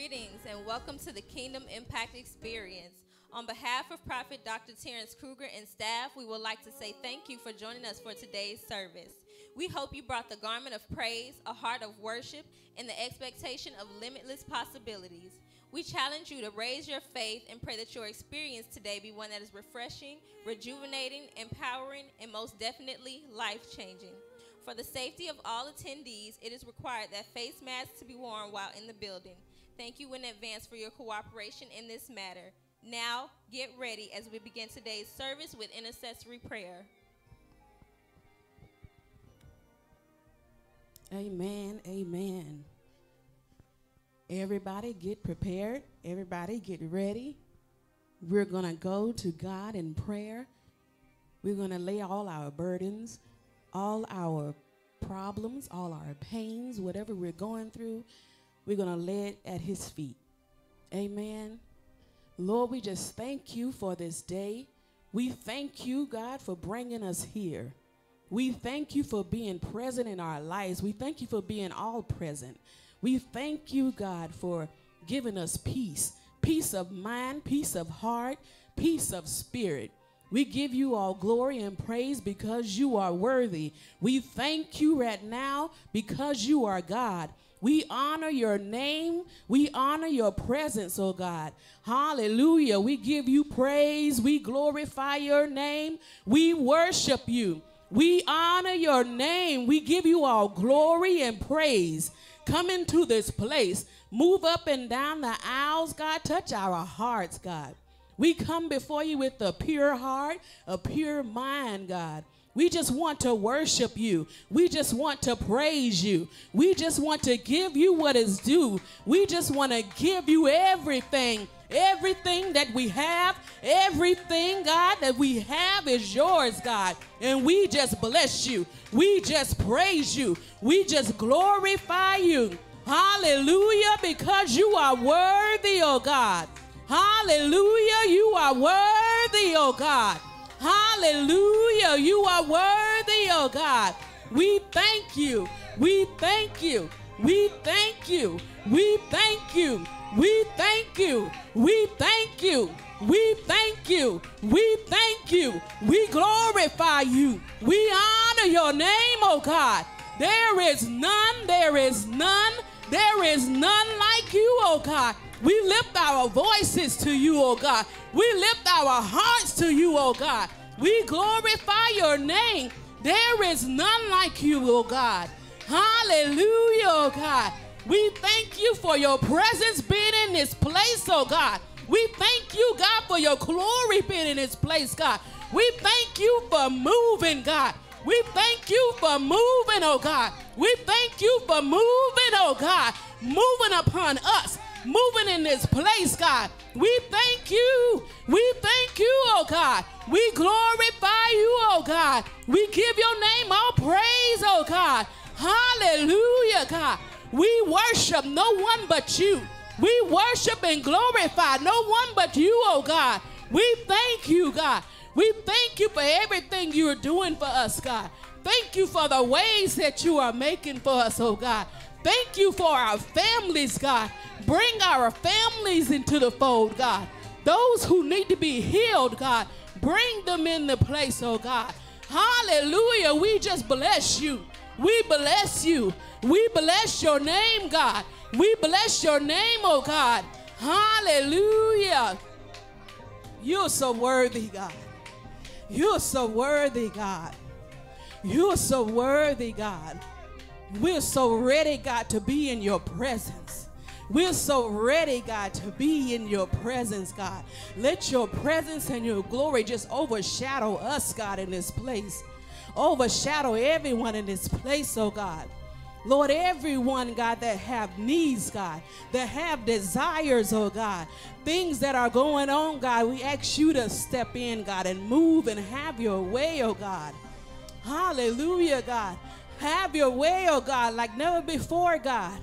Greetings and welcome to the Kingdom Impact Experience. On behalf of Prophet Dr. Terrence Cruger and staff, we would like to say thank you for joining us for today's service. We hope you brought the garment of praise, a heart of worship, and the expectation of limitless possibilities. We challenge you to raise your faith and pray that your experience today be one that is refreshing, rejuvenating, empowering, and most definitely life changing. For the safety of all attendees, it is required that face masks be worn while in the building. Thank you in advance for your cooperation in this matter. Now, get ready as we begin today's service with intercessory prayer. Amen. Amen. Everybody get prepared. Everybody get ready. We're going to go to God in prayer. We're going to lay all our burdens, all our problems, all our pains, whatever we're going through we're going to lay it at his feet. Amen. Lord, we just thank you for this day. We thank you, God, for bringing us here. We thank you for being present in our lives. We thank you for being all present. We thank you, God, for giving us peace peace of mind, peace of heart, peace of spirit. We give you all glory and praise because you are worthy. We thank you right now because you are God. We honor your name. We honor your presence, oh God. Hallelujah. We give you praise. We glorify your name. We worship you. We honor your name. We give you all glory and praise. Come into this place. Move up and down the aisles, God. Touch our hearts, God. We come before you with a pure heart, a pure mind, God. We just want to worship you. We just want to praise you. We just want to give you what is due. We just want to give you everything. Everything that we have, everything, God, that we have is yours, God. And we just bless you. We just praise you. We just glorify you. Hallelujah, because you are worthy, oh God. Hallelujah, you are worthy, oh God. Hallelujah. You are worthy, oh God. We thank you. We thank you. We thank you. We thank you. We thank you. We thank you. We thank you. We thank you. We glorify you. We honor your name, oh God. There is none, there is none, there is none like you, oh God. We lift our voices to you, oh God. We lift our hearts to you, oh God. We glorify your name. There is none like you, oh God. Hallelujah, oh God. We thank you for your presence being in this place, oh God. We thank you, God, for your glory being in this place, God. We thank you for moving, God. We thank you for moving, oh God. We thank you for moving, oh God. Moving upon us moving in this place, God. We thank you. We thank you, oh God. We glorify you, oh God. We give your name all praise, oh God. Hallelujah, God. We worship no one but you. We worship and glorify no one but you, oh God. We thank you, God. We thank you for everything you're doing for us, God. Thank you for the ways that you are making for us, oh God. Thank you for our families, God. Bring our families into the fold, God. Those who need to be healed, God, bring them in the place, oh God. Hallelujah. We just bless you. We bless you. We bless your name, God. We bless your name, oh God. Hallelujah. You're so worthy, God. You're so worthy, God. You're so worthy, God. We're so ready, God, to be in your presence. We're so ready, God, to be in your presence, God. Let your presence and your glory just overshadow us, God, in this place. Overshadow everyone in this place, oh God. Lord, everyone, God, that have needs, God, that have desires, oh God, things that are going on, God, we ask you to step in, God, and move and have your way, oh God. Hallelujah, God. Have your way, oh God, like never before, God.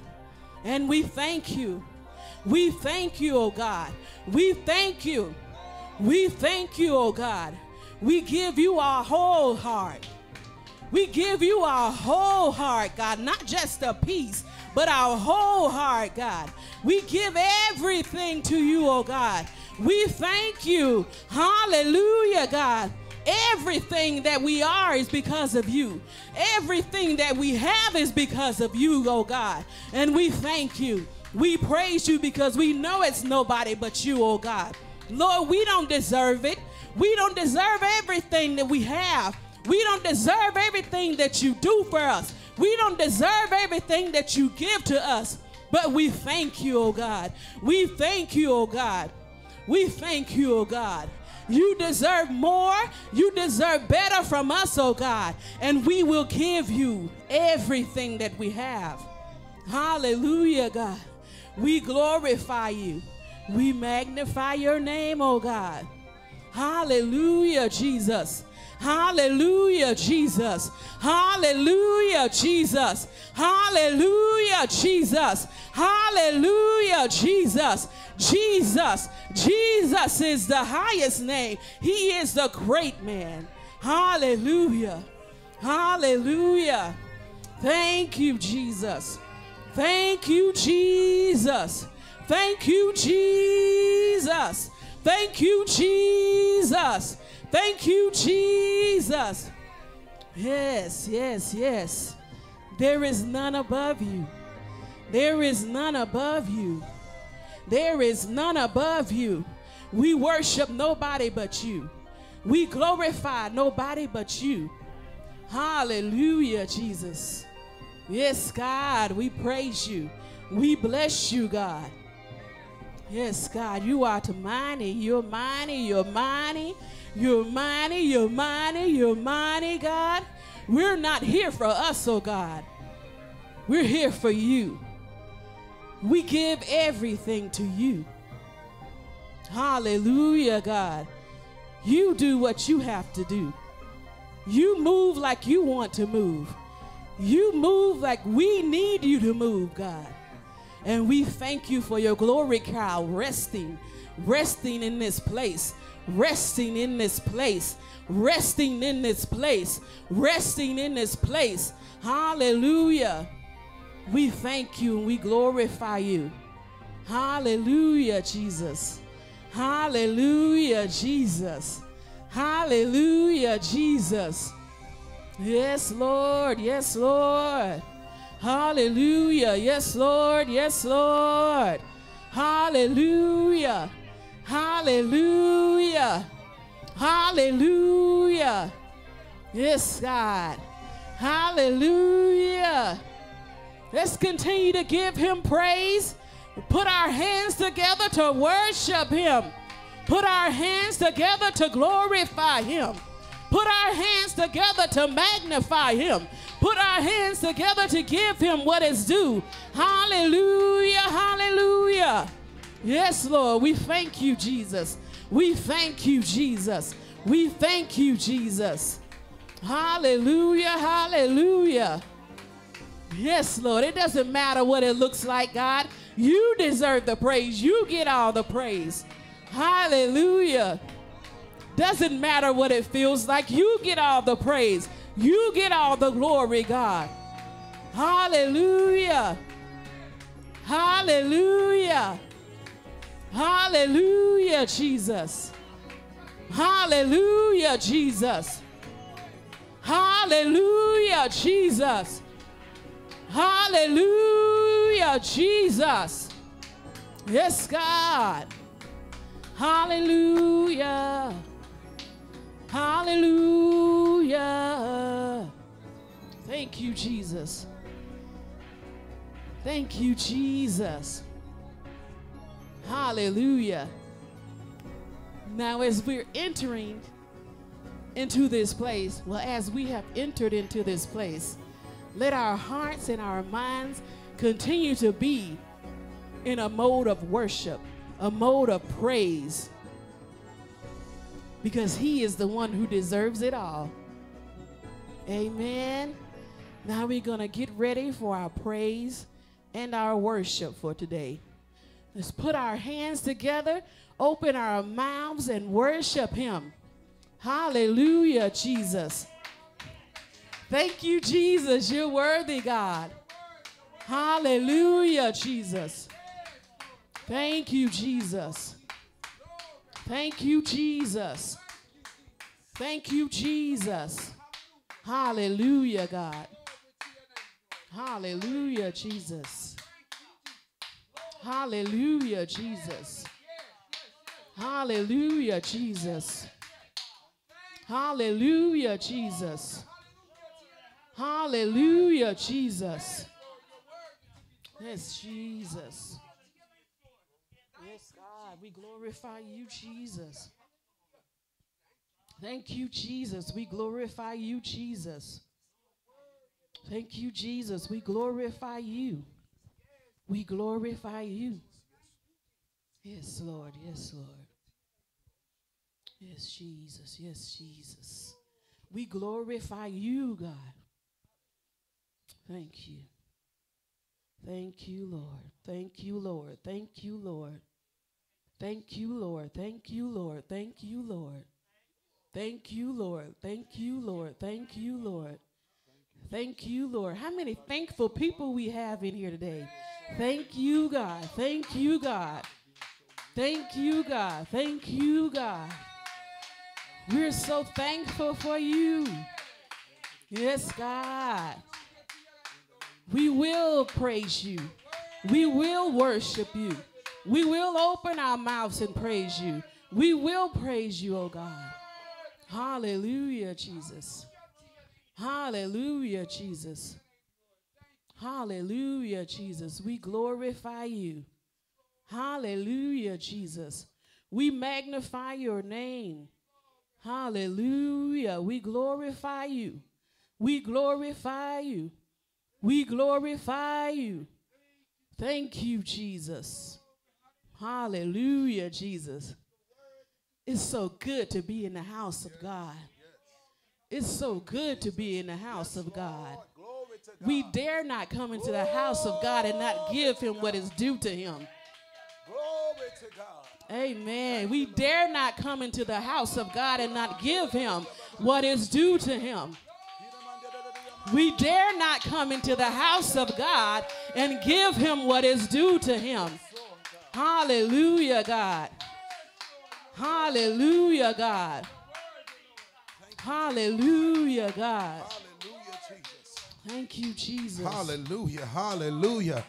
And we thank you. We thank you, oh God. We thank you. We thank you, oh God. We give you our whole heart. We give you our whole heart, God, not just a piece, but our whole heart, God. We give everything to you, oh God. We thank you. Hallelujah, God. Everything that we are is because of you. Everything that we have is because of you, oh God. And we thank you. We praise you because we know it's nobody but you, oh God. Lord, we don't deserve it. We don't deserve everything that we have. We don't deserve everything that you do for us. We don't deserve everything that you give to us. But we thank you, oh God. We thank you, oh God. We thank you, oh God. You deserve more. You deserve better from us, oh God. And we will give you everything that we have. Hallelujah, God. We glorify you. We magnify your name, oh God. Hallelujah, Jesus. Hallelujah, Jesus. Hallelujah, Jesus. Hallelujah, Jesus. Hallelujah, Jesus. Jesus. Jesus is the highest name. He is the great man. Hallelujah. Hallelujah. Thank you, Jesus. Thank you, Jesus. Thank you, Jesus. Thank you, Jesus. Thank you, Jesus. Yes, yes, yes. There is none above you. There is none above you. There is none above you. We worship nobody but you. We glorify nobody but you. Hallelujah, Jesus. Yes, God, we praise you. We bless you, God. Yes, God, you are to mighty. You're mighty. You're mighty. You're mighty, you're mighty, you're mighty, God. We're not here for us, oh God. We're here for you. We give everything to you. Hallelujah, God. You do what you have to do. You move like you want to move. You move like we need you to move, God. And we thank you for your glory cloud resting, resting in this place resting in this place, resting in this place, resting in this place. Hallelujah. We thank you and we glorify you. Hallelujah, Jesus. Hallelujah, Jesus. Hallelujah, Jesus. Yes, Lord. Yes, Lord. Hallelujah. Yes, Lord. Yes, Lord. Hallelujah. Hallelujah. Hallelujah. Yes, God. Hallelujah. Let's continue to give him praise. Put our hands together to worship him. Put our hands together to glorify him. Put our hands together to magnify him. Put our hands together to give him what is due. Hallelujah. Hallelujah. Yes, Lord. We thank you, Jesus. We thank you, Jesus. We thank you, Jesus. Hallelujah. Hallelujah. Yes, Lord. It doesn't matter what it looks like, God. You deserve the praise. You get all the praise. Hallelujah. Doesn't matter what it feels like. You get all the praise. You get all the glory, God. Hallelujah. Hallelujah. Hallelujah, Jesus. Hallelujah, Jesus. Hallelujah, Jesus. Hallelujah, Jesus. Yes, God. Hallelujah. Hallelujah. Thank you, Jesus. Thank you, Jesus. Hallelujah. Now, as we're entering into this place, well, as we have entered into this place, let our hearts and our minds continue to be in a mode of worship, a mode of praise, because He is the one who deserves it all. Amen. Now we're going to get ready for our praise and our worship for today. Let's put our hands together, open our mouths, and worship Him. Hallelujah, Jesus. Thank you, Jesus. You're worthy, God. Hallelujah, Jesus. Thank you, Jesus. Thank you, Jesus. Thank you, Jesus. Hallelujah, God. Hallelujah, Jesus. Hallelujah, Jesus. Hallelujah, Jesus. Hallelujah, Jesus. Hallelujah, Jesus. Yes, Jesus. Yes, God, we glorify you, Jesus. Thank you, Jesus. We glorify you, Jesus. Thank you, Jesus. We glorify you. We glorify you. Yes, Lord. Yes, Lord. Yes, Jesus. Yes, Jesus. We glorify you, God. Thank you. Thank you, Lord. Thank you, Lord. Thank you, Lord. Thank you, Lord. Thank you, Lord. Thank you, Lord. Thank you, Lord. Thank you, Lord. Thank you, Lord. Thank you, Lord. How many thankful people we have in here today? Thank you, God. Thank you, God. Thank you, God. Thank you, God. We're so thankful for you. Yes, God. We will praise you. We will worship you. We will open our mouths and praise you. We will praise you, oh God. Hallelujah, Jesus. Hallelujah, Jesus. Hallelujah, Jesus. We glorify you. Hallelujah, Jesus. We magnify your name. Hallelujah. We glorify you. We glorify you. We glorify you. Thank you, Jesus. Hallelujah, Jesus. It's so good to be in the house of God. It's so good to be in the house of God. We dare not come into the house of God and not give him what is due to him. Glory to God. Amen. We dare not come into the house of God and not give him what is due to him. We dare not come into the house of God and give him what is due to him. Hallelujah, God. Hallelujah, God. Hallelujah, God. Thank you, Jesus. Hallelujah. Hallelujah.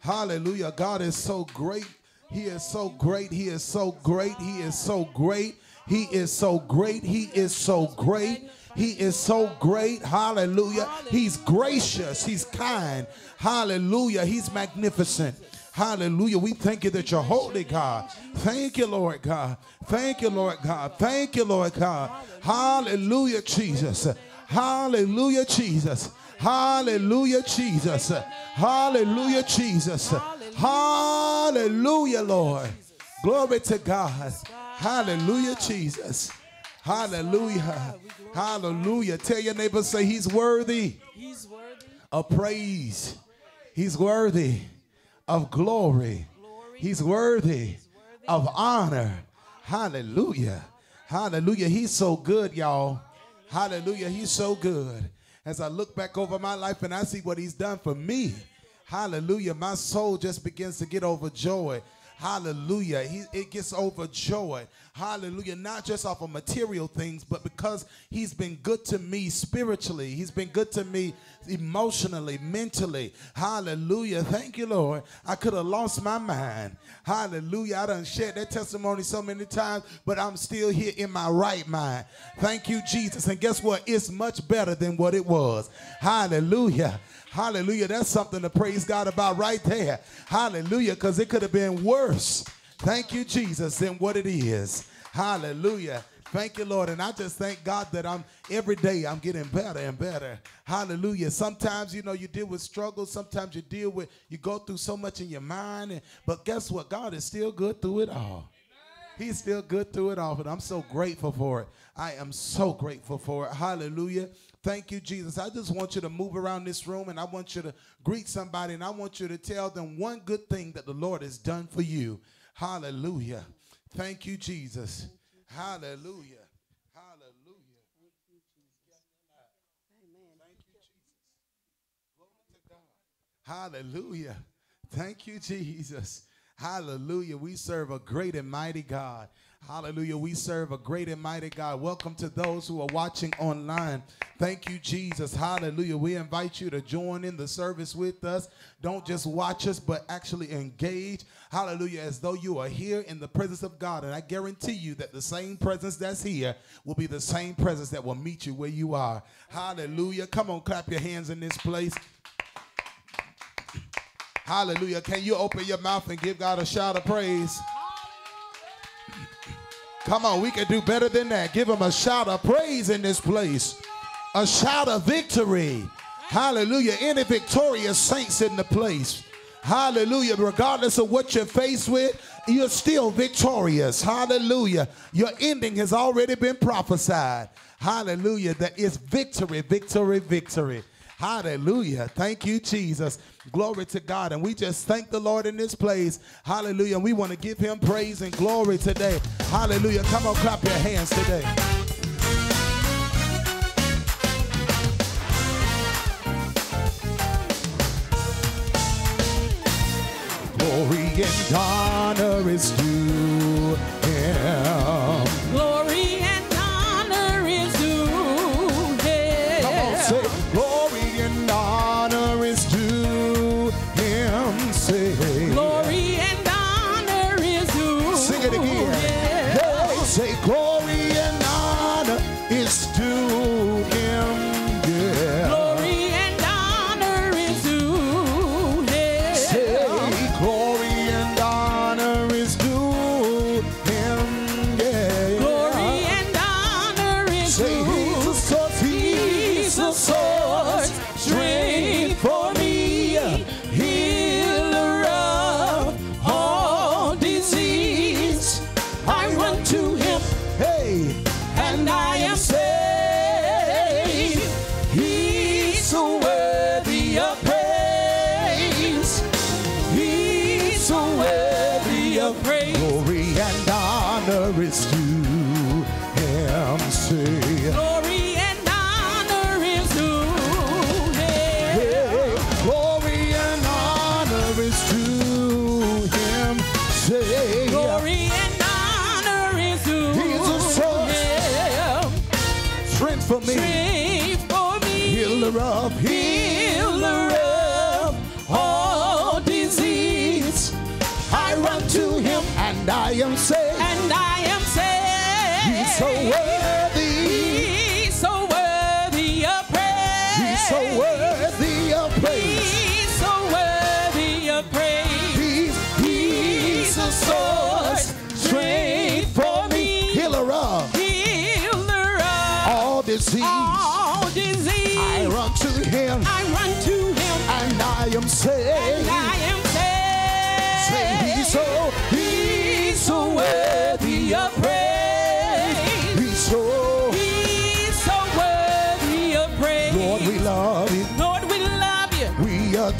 Hallelujah. God is so great. He is so great. He is so great. He is so great. He is so great. He is so great. He is so great. Hallelujah. He's gracious. He's kind. Hallelujah. He's magnificent. Hallelujah. We thank you that you're holy, God. Thank you, Lord God. Thank you, Lord God. Thank you, Lord God. Hallelujah, Jesus. Hallelujah, Jesus. Hallelujah, Jesus. Hallelujah, Jesus. Hallelujah, Lord. Glory to God. Hallelujah, Jesus. Hallelujah. Hallelujah. Tell your neighbor, say, He's worthy of praise. He's worthy of glory. He's worthy of honor. Hallelujah. Hallelujah. He's so good, y'all. Hallelujah. He's so good. As I look back over my life and I see what he's done for me, hallelujah, my soul just begins to get overjoyed. Hallelujah. He, it gets overjoyed. Hallelujah. Not just off of material things, but because he's been good to me spiritually. He's been good to me emotionally, mentally. Hallelujah. Thank you, Lord. I could have lost my mind. Hallelujah. I done shared that testimony so many times, but I'm still here in my right mind. Thank you, Jesus. And guess what? It's much better than what it was. Hallelujah. Hallelujah. That's something to praise God about right there. Hallelujah. Because it could have been worse. Thank you, Jesus, than what it is. Hallelujah. Thank you, Lord. And I just thank God that I'm every day I'm getting better and better. Hallelujah. Sometimes, you know, you deal with struggles. Sometimes you deal with, you go through so much in your mind. And, but guess what? God is still good through it all. He's still good through it all, And I'm so grateful for it. I am so grateful for it. Hallelujah. Thank you, Jesus. I just want you to move around this room and I want you to greet somebody and I want you to tell them one good thing that the Lord has done for you. Hallelujah. Thank you, Jesus. Thank you. Hallelujah. Hallelujah. Thank you, Jesus. Hallelujah. We serve a great and mighty God. Hallelujah. We serve a great and mighty God. Welcome to those who are watching online. Thank you, Jesus. Hallelujah. We invite you to join in the service with us. Don't just watch us, but actually engage. Hallelujah. As though you are here in the presence of God. And I guarantee you that the same presence that's here will be the same presence that will meet you where you are. Hallelujah. Come on, clap your hands in this place. Hallelujah. Can you open your mouth and give God a shout of praise? Come on, we can do better than that. Give him a shout of praise in this place, a shout of victory. Hallelujah. Any victorious saints in the place. Hallelujah. Regardless of what you're faced with, you're still victorious. Hallelujah. Your ending has already been prophesied. Hallelujah. That is victory, victory, victory. Hallelujah. Thank you, Jesus. Glory to God. And we just thank the Lord in this place. Hallelujah. And we want to give him praise and glory today. Hallelujah. Come on, clap your hands today. Glory and honor is due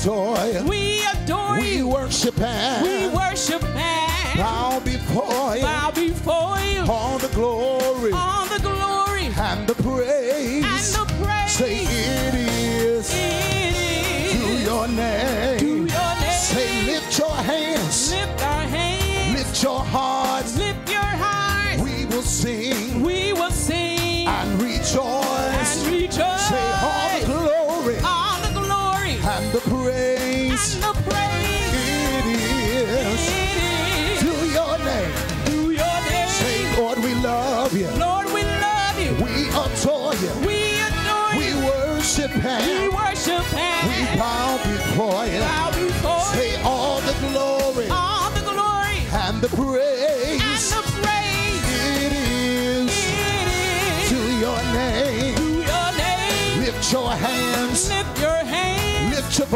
adore you. We adore We you. worship and We worship and bow before you. bow before you. All the glory All the glory and the praise. and the praise. Say it is it to your name. to your name. Say lift your hands, lift our hands. lift your hearts.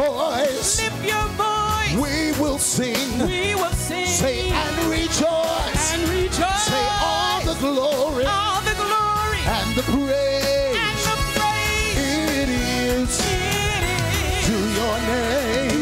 Voice. Lift your voice. We will sing. We will sing Say and rejoice. and rejoice. Say all the glory all the glory and the praise. and the praise. It is It is to your your name.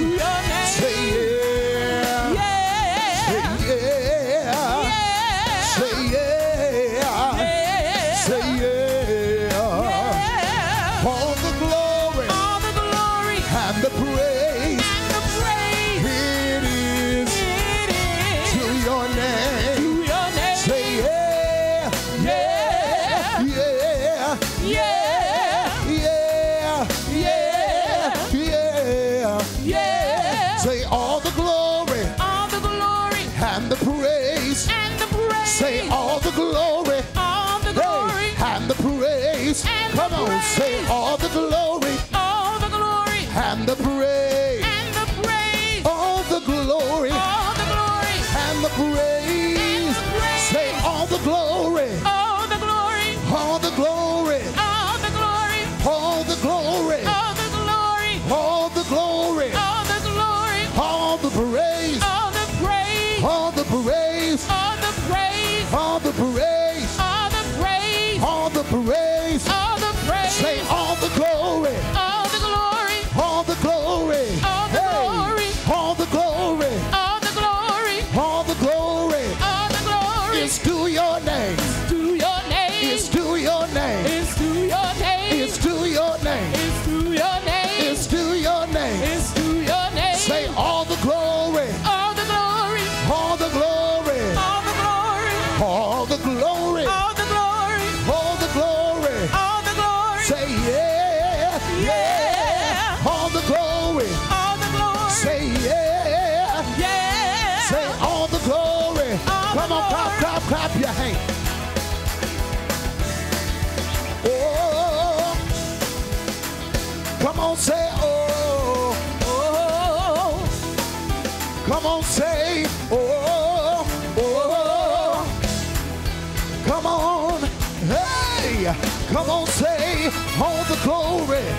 The glory,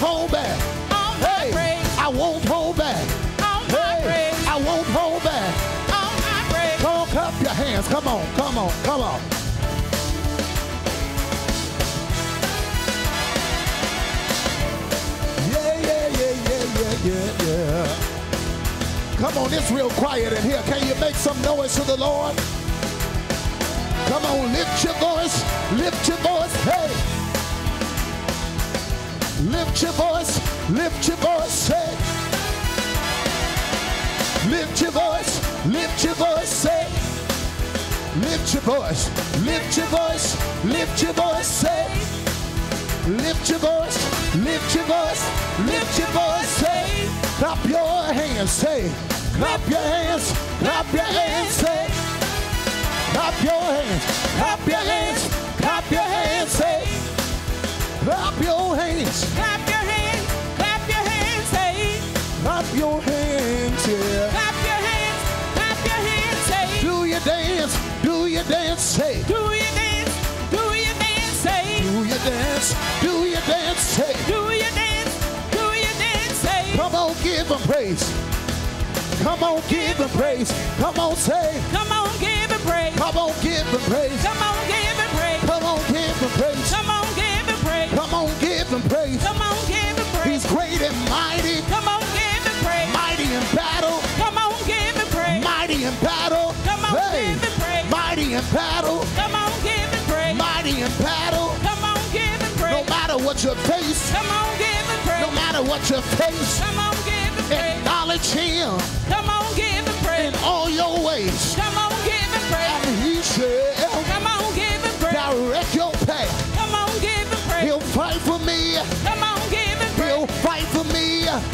hold back. Hey, I won't hold back. Hey, I won't hold back. all my praise. Come on, clap your hands. Come on, come on, come on. Yeah, yeah, yeah, yeah, yeah, yeah, yeah. Come on, it's real quiet in here. Can you make some noise to the Lord? Come on, lift your voice, lift your voice, Lift your voice, lift your voice, hey. Lift your voice, lift your voice, say. Lift your voice, lift your voice, lift your voice, say. Lift your voice, lift your voice, lift your voice, say. Clap your hands, say. Clap your hands, clap your hands, say. Clap your hands, clap your hands, clap your hands, say. Clap your hands, Clap your hands, clap your hands, say. clap your hands, yeah. Clap your hands, clap your hands, say. Do your dance, do your dance, say. Do your dance, do your dance, say. Do your dance, do your dance, say. Do your dance, do your dance, say. Come on, give him praise. Come on, give him praise. Come on, say. Come on, give it praise. Come on, give him praise. Come on, give it praise. Come on, give him praise. Come give him praise. Come on, give it praise. He's great and mighty, Come on, give it praise. mighty in battle, Come on, give it praise. mighty in battle. Come on, Hey, give it praise. mighty in battle, Come on, give it praise. mighty in battle. Come on, give it No matter what your face, Come on, give it praise. no matter what you face, Come on, give it praise. acknowledge him Come on, give it in all your ways. Come on, give it praise. And he shall Come on, give it praise. direct your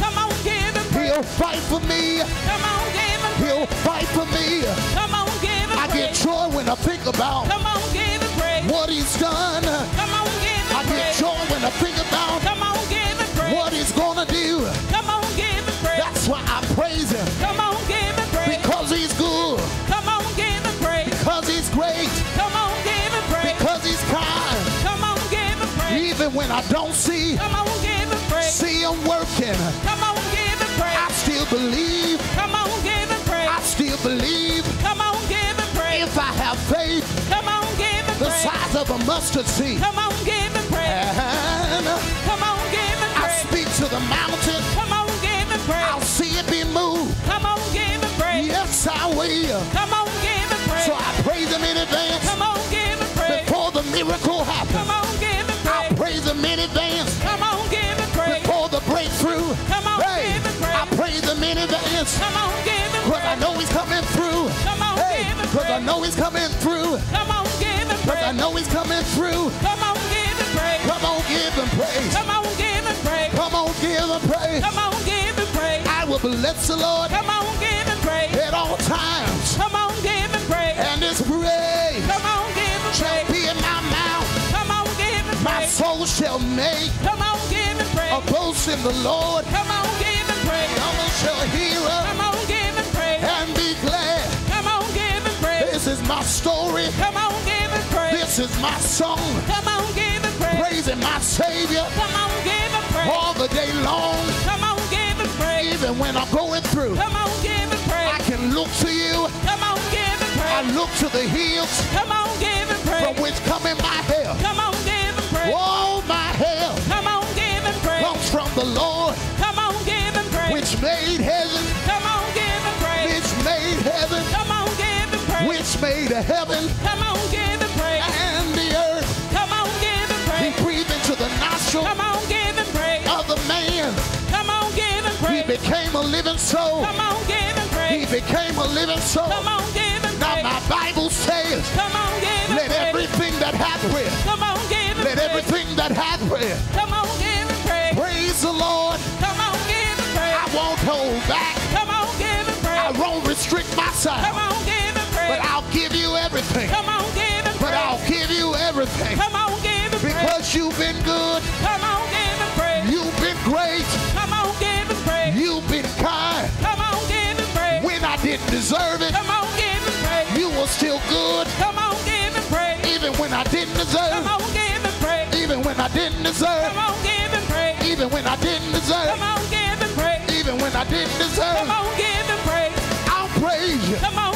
Come on, give it praise. He'll fight for me. Come on, give praise. He'll fight for me. Come on, give it I get joy when I think about Come on, give praise. what he's done. Come on, give I it get joy when I think about Come on, give praise. what he's gonna do. Come on, give praise. That's why I praise him. Come on, give it praise. Because he's good. Come on, give it praise. Because he's great. Come on, give it praise. Because he's kind. Come on, give it praise. Even when I don't see, Come on, give. See him working, Come on, give it I still believe. Come on, give it praise. I still believe. Come on, give it praise. If I have faith Come on, give him the praise. size of a mustard seed. Come on, give him praise. And Come on, give him I speak to the mountain. Come on, give him I'll see it be moved. Come on, give him praise. Yes, I will. Come on, give him praise. So I praise him in advance Come on, give him praise. before the miracle happens. Come on, give him I praise. praise him in advance on, him because I know he's coming through. Come on, Hey, give him because I know he's coming through. Come on, give him Because I know he's coming through. Come on, give him praise. Come on, give him praise. Come on, give him praise. Come on, give him praise. Come on, give him praise. I will bless the Lord Come on, give him praise. at all times. Come on, give him praise. And his praise Come on, give him shall praise. be in my mouth. Come on, give him praise. My soul shall make Come on, give him praise. a boast in the Lord. Come on, give him praise. Humble shall hear Come on, give This is my story. Come on, give him praise. This is my song. Come on, give him praise. Praising my Savior Come on, give him praise. all the day long. Come on, give him praise. Even when I'm going through, Come on, give him praise. I can look to you. Come on, give him praise. I look to the hills Come on, give him praise. from which cometh my help. Come on, give him praise. All my help Come on, give him praise. comes from the Lord, Come on, give him praise. which made praise. which heaven Come on, give him praise. and the earth. Come on, give him He breathed into the nostril Come on, give him praise. of the man. Come on, give him He became a living soul. Come on, give him He became a living soul. Come on, give him Now my Bible says, Come on, give him let praise. everything that hath breath, Come on, give him let praise. everything that hath breath, Come on, give him praise. praise the Lord. Come on, give him praise. I won't hold back. Come on, give him I won't restrict Come myself. on, give you everything. Come on, give him But I'll give you everything. Come on, give him praise. Because you've been good. Come on, give him praise. You've been great. Come on, give him praise. You've been kind. Come on, give him praise. When I didn't deserve it, Come on, give him praise. you were still good. Come on, give him praise. Even when I didn't Come deserve. on, give him praise. Even when I didn't deserve. Come on, give him praise. Even when I didn't deserve. Come on, give him praise. Even when I didn't Come deserve. on, give him praise. I'll praise you. Come on,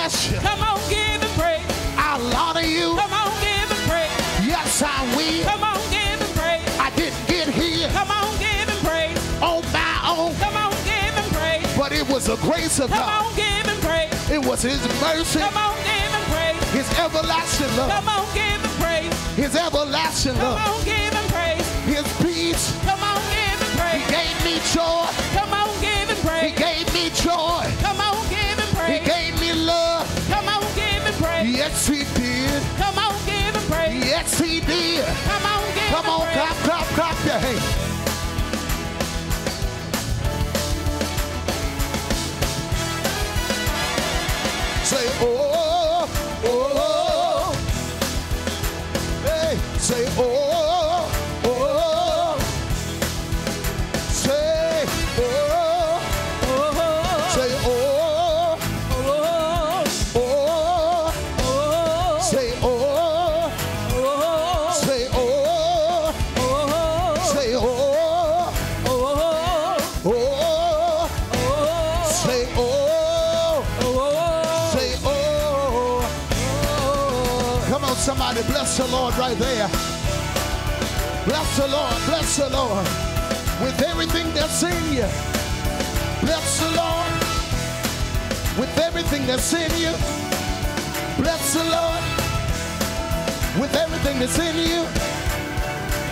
bless you. Come on, give him praise. I'll honor you. Come on, give him praise. Yes, I will. Come on, give him praise. I didn't get here Come on, give him praise. on my own, Come on, give him praise. but it was the grace of Come God. Come on, give him praise. It was His mercy, Come on, give him praise. His everlasting love, Come on, give him praise. His everlasting Come love, Come on, give him praise. His peace. Come on, give him praise He gave me joy. Come on, give him praise He gave me joy. Come on, give him He praise. gave Yes, He did. Come on, give him praise. Yes, He did. Come on, give Come him on, praise. clap, clap, clap your hands. Say, oh, oh, on, somebody, bless the Lord right there. Bless the Lord, bless the Lord with everything that's in you. Bless the Lord with everything that's in you. Bless the Lord with everything that's in you.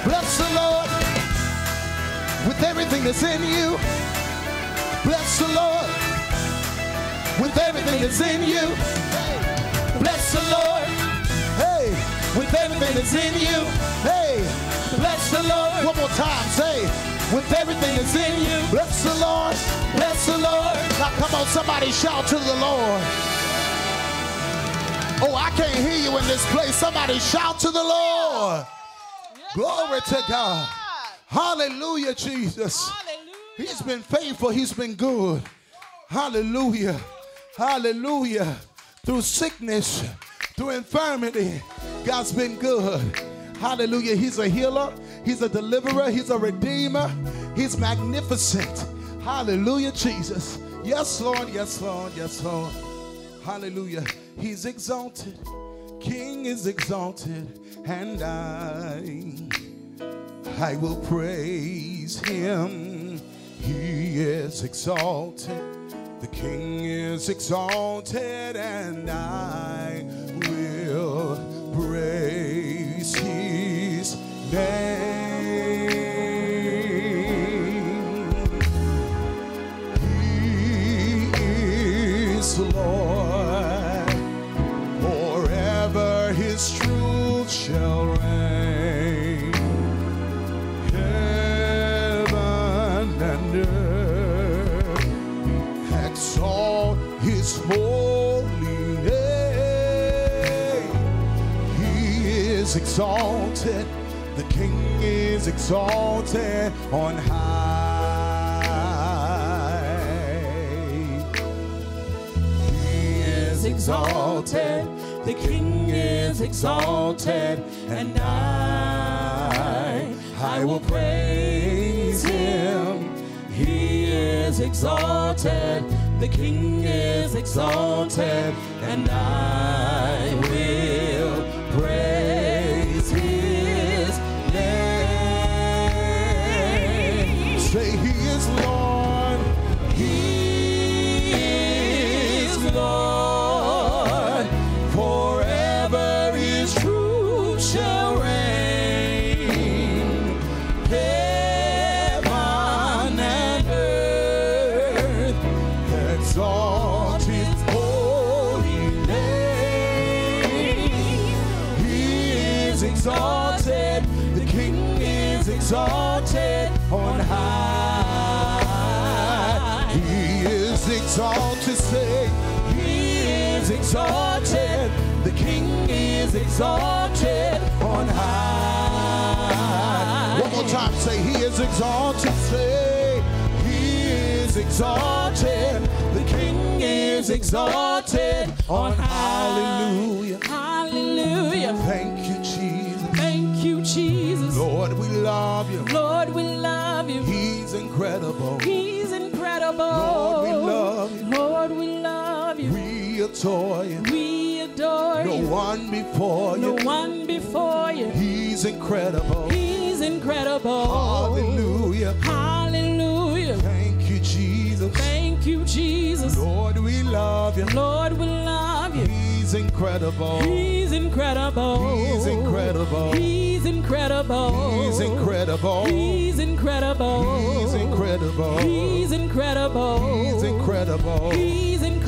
Bless the Lord with everything that's in you. Bless the Lord with everything that's in you. Bless the Lord. With everything that's in you. Hey, bless the Lord. One more time. Say, with everything that's in you. Bless the Lord. Bless the Lord. Now come on, somebody shout to the Lord. Oh, I can't hear you in this place. Somebody shout to the Lord. Glory to God. Hallelujah, Jesus. He's been faithful. He's been good. Hallelujah. Hallelujah. Through sickness, through infirmity, God's been good. Hallelujah. He's a healer. He's a deliverer. He's a redeemer. He's magnificent. Hallelujah, Jesus. Yes, Lord. Yes, Lord. Yes, Lord. Hallelujah. He's exalted. King is exalted. And I, I will praise him. He is exalted. The King is exalted. And I will praise his name. He is Lord. Forever his truth shall reign. Is exalted. The King is exalted on high. He is exalted. The King is exalted. And I, I will praise him. He is exalted. The King is exalted. And I exalted. The King is exalted on high. One more time. Say, He is exalted. Say, He is exalted. The King is exalted on hallelujah. Hallelujah. Thank you, Jesus. Thank you, Jesus. Lord, we love you. Lord, we love you. He's incredible. He's incredible. Lord, we love you. Lord, we love you. We adore you. We adore No you. one before No you. one before you. He's incredible. He's incredible. Hallelujah. Hallelujah. Thank you, Jesus. Thank you, Jesus. Lord, we love you. Lord, we love you. He's incredible. He's incredible. He's incredible. He's incredible. He's incredible. He's incredible. He's incredible. He's incredible. He's incredible. He's incredible.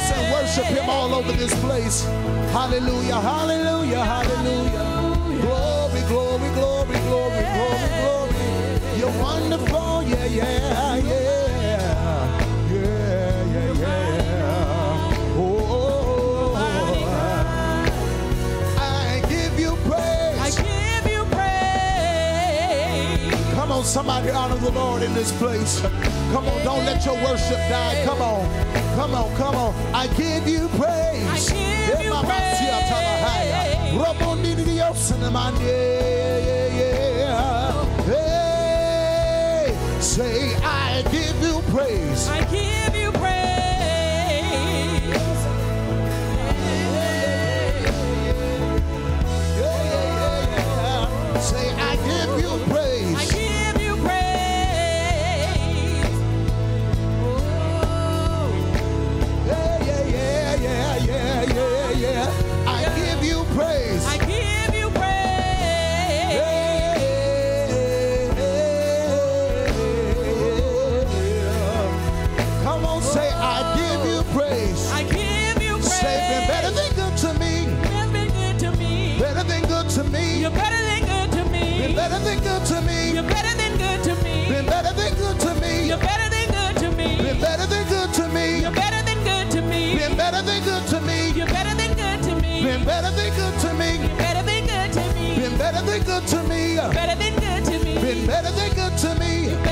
On, lift your voice and worship him all over this place. Hallelujah, hallelujah, hallelujah. Glory, glory, glory, glory, glory, glory. You're wonderful, yeah, yeah, yeah. Yeah, yeah, yeah. Oh, oh, oh, oh, I give you praise. I give you praise. Come on, somebody honor the Lord in this place. Come on, don't let your worship die. Come on, come on, come on. I give you praise. I give you praise. Hey, say I give you praise. I give than good to me. You're better than good to me. Been better than good to me. You're better than good to me. Been better than good to me. You're better than good to me. Been better than good to me. You're better than good to me. Been better than good to me. You're better than good to me. Been better than good to me. Better than good to me. Been better than good to me.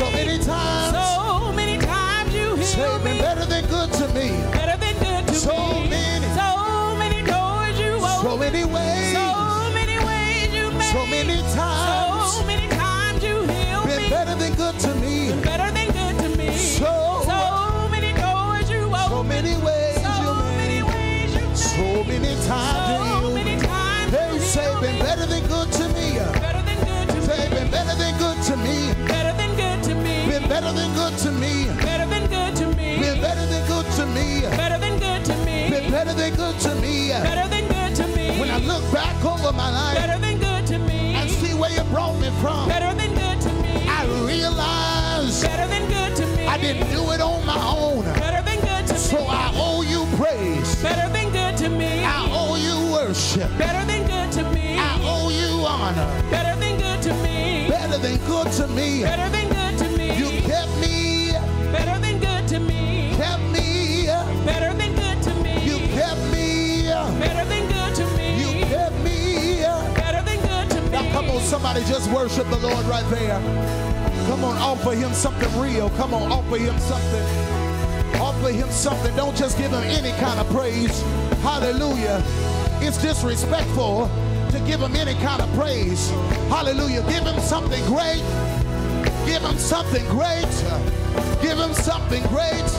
So many times. So many times you healed me. better than good to me. Better than good to So me. many. So many doors you opened. So many ways, So many ways you made. so many times. So many times you healed Been me. better than good to me. Better than good to me. So- so many doors you opened. So many ways So you many ways you made. so many times you So healed many me. times Hey, you say, been better than good to me. Better than good to Say, me. been better than good to me. Better than good to me. Better than good to me. Been better than good to me. Better than good to me. Been better than good to me. Better than good to me. When I look back over my life Better than good to me. and see where you brought me from, Better than good to me. I realize Better than good to me. I didn't do it on my own. Better than good to me. So. I owe you praise. Better than good to me. I owe you worship. Better than good to me. I owe you honor. Better than good to me. Better than good to me. Better than good come on, somebody just worship the Lord right there. Come on, offer him something real. Come on, offer him something. Offer him something. Don't just give him any kind of praise. Hallelujah. It's disrespectful to give him any kind of praise. Hallelujah. Give him something great. Give him something great. Give him something great.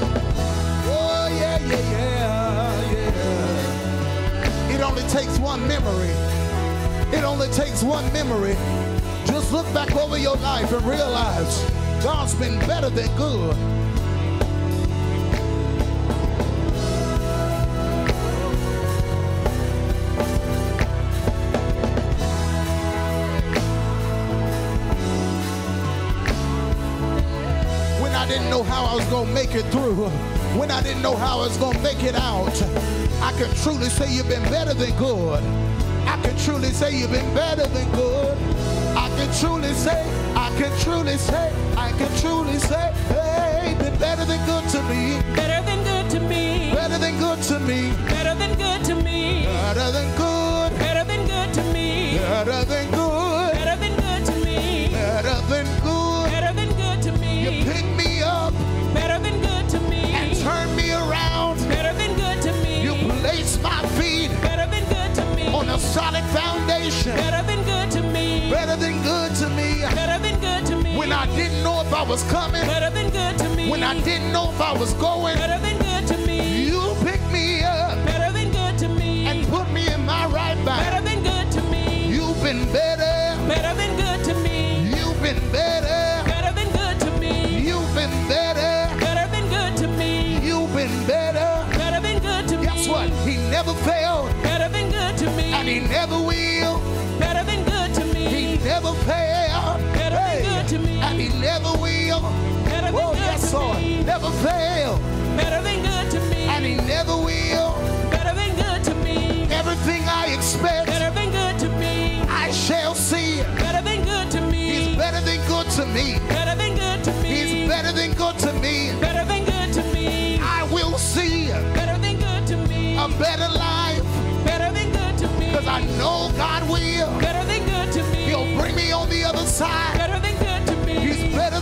Oh, yeah, yeah, yeah, yeah. It only takes one memory. It only takes one memory. Just look back over your life and realize God's been better than good. When I didn't know how I was going to make it through, when I didn't know how I was going to make it out, I can truly say you've been better than good. I can truly say you've been better than good. I can truly say, I can truly say, I can truly say, hey, been better than good to me. Better than good to me. Better than good to me. Better than good to me. Better than good. Was coming, Better than good to me. when I didn't know if I was going, Better than good to me. you picked me up Better than good to me. and put me in my right back. Mind. than good to me. You've been better. Better than good to me. You've been better. Better than good to me. You've been better. Better than good to me. You've been better. Better than good to me. Guess what? He never failed Better than good to me. and he never will. Better than good to He never failed. Lord. Never fail. Better than good to me. And he never will. Better than good to me. Everything I expect, Better than good to me. I shall see. Better than good to He's me. better than good to me. Better than good to better than good to me. better than good to me, I will see better than good to me, a better life better than good to me, because I know God will. better than good to me, He'll bring me on the other side. better than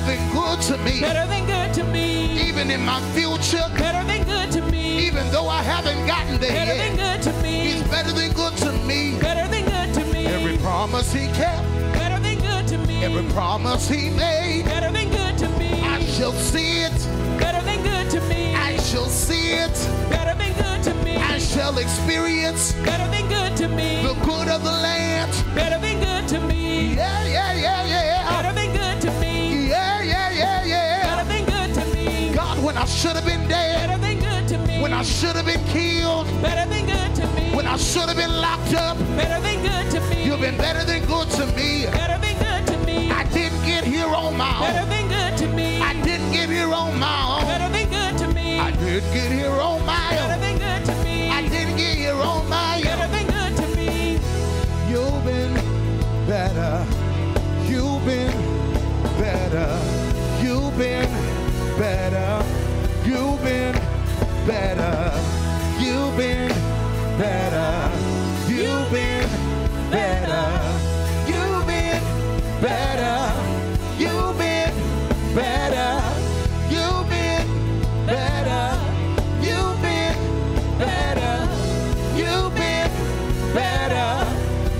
than good to me. better than good to me, Even in my future, better than good to me, even though I haven't gotten there better than yet, good to me. He's better than good to me. better than good to me, Every promise He kept, better than good to me, every promise He made, better than good to me, I shall see it. better than good to me, I shall see it. better than good to me, I shall experience better than good to me, the good of the land. better than good to me, Yeah, yeah, yeah, yeah. I should have been dead, better than good to me, when I should have been killed, better than good to me, when I should have been locked up, better than good to me, you've been better than good to me. better than good to me, I didn't get here on my better own. than good to me, I didn't get here on my own. better than good to me, I did get here on my better own. than good to me, I didn't get here on my better own. than good to me, You've been better. You've been better. You've been better. You've been better. You've been better. You've been better. You've been better. You've been better. You've been better. You've been better. You've been better.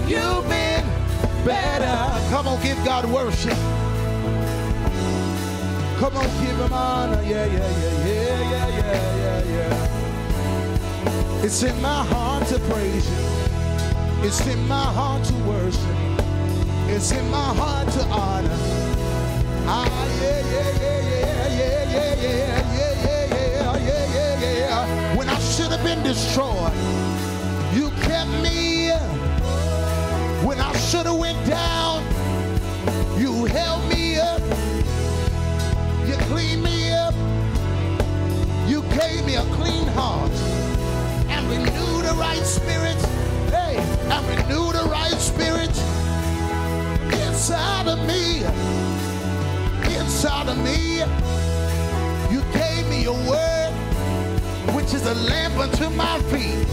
You've been better. Come on, give God worship. Come on, give him honor. Yeah, yeah, yeah, yeah, yeah, yeah, yeah, yeah. It's in my heart to praise you. It's in my heart to worship. It's in my heart to honor. Ah, yeah, yeah, yeah, yeah, yeah, yeah, yeah, yeah, yeah, yeah, yeah, yeah, yeah. When I should have been destroyed, you kept me. When I should have went down, you held me gave me a clean heart and renewed the right spirit. Hey, and renewed the right spirit inside of me. Inside of me. You gave me your word, which is a lamp unto my feet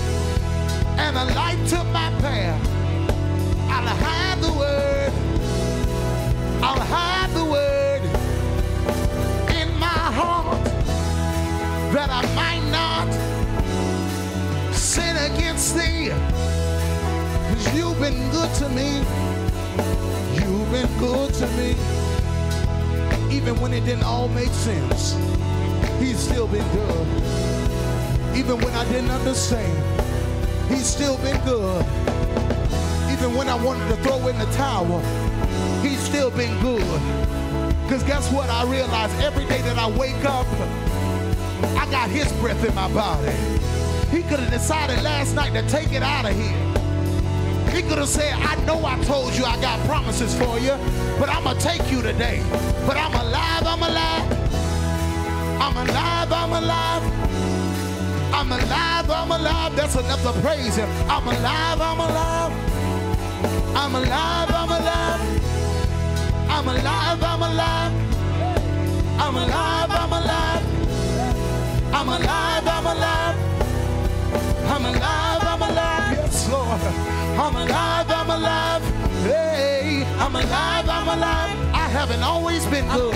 and a light to my path. I'll hide the word. I might not sin against thee. Cause you've been good to me. You've been good to me. Even when it didn't all make sense, he's still been good. Even when I didn't understand, he's still been good. Even when I wanted to throw in the towel, he's still been good. Because guess what? I realize every day that I wake up, I got his breath in my body. He could have decided last night to take it out of here. He could have said, I know I told you I got promises for you, but I'm going to take you today. But I'm alive, I'm alive. I'm alive, I'm alive. I'm alive, I'm alive. That's enough to praise him. I'm alive, I'm alive. I'm alive, I'm alive. I'm alive, I'm alive. I'm alive, I'm alive. I'm alive, I'm alive. I'm alive, I'm alive. Yes, Lord. I'm alive, I'm alive. Hey, I'm alive, I'm alive. I haven't always been good,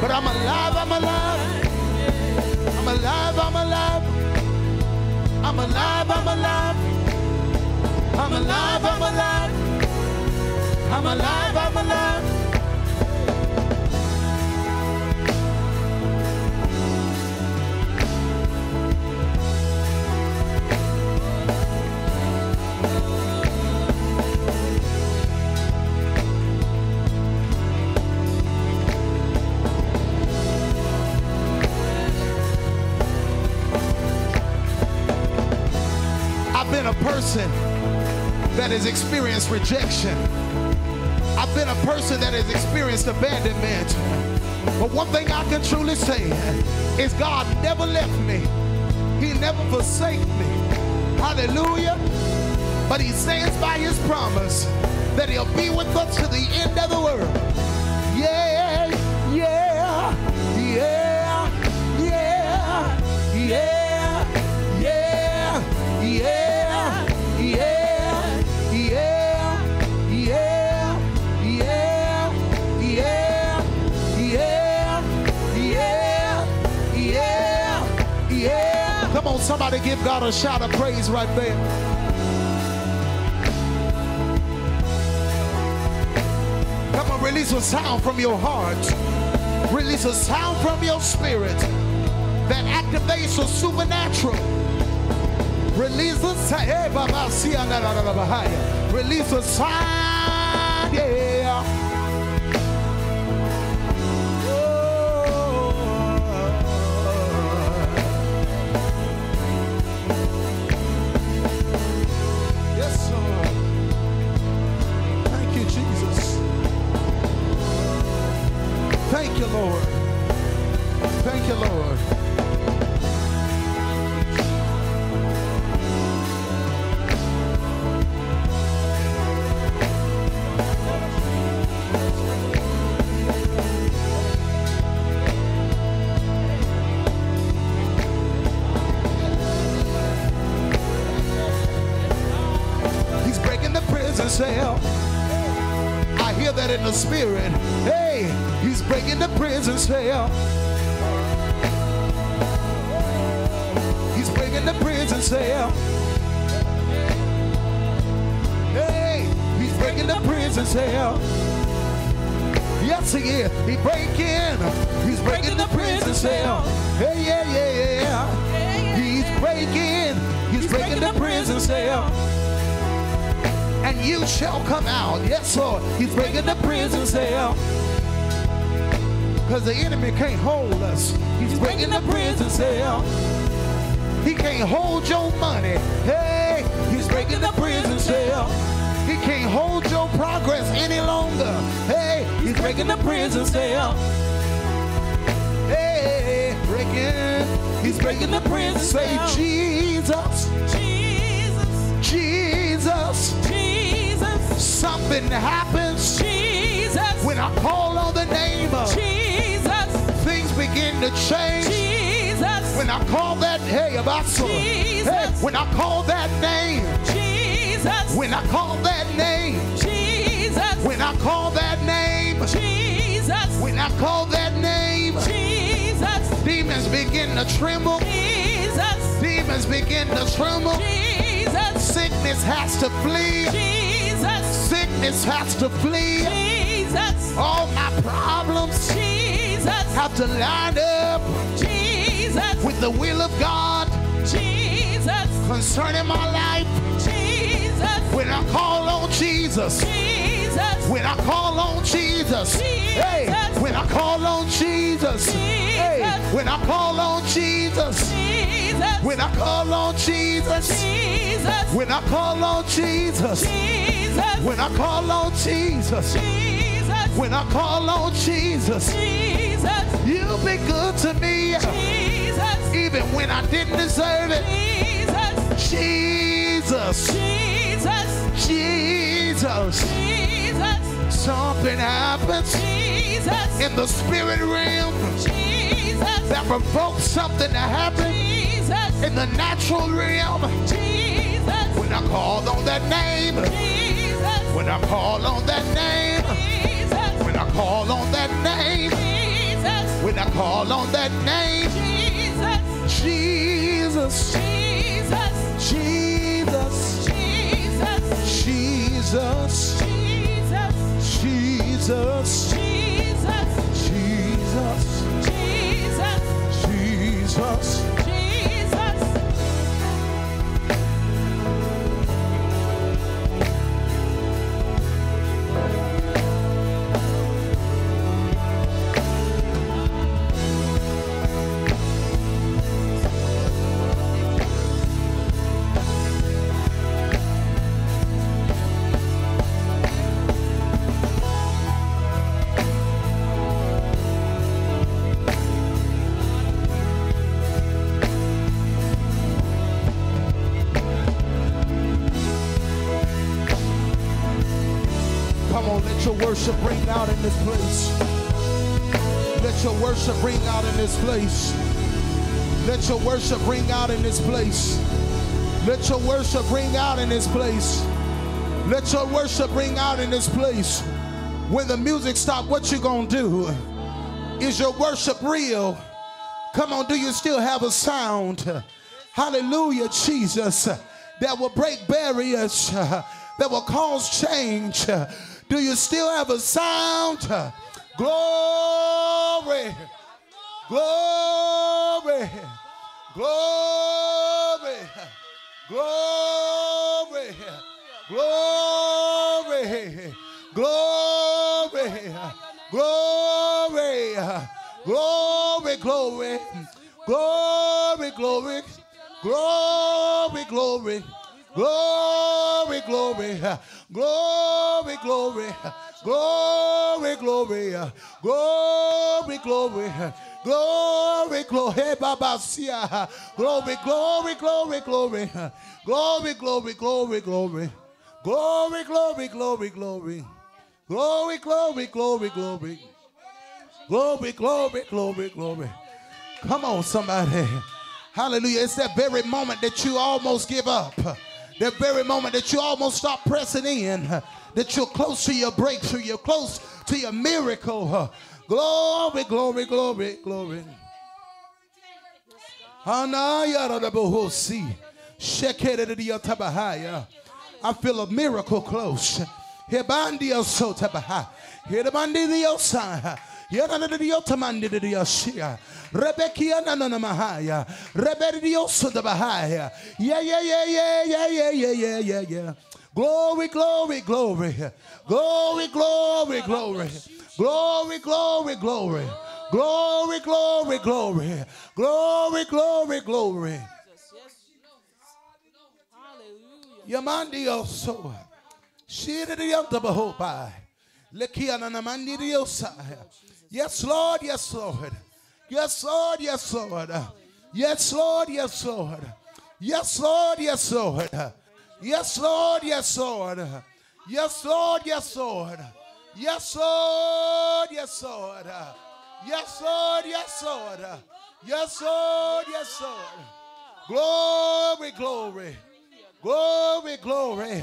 but I'm alive, I'm alive. I'm alive, I'm alive. I'm alive, I'm alive. I'm alive, I'm alive. I'm alive, I'm alive. Person that has experienced rejection. I've been a person that has experienced abandonment. But one thing I can truly say is God never left me. He never forsake me. Hallelujah. But he stands by his promise that he'll be with us to the end of the world. Somebody give God a shout of praise right there. Come on, release a sound from your heart. Release a sound from your spirit that activates the supernatural. Release a sound. Release a sound. Yeah. To tremble. Jesus, Demons begin to tremble. Jesus, Sickness has to flee. Jesus, Sickness has to flee. Jesus, All my problems Jesus, have to line up Jesus, with the will of God Jesus, concerning my life. Jesus, When I call on Jesus, Jesus, when I call on Jesus, hey, when I call on Jesus, hey, Jesus. when I call on Jesus, Jesus, when I call on Jesus, Jesus, when I call on Jesus, Jesus, when I call on Jesus, Jesus, when I call on Jesus, Jesus, you've been good to me, Jesus, even when I didn't deserve it. Jesus, Jesus, Jesus, Jesus, Jesus, something happens Jesus, in the spirit realm that provoked something to happen Jesus. in the natural realm. Jesus. When I call on that name, Jesus. when I call on that name, when I call on that name, when I call on that name, Jesus, Jesus, Jesus, Jesus, Jesus, Jesus. Jesus. Jesus, place. Let your worship ring out in this place. Let your worship ring out in this place. Let your worship ring out in this place. Let your worship ring out in this place. When the music stop, what you gonna do? Is your worship real? Come on, do you still have a sound? Hallelujah, Jesus. That will break barriers, that will cause change. Do you still have a sound? Glory, glory, glory, glory, glory, glory, glory, glory, glory, glory, glory, glory, glory, Glory, glory, glory, glory, glory, glory, glory, glory. Glory, glory, Babasia. Glory, glory, glory, glory. Glory, glory, glory, glory. Glory, glory, glory, glory. Glory, glory, glory, glory. Glory, glory, glory, glory. Come on, somebody. Hallelujah. It's that very moment that you almost give up. That very moment that you almost stop pressing in. That you're close to your breakthrough. You're close to your miracle. Glory, glory, glory, glory. I feel a miracle close. Hebandiyosotabaha. Hebandiyosa. Yeranadiyotамandidiyashia. Rebekia nananamahaya. Rebediyosodabahaya. Yeah, yeah, yeah, yeah, yeah, yeah, yeah, yeah, yeah, yeah. Glory, glory, glory. Glory, glory, glory. Glory, glory, glory. Glory, glory, glory. Glory, glory, glory. Yamandio so. Yes, Lord, yes, Lord. Yes, Lord, yes, Lord. Yes, Lord, yes, Lord. Yes, Lord, yes, Lord. Yes, Lord, yes, Lord. Yes, Lord, yes, Lord. Yes, Lord, yes, Lord. Yes, Lord, yes, Lord. Yes, Lord, yes, Lord. Glory, glory. Glory, glory.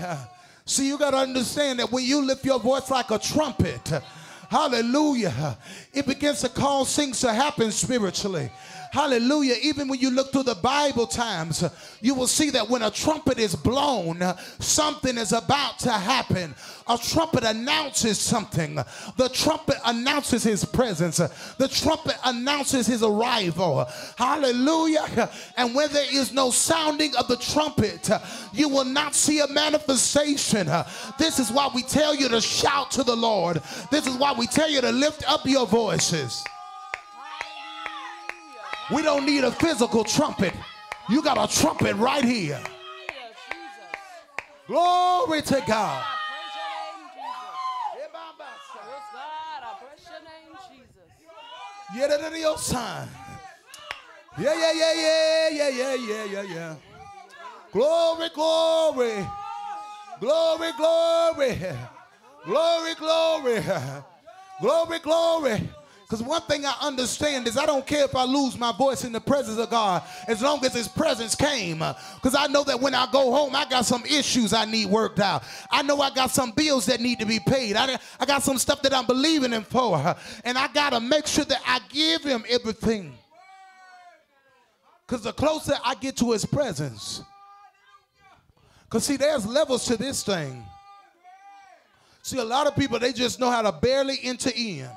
See, you got to understand that when you lift your voice like a trumpet, hallelujah, it begins to cause things to happen spiritually. Hallelujah. Even when you look through the Bible times, you will see that when a trumpet is blown, something is about to happen. A trumpet announces something. The trumpet announces his presence. The trumpet announces his arrival. Hallelujah. And when there is no sounding of the trumpet, you will not see a manifestation. This is why we tell you to shout to the Lord. This is why we tell you to lift up your voices. We don't need a physical trumpet. You got a trumpet right here. Glory to God. Yeah, that your sign. Yeah, yeah, yeah, yeah, yeah, yeah, yeah, yeah, yeah. Glory, glory. Glory, glory. Glory, glory. Glory, glory. Because one thing I understand is I don't care if I lose my voice in the presence of God as long as His presence came. Because I know that when I go home, I got some issues I need worked out. I know I got some bills that need to be paid. I, I got some stuff that I'm believing Him for. And I got to make sure that I give Him everything. Because the closer I get to His presence, because see, there's levels to this thing. See, a lot of people, they just know how to barely enter in.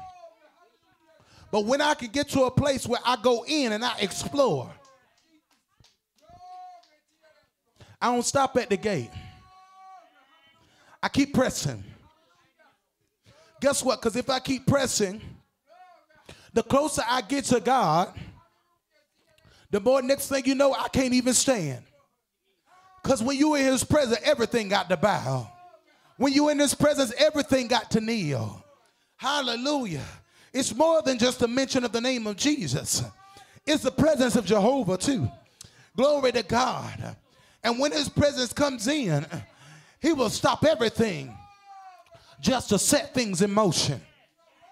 But when I can get to a place where I go in and I explore, I don't stop at the gate. I keep pressing. Guess what? Because if I keep pressing, the closer I get to God, the more next thing you know, I can't even stand. Because when you in his presence, everything got to bow. When you in his presence, everything got to kneel. Hallelujah. It's more than just a mention of the name of Jesus. It's the presence of Jehovah too. Glory to God. And when his presence comes in, he will stop everything just to set things in motion.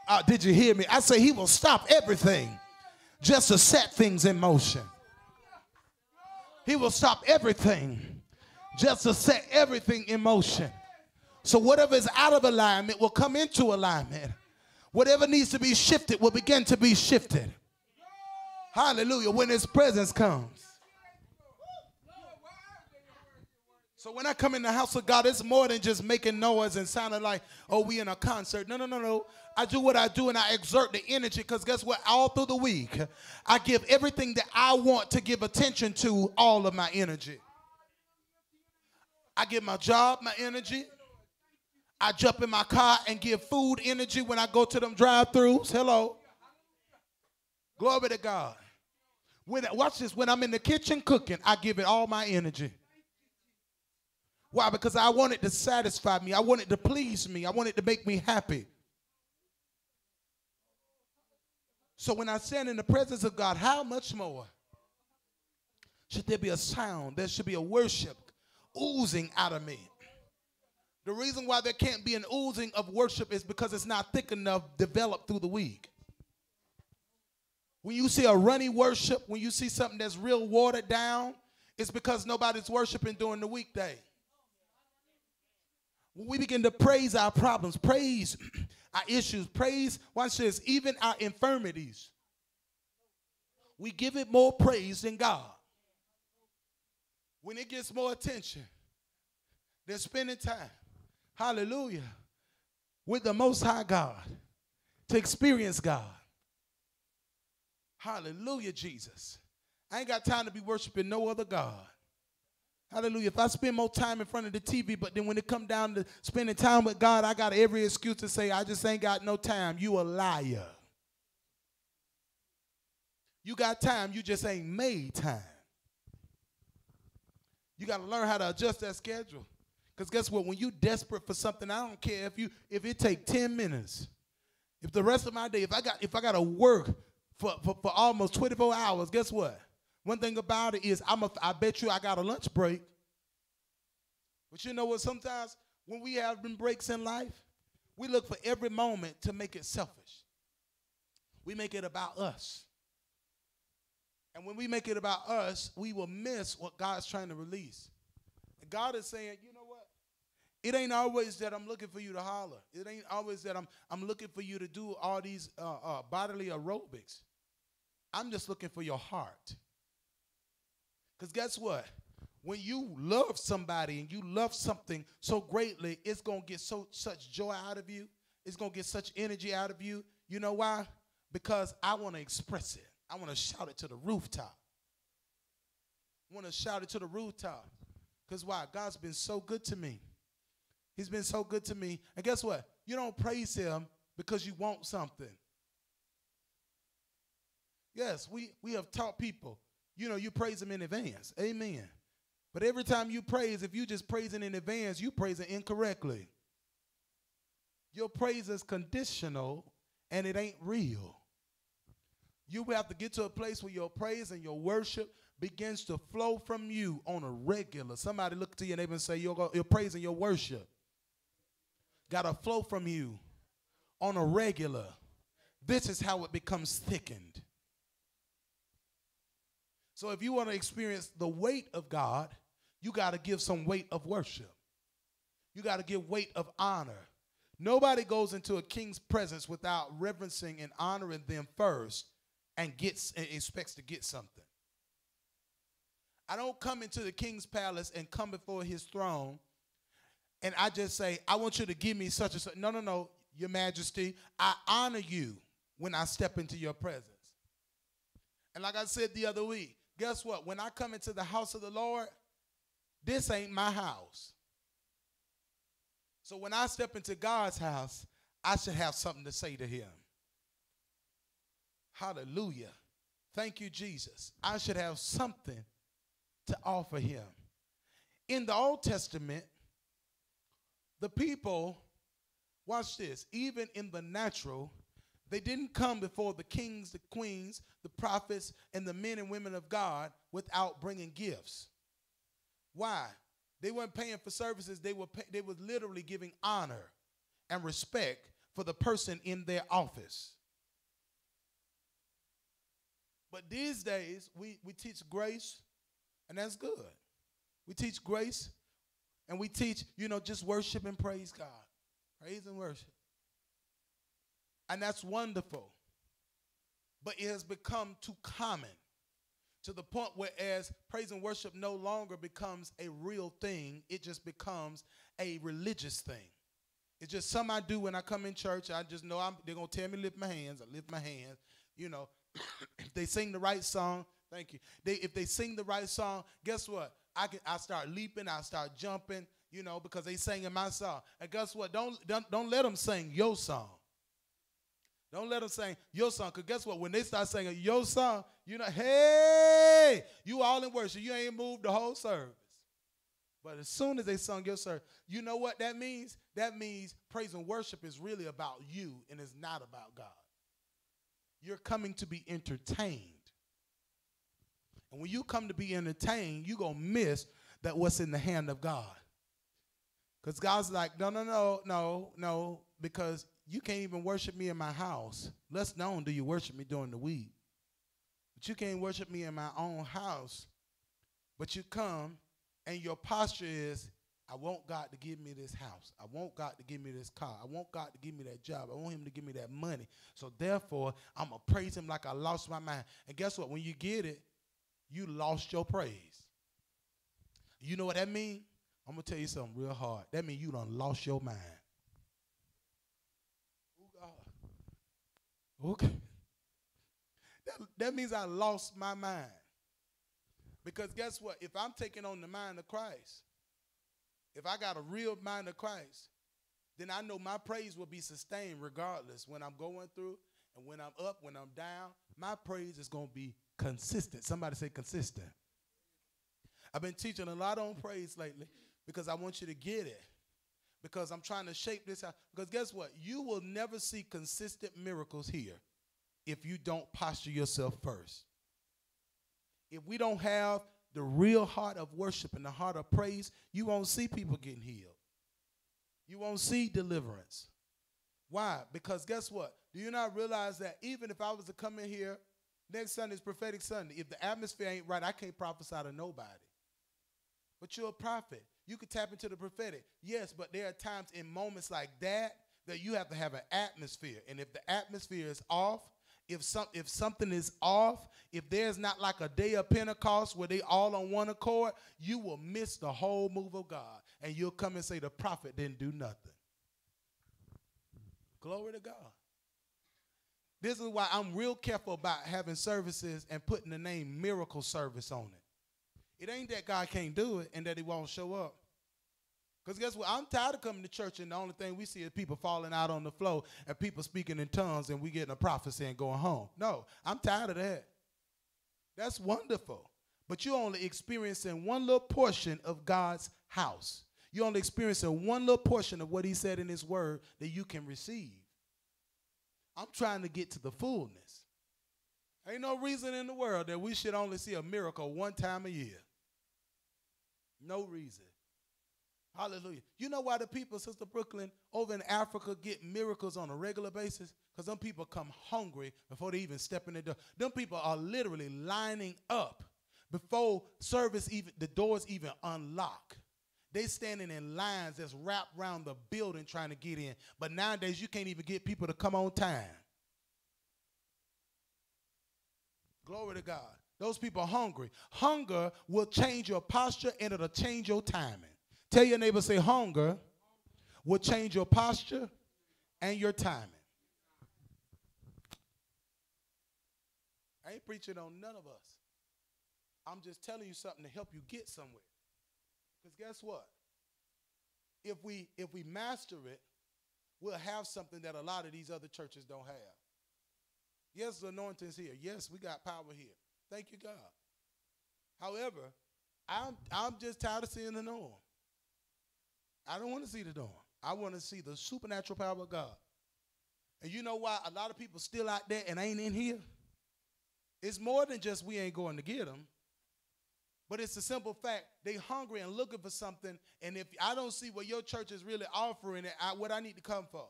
Uh, did you hear me? I say he will stop everything just to set things in motion. He will stop everything just to set everything in motion. So whatever is out of alignment will come into alignment. Whatever needs to be shifted will begin to be shifted. Hallelujah. When his presence comes. So when I come in the house of God, it's more than just making noise and sounding like, oh, we in a concert. No, no, no, no. I do what I do and I exert the energy because guess what? All through the week, I give everything that I want to give attention to all of my energy. I give my job my energy. I jump in my car and give food energy when I go to them drive-throughs. Hello. Glory to God. When watch this, when I'm in the kitchen cooking, I give it all my energy. Why? Because I want it to satisfy me. I want it to please me. I want it to make me happy. So when I stand in the presence of God, how much more should there be a sound? There should be a worship oozing out of me. The reason why there can't be an oozing of worship is because it's not thick enough developed through the week. When you see a runny worship, when you see something that's real watered down, it's because nobody's worshiping during the weekday. When we begin to praise our problems, praise our issues, praise, watch this, even our infirmities, we give it more praise than God. When it gets more attention than spending time, hallelujah, with the Most High God to experience God. Hallelujah, Jesus. I ain't got time to be worshiping no other God. Hallelujah. If I spend more time in front of the TV, but then when it come down to spending time with God, I got every excuse to say, I just ain't got no time. You a liar. You got time, you just ain't made time. You got to learn how to adjust that schedule. Because guess what? When you're desperate for something, I don't care if you if it take 10 minutes. If the rest of my day, if I got if I gotta work for, for, for almost 24 hours, guess what? One thing about it is I'm a, I bet you I got a lunch break. But you know what? Sometimes when we have breaks in life, we look for every moment to make it selfish. We make it about us. And when we make it about us, we will miss what God's trying to release. And God is saying, you? It ain't always that I'm looking for you to holler. It ain't always that I'm, I'm looking for you to do all these uh, uh, bodily aerobics. I'm just looking for your heart. Because guess what? When you love somebody and you love something so greatly, it's going to get so such joy out of you. It's going to get such energy out of you. You know why? Because I want to express it. I want to shout it to the rooftop. I want to shout it to the rooftop. Because why? God's been so good to me. He's been so good to me. And guess what? You don't praise him because you want something. Yes, we, we have taught people, you know, you praise him in advance. Amen. But every time you praise, if you just praising in advance, you praising incorrectly. Your praise is conditional and it ain't real. You have to get to a place where your praise and your worship begins to flow from you on a regular. Somebody look to your neighbor and say, Your, your praise and your worship got to flow from you on a regular. This is how it becomes thickened. So if you want to experience the weight of God, you got to give some weight of worship. You got to give weight of honor. Nobody goes into a king's presence without reverencing and honoring them first and gets and expects to get something. I don't come into the king's palace and come before his throne and I just say, I want you to give me such and such. No, no, no, your majesty, I honor you when I step into your presence. And like I said the other week, guess what? When I come into the house of the Lord, this ain't my house. So when I step into God's house, I should have something to say to him. Hallelujah. Thank you, Jesus. I should have something to offer him. In the Old Testament, the people, watch this, even in the natural, they didn't come before the kings, the queens, the prophets, and the men and women of God without bringing gifts. Why? They weren't paying for services, they were, pay, they were literally giving honor and respect for the person in their office. But these days, we, we teach grace, and that's good. We teach grace, and we teach, you know, just worship and praise God. Praise and worship. And that's wonderful. But it has become too common. to the point where as praise and worship no longer becomes a real thing, it just becomes a religious thing. It's just something I do when I come in church. I just know I'm, they're gonna tell me to lift my hands. I lift my hands. You know, if they sing the right song, thank you. They if they sing the right song, guess what? I I start leaping. I start jumping. You know, because they singing my song. And guess what? Don't don't, don't let them sing your song. Don't let them sing your song. Because guess what? When they start singing your song, you know, hey, you all in worship. You ain't moved the whole service. But as soon as they sung your service, you know what that means? That means praise and worship is really about you and it's not about God. You're coming to be entertained. And when you come to be entertained, you're going to miss that what's in the hand of God. Because God's like, no, no, no, no, no, because you can't even worship me in my house. Less known do you worship me during the week. But you can't worship me in my own house. But you come and your posture is, I want God to give me this house. I want God to give me this car. I want God to give me that job. I want Him to give me that money. So therefore, I'm going to praise Him like I lost my mind. And guess what? When you get it, you lost your praise. You know what that means? I'm to tell you something real hard. That means you done lost your mind. Okay. That, that means I lost my mind. Because guess what? If I'm taking on the mind of Christ, if I got a real mind of Christ, then I know my praise will be sustained regardless when I'm going through and when I'm up, when I'm down. My praise is going to be consistent. Somebody say consistent. I've been teaching a lot on praise lately because I want you to get it. Because I'm trying to shape this out. Because guess what? You will never see consistent miracles here if you don't posture yourself first. If we don't have the real heart of worship and the heart of praise, you won't see people getting healed. You won't see deliverance. Why? Because guess what? Do you not realize that even if I was to come in here next Sunday is prophetic Sunday, if the atmosphere ain't right, I can't prophesy to nobody. But you're a prophet. You can tap into the prophetic. Yes, but there are times in moments like that that you have to have an atmosphere. And if the atmosphere is off, if some if something is off, if there's not like a day of Pentecost where they all on one accord, you will miss the whole move of God. And you'll come and say the prophet didn't do nothing. Glory to God. This is why I'm real careful about having services and putting the name miracle service on it. It ain't that God can't do it and that he won't show up. Because guess what? I'm tired of coming to church and the only thing we see is people falling out on the floor and people speaking in tongues and we getting a prophecy and going home. No, I'm tired of that. That's wonderful. But you're only experiencing one little portion of God's house. You're only experiencing one little portion of what he said in his word that you can receive. I'm trying to get to the fullness. Ain't no reason in the world that we should only see a miracle one time a year. No reason. Hallelujah. You know why the people, Sister Brooklyn, over in Africa get miracles on a regular basis? Because them people come hungry before they even step in the door. Them people are literally lining up before service even the doors even unlock. They standing in lines that's wrapped around the building trying to get in. But nowadays you can't even get people to come on time. Glory to God. Those people are hungry. Hunger will change your posture and it'll change your timing. Tell your neighbor, say, hunger will change your posture and your timing. I ain't preaching on none of us. I'm just telling you something to help you get somewhere. Because guess what? If we if we master it, we'll have something that a lot of these other churches don't have. Yes, the anointing's here. Yes, we got power here. Thank you, God. However, I'm I'm just tired of seeing the norm. I don't want to see the norm. I want to see the supernatural power of God. And you know why a lot of people still out there and ain't in here? It's more than just we ain't going to get them. But it's a simple fact. They hungry and looking for something. And if I don't see what your church is really offering, it, I, what I need to come for,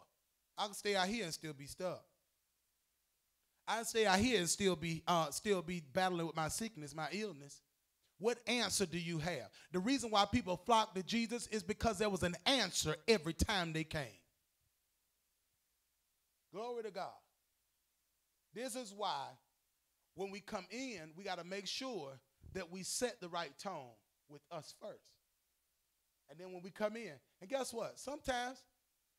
I can stay out here and still be stuck. I can stay out here and still be uh, still be battling with my sickness, my illness. What answer do you have? The reason why people flock to Jesus is because there was an answer every time they came. Glory to God. This is why when we come in, we got to make sure that we set the right tone with us first. And then when we come in, and guess what? Sometimes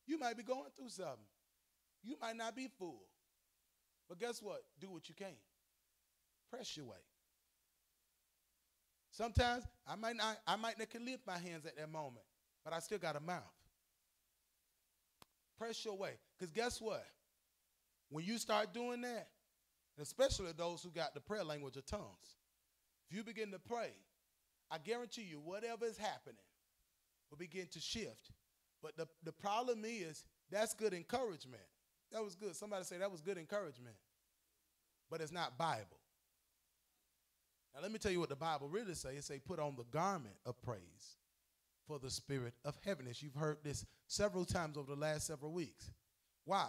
you might be going through something. You might not be full. But guess what? Do what you can. Press your way. Sometimes I might not I might not can lift my hands at that moment, but I still got a mouth. Press your way. Because guess what? When you start doing that, especially those who got the prayer language of tongues, you begin to pray, I guarantee you, whatever is happening will begin to shift. But the, the problem is, that's good encouragement. That was good. Somebody say that was good encouragement. But it's not Bible. Now let me tell you what the Bible really says. It say put on the garment of praise for the spirit of heaviness. You've heard this several times over the last several weeks. Why?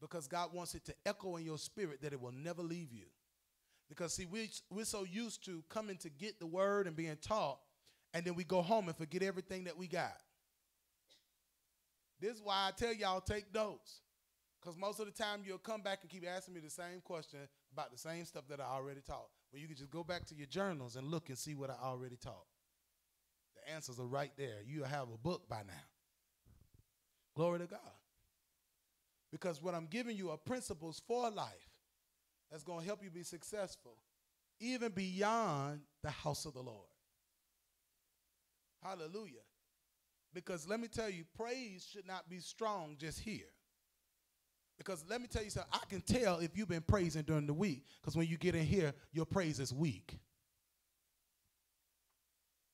Because God wants it to echo in your spirit that it will never leave you. Because see, we, we're so used to coming to get the word and being taught, and then we go home and forget everything that we got. This is why I tell y'all take notes. Because most of the time you'll come back and keep asking me the same question about the same stuff that I already taught. Well, you can just go back to your journals and look and see what I already taught. The answers are right there. You have a book by now. Glory to God. Because what I'm giving you are principles for life that's going to help you be successful, even beyond the house of the Lord. Hallelujah. Because let me tell you, praise should not be strong just here. Because let me tell you something, I can tell if you've been praising during the week, because when you get in here, your praise is weak.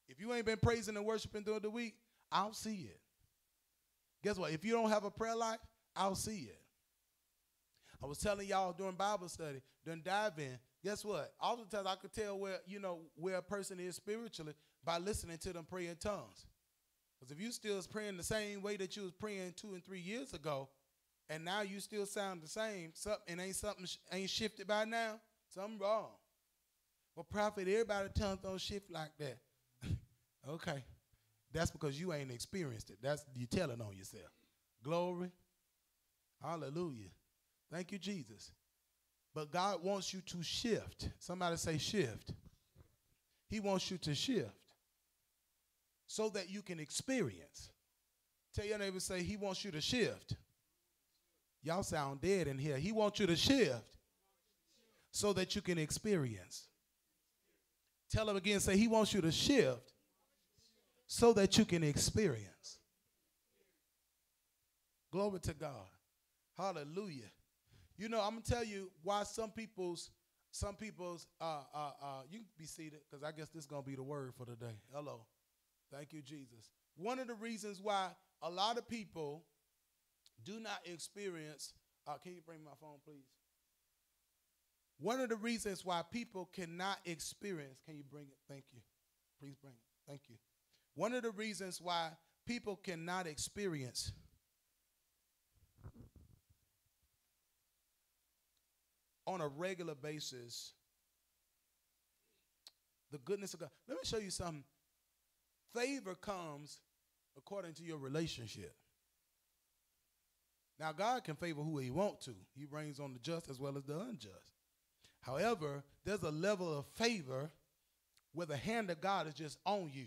If you ain't been praising and worshiping during the week, I'll see it. Guess what? If you don't have a prayer life, I'll see it. I was telling y'all during Bible study, during dive in, guess what? Oftentimes I could tell where, you know, where a person is spiritually by listening to them pray in tongues. Because if you still praying the same way that you was praying two and three years ago, and now you still sound the same, something ain't something ain't shifted by now, something wrong. Well, prophet, everybody tongues don't shift like that. okay. That's because you ain't experienced it. That's you telling on yourself. Glory. Hallelujah. Thank you, Jesus. But God wants you to shift. Somebody say shift. He wants you to shift so that you can experience. Tell your neighbor, say, He wants you to shift. Y'all sound dead in here. He wants you to shift so that you can experience. Tell him again, say, He wants you to shift so that you can experience. Glory to God. Hallelujah. You know, I'm gonna tell you why some people's some people's uh uh uh you can be seated because I guess this is gonna be the word for today. Hello. Thank you, Jesus. One of the reasons why a lot of people do not experience uh, can you bring my phone, please? One of the reasons why people cannot experience, can you bring it? Thank you. Please bring it. Thank you. One of the reasons why people cannot experience on a regular basis the goodness of God. Let me show you something. Favor comes according to your relationship. Now, God can favor who He want to. He rains on the just as well as the unjust. However, there's a level of favor where the hand of God is just on you.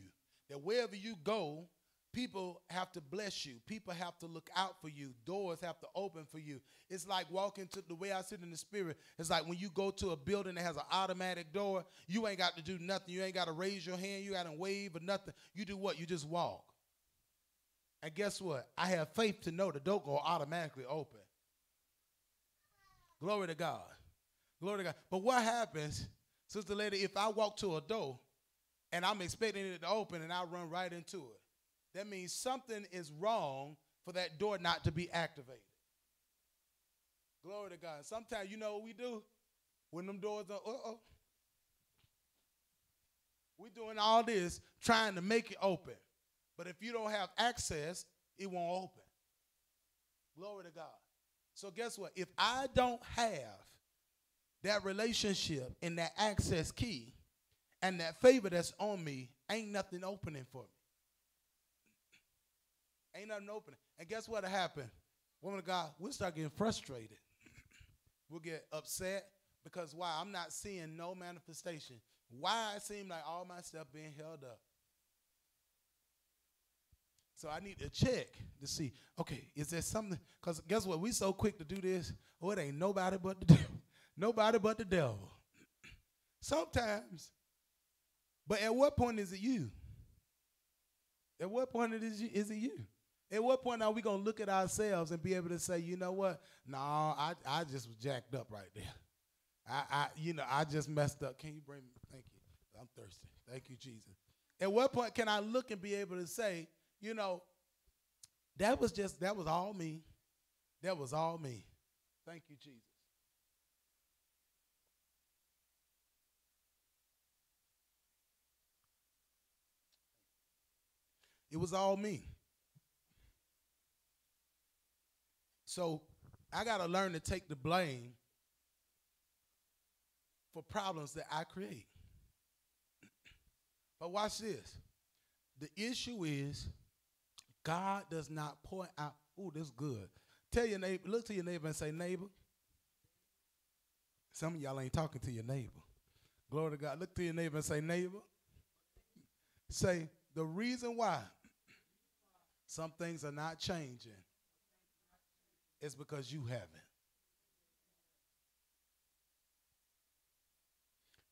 That wherever you go, people have to bless you. People have to look out for you. Doors have to open for you. It's like walking to the way I sit in the spirit. It's like when you go to a building that has an automatic door, you ain't got to do nothing. You ain't got to raise your hand. You got to wave or nothing. You do what? You just walk. And guess what? I have faith to know the door go automatically open. Glory to God. Glory to God. But what happens, Sister Lady, if I walk to a door and I'm expecting it to open and I run right into it? That means something is wrong for that door not to be activated. Glory to God. Sometimes you know what we do? When them doors are, uh-oh. We're doing all this trying to make it open. But if you don't have access, it won't open. Glory to God. So guess what? If I don't have that relationship and that access key and that favor that's on me, ain't nothing opening for me. Ain't nothing opening. And guess what happened? Woman of God, we'll start getting frustrated. we'll get upset. Because why? I'm not seeing no manifestation. Why it seem like all my stuff being held up? So I need to check to see, okay, is there something? Because guess what? We so quick to do this. Oh, it ain't nobody but the devil. Nobody but the devil. Sometimes. But at what point is it you? At what point is it you? At what point are we going to look at ourselves and be able to say, you know what? No, I, I just was jacked up right there. I, I, you know, I just messed up. Can you bring me? Thank you. I'm thirsty. Thank you, Jesus. At what point can I look and be able to say, you know, that was just, that was all me. That was all me. Thank you, Jesus. It was all me. So I got to learn to take the blame for problems that I create. But watch this. The issue is God does not point out, oh, this is good. Tell your neighbor, look to your neighbor and say, neighbor. Some of y'all ain't talking to your neighbor. Glory to God. Look to your neighbor and say, neighbor. Say, the reason why some things are not changing is because you haven't.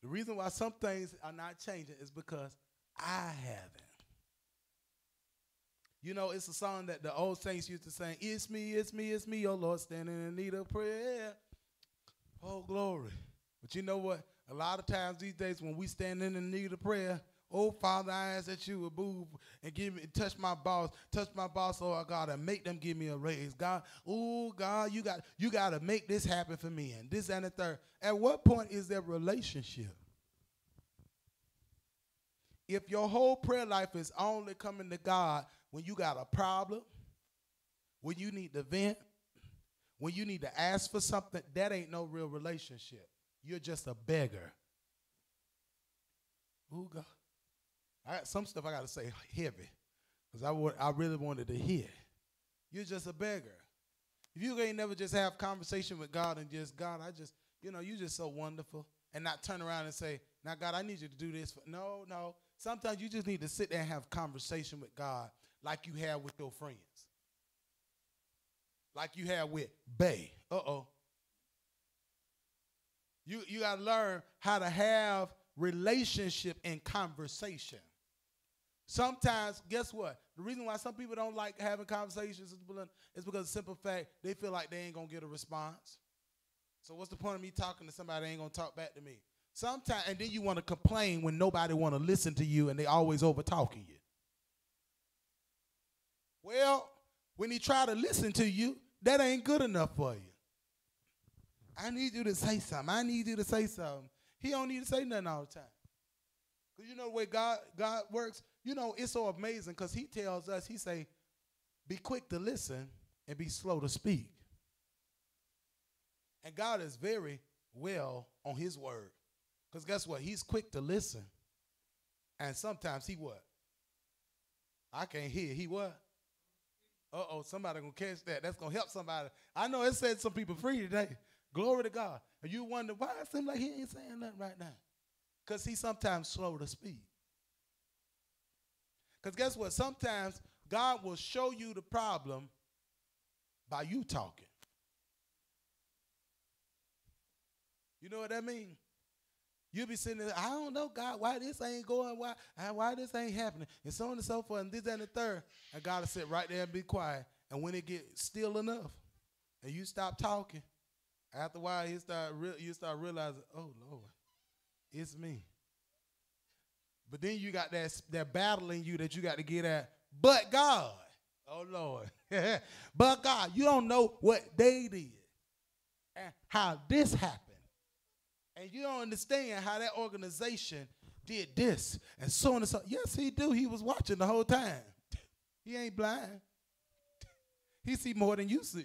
The reason why some things are not changing is because I haven't. You know, it's a song that the old saints used to sing. It's me, it's me, it's me, oh Lord, standing in need of prayer. Oh, glory. But you know what? A lot of times these days when we stand in need of prayer, oh Father, I ask that you would move and give me touch my boss, touch my boss, oh God, and make them give me a raise. God, oh God, you got you got to make this happen for me. And this and the third. At what point is there relationship? If your whole prayer life is only coming to God when you got a problem, when you need to vent, when you need to ask for something, that ain't no real relationship. You're just a beggar. Oh God. I got some stuff I gotta say heavy. Because I I really wanted to hear. You're just a beggar. If you ain't never just have conversation with God and just God, I just, you know, you just so wonderful. And not turn around and say, now God, I need you to do this. For, no, no. Sometimes you just need to sit there and have conversation with God like you have with your friends. Like you have with Bay. Uh-oh. You, you got to learn how to have relationship and conversation. Sometimes, guess what? The reason why some people don't like having conversations is because simple fact they feel like they ain't gonna get a response. So what's the point of me talking to somebody that ain't gonna talk back to me? Sometimes, and then you want to complain when nobody want to listen to you and they always over talking you. Well, when he try to listen to you, that ain't good enough for you. I need you to say something. I need you to say something. He don't need to say nothing all the time. Because you know the way God, God works? You know, it's so amazing because he tells us, he say, be quick to listen and be slow to speak. And God is very well on his word. Because guess what? He's quick to listen. And sometimes he what? I can't hear. He what? Uh-oh, somebody gonna catch that. That's gonna help somebody. I know it set some people free today. Glory to God. And you wonder why it seems like he ain't saying nothing right now. Because he's sometimes slow to speak. Because guess what? Sometimes God will show you the problem by you talking. You know what that means? You'll be sitting there, I don't know, God, why this ain't going, why, why this ain't happening, and so on and so forth, and this and the third. And God will sit right there and be quiet. And when it gets still enough, and you stop talking, after a while, you start, you start realizing, oh, Lord, it's me. But then you got that, that battle in you that you got to get at, but God. Oh, Lord. but God, you don't know what they did and how this happened. And you don't understand how that organization did this and so on and so. Yes, he do. He was watching the whole time. He ain't blind. He see more than you see.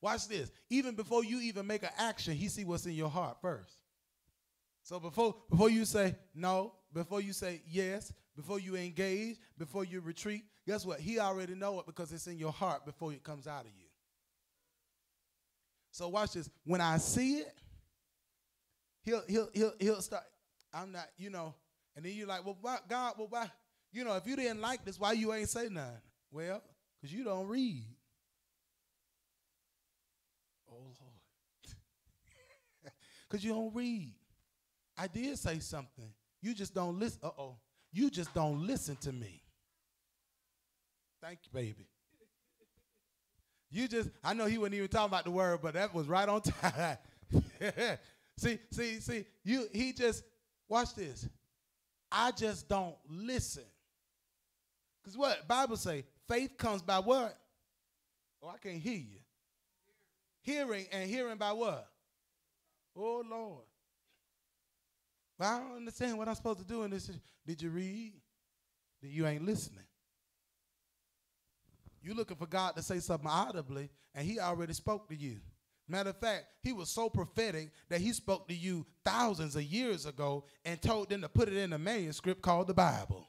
Watch this. Even before you even make an action, he see what's in your heart first. So before before you say no, before you say yes, before you engage, before you retreat, guess what? He already know it because it's in your heart before it comes out of you. So watch this. When I see it, he'll he'll he'll he'll start. I'm not, you know, and then you're like, well, why, God, well, why, you know, if you didn't like this, why you ain't say nothing? Well, because you don't read. Oh Lord, because you don't read. I did say something. You just don't listen. Uh oh, you just don't listen to me. Thank you, baby. You just, I know he wasn't even talking about the word, but that was right on time. see, see, see, you he just watch this. I just don't listen. Because what Bible say? Faith comes by what? Oh, I can't hear you. Hearing and hearing by what? Oh Lord. Well, I don't understand what I'm supposed to do in this. Did you read? Then you ain't listening. You looking for God to say something audibly, and He already spoke to you. Matter of fact, He was so prophetic that He spoke to you thousands of years ago and told them to put it in a manuscript called the Bible.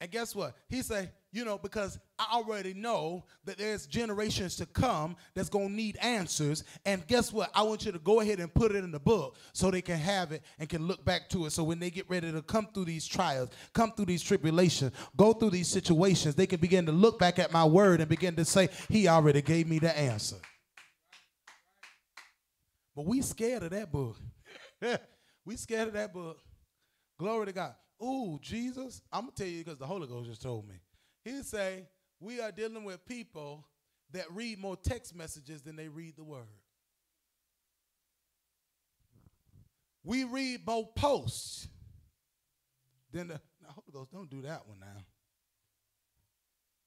And guess what? He said, you know, because I already know that there's generations to come that's going to need answers. And guess what? I want you to go ahead and put it in the book so they can have it and can look back to it. So when they get ready to come through these trials, come through these tribulations, go through these situations, they can begin to look back at my word and begin to say, He already gave me the answer. But we scared of that book. we scared of that book. Glory to God. Ooh, Jesus. I'm going to tell you because the Holy Ghost just told me. He say, we are dealing with people that read more text messages than they read the word. We read more posts than the now, Holy Ghost. Don't do that one now.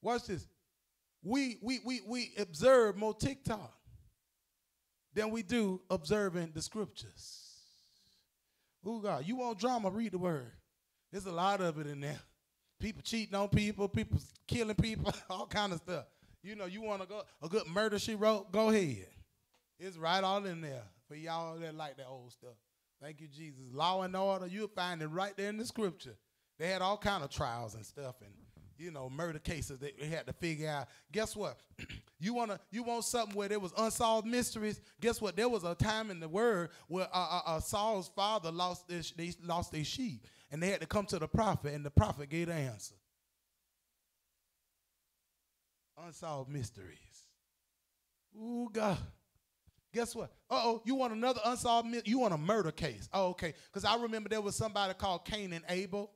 Watch this. We we we we observe more TikTok than we do observing the scriptures. Ooh, God, you want drama? Read the word. There's a lot of it in there. People cheating on people, people killing people, all kind of stuff. You know, you want to go a good murder she wrote? Go ahead. It's right all in there for y'all that like that old stuff. Thank you, Jesus. Law and order, you'll find it right there in the scripture. They had all kind of trials and stuff and you know murder cases that they had to figure out. Guess what? you wanna you want something where there was unsolved mysteries. Guess what? There was a time in the word where uh, uh, uh, Saul's father lost his, they lost their sheep, and they had to come to the prophet, and the prophet gave the answer. Unsolved mysteries. Ooh, God. Guess what? Uh oh, you want another unsolved mystery? You want a murder case? Oh, okay. Because I remember there was somebody called Cain and Abel.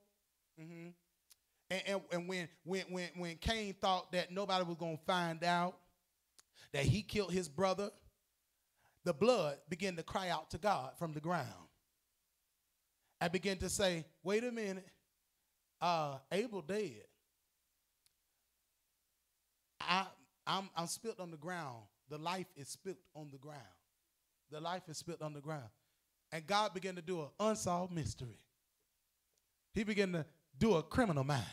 Mm-hmm. And, and, and, when, when, when, when Cain thought that nobody was going to find out that he killed his brother, the blood began to cry out to God from the ground. I began to say, wait a minute, uh, Abel dead. I, I'm, I'm spilt on the ground. The life is spilt on the ground. The life is spilt on the ground. And God began to do an unsolved mystery. He began to do a criminal mind.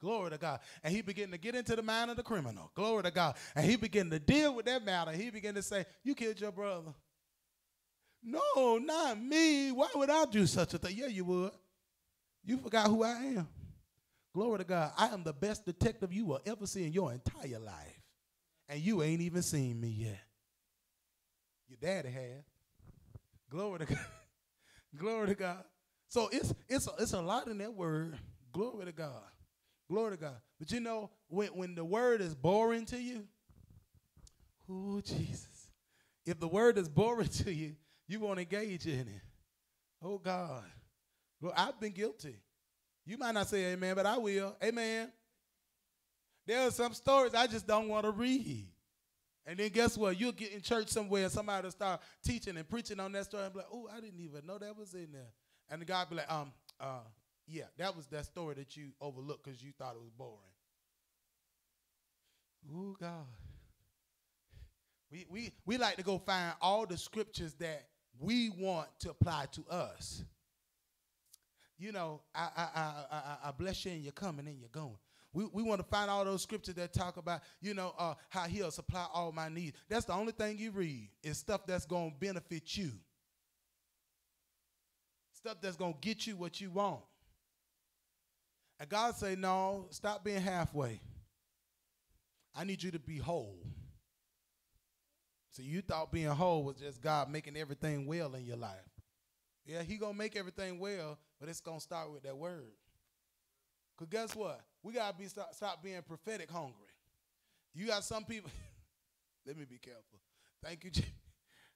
Glory to God. And he began to get into the mind of the criminal. Glory to God. And he began to deal with that matter. He began to say, You killed your brother. No, not me. Why would I do such a thing? Yeah, you would. You forgot who I am. Glory to God. I am the best detective you will ever see in your entire life. And you ain't even seen me yet. Your daddy had. Glory to God. Glory to God. So it's it's a, it's a lot in that word. Glory to God. Glory to God. But you know, when, when the word is boring to you, oh Jesus. If the word is boring to you, you won't engage in it. Oh God. Well, I've been guilty. You might not say amen, but I will. Amen. There are some stories I just don't want to read. And then guess what? You'll get in church somewhere and somebody will start teaching and preaching on that story and be like, oh, I didn't even know that was in there. And the guy be like, um, uh, yeah, that was that story that you overlooked because you thought it was boring. Oh God. We, we, we like to go find all the scriptures that we want to apply to us. You know, I, I, I, I, bless you and you're coming and you're going. We, we want to find all those scriptures that talk about, you know, uh, how he'll supply all my needs. That's the only thing you read is stuff that's going to benefit you. Stuff that's going to get you what you want. And God say, no, stop being halfway. I need you to be whole. So you thought being whole was just God making everything well in your life. Yeah, he gonna make everything well, but it's gonna start with that word. Cause guess what? We gotta be stop, stop being prophetic hungry. You got some people. let me be careful. Thank you.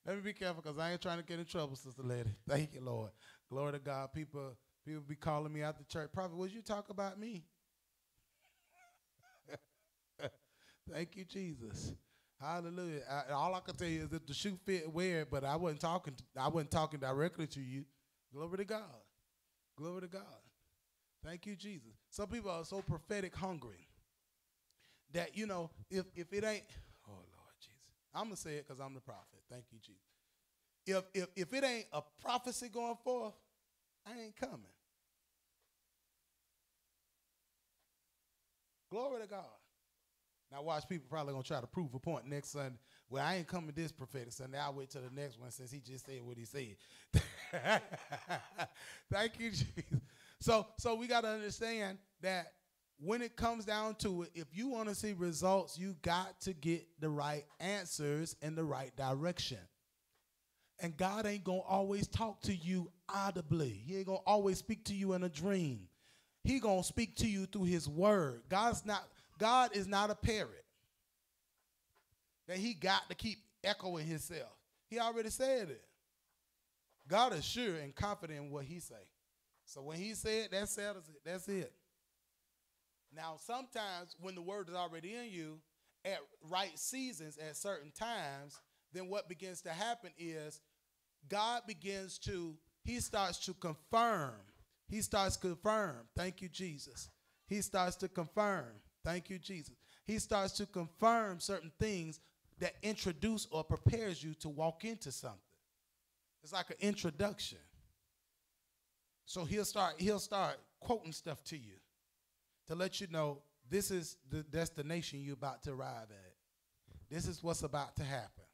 Let me be careful because I ain't trying to get in trouble, sister lady. Thank you, Lord. Glory to God. People, people be calling me out the church. Prophet, would you talk about me? Thank you, Jesus. Hallelujah. I, all I can tell you is that the shoe fit, wear it. But I wasn't talking. To, I wasn't talking directly to you. Glory to God. Glory to God. Thank you, Jesus. Some people are so prophetic hungry that you know if if it ain't. Oh Lord Jesus. I'm gonna say it because I'm the prophet. Thank you, Jesus. If if if it ain't a prophecy going forth, I ain't coming. Glory to God. Now watch people probably gonna try to prove a point next Sunday. Well, I ain't coming this prophetic Sunday. I'll wait till the next one since he just said what he said. Thank you, Jesus. So so we gotta understand that when it comes down to it, if you want to see results, you got to get the right answers in the right direction. And God ain't gonna always talk to you audibly. He ain't gonna always speak to you in a dream. He gonna speak to you through his word. God's not God is not a parrot that he got to keep echoing himself. He already said it. God is sure and confident in what he say. So when he said that settles it. That's it. Now sometimes when the word is already in you at right seasons at certain times, then what begins to happen is God begins to he starts to confirm. He starts to confirm. Thank you Jesus. He starts to confirm. Thank you Jesus. He starts to confirm certain things that introduce or prepares you to walk into something. It's like an introduction. So he'll start he'll start quoting stuff to you to let you know this is the destination you're about to arrive at. This is what's about to happen.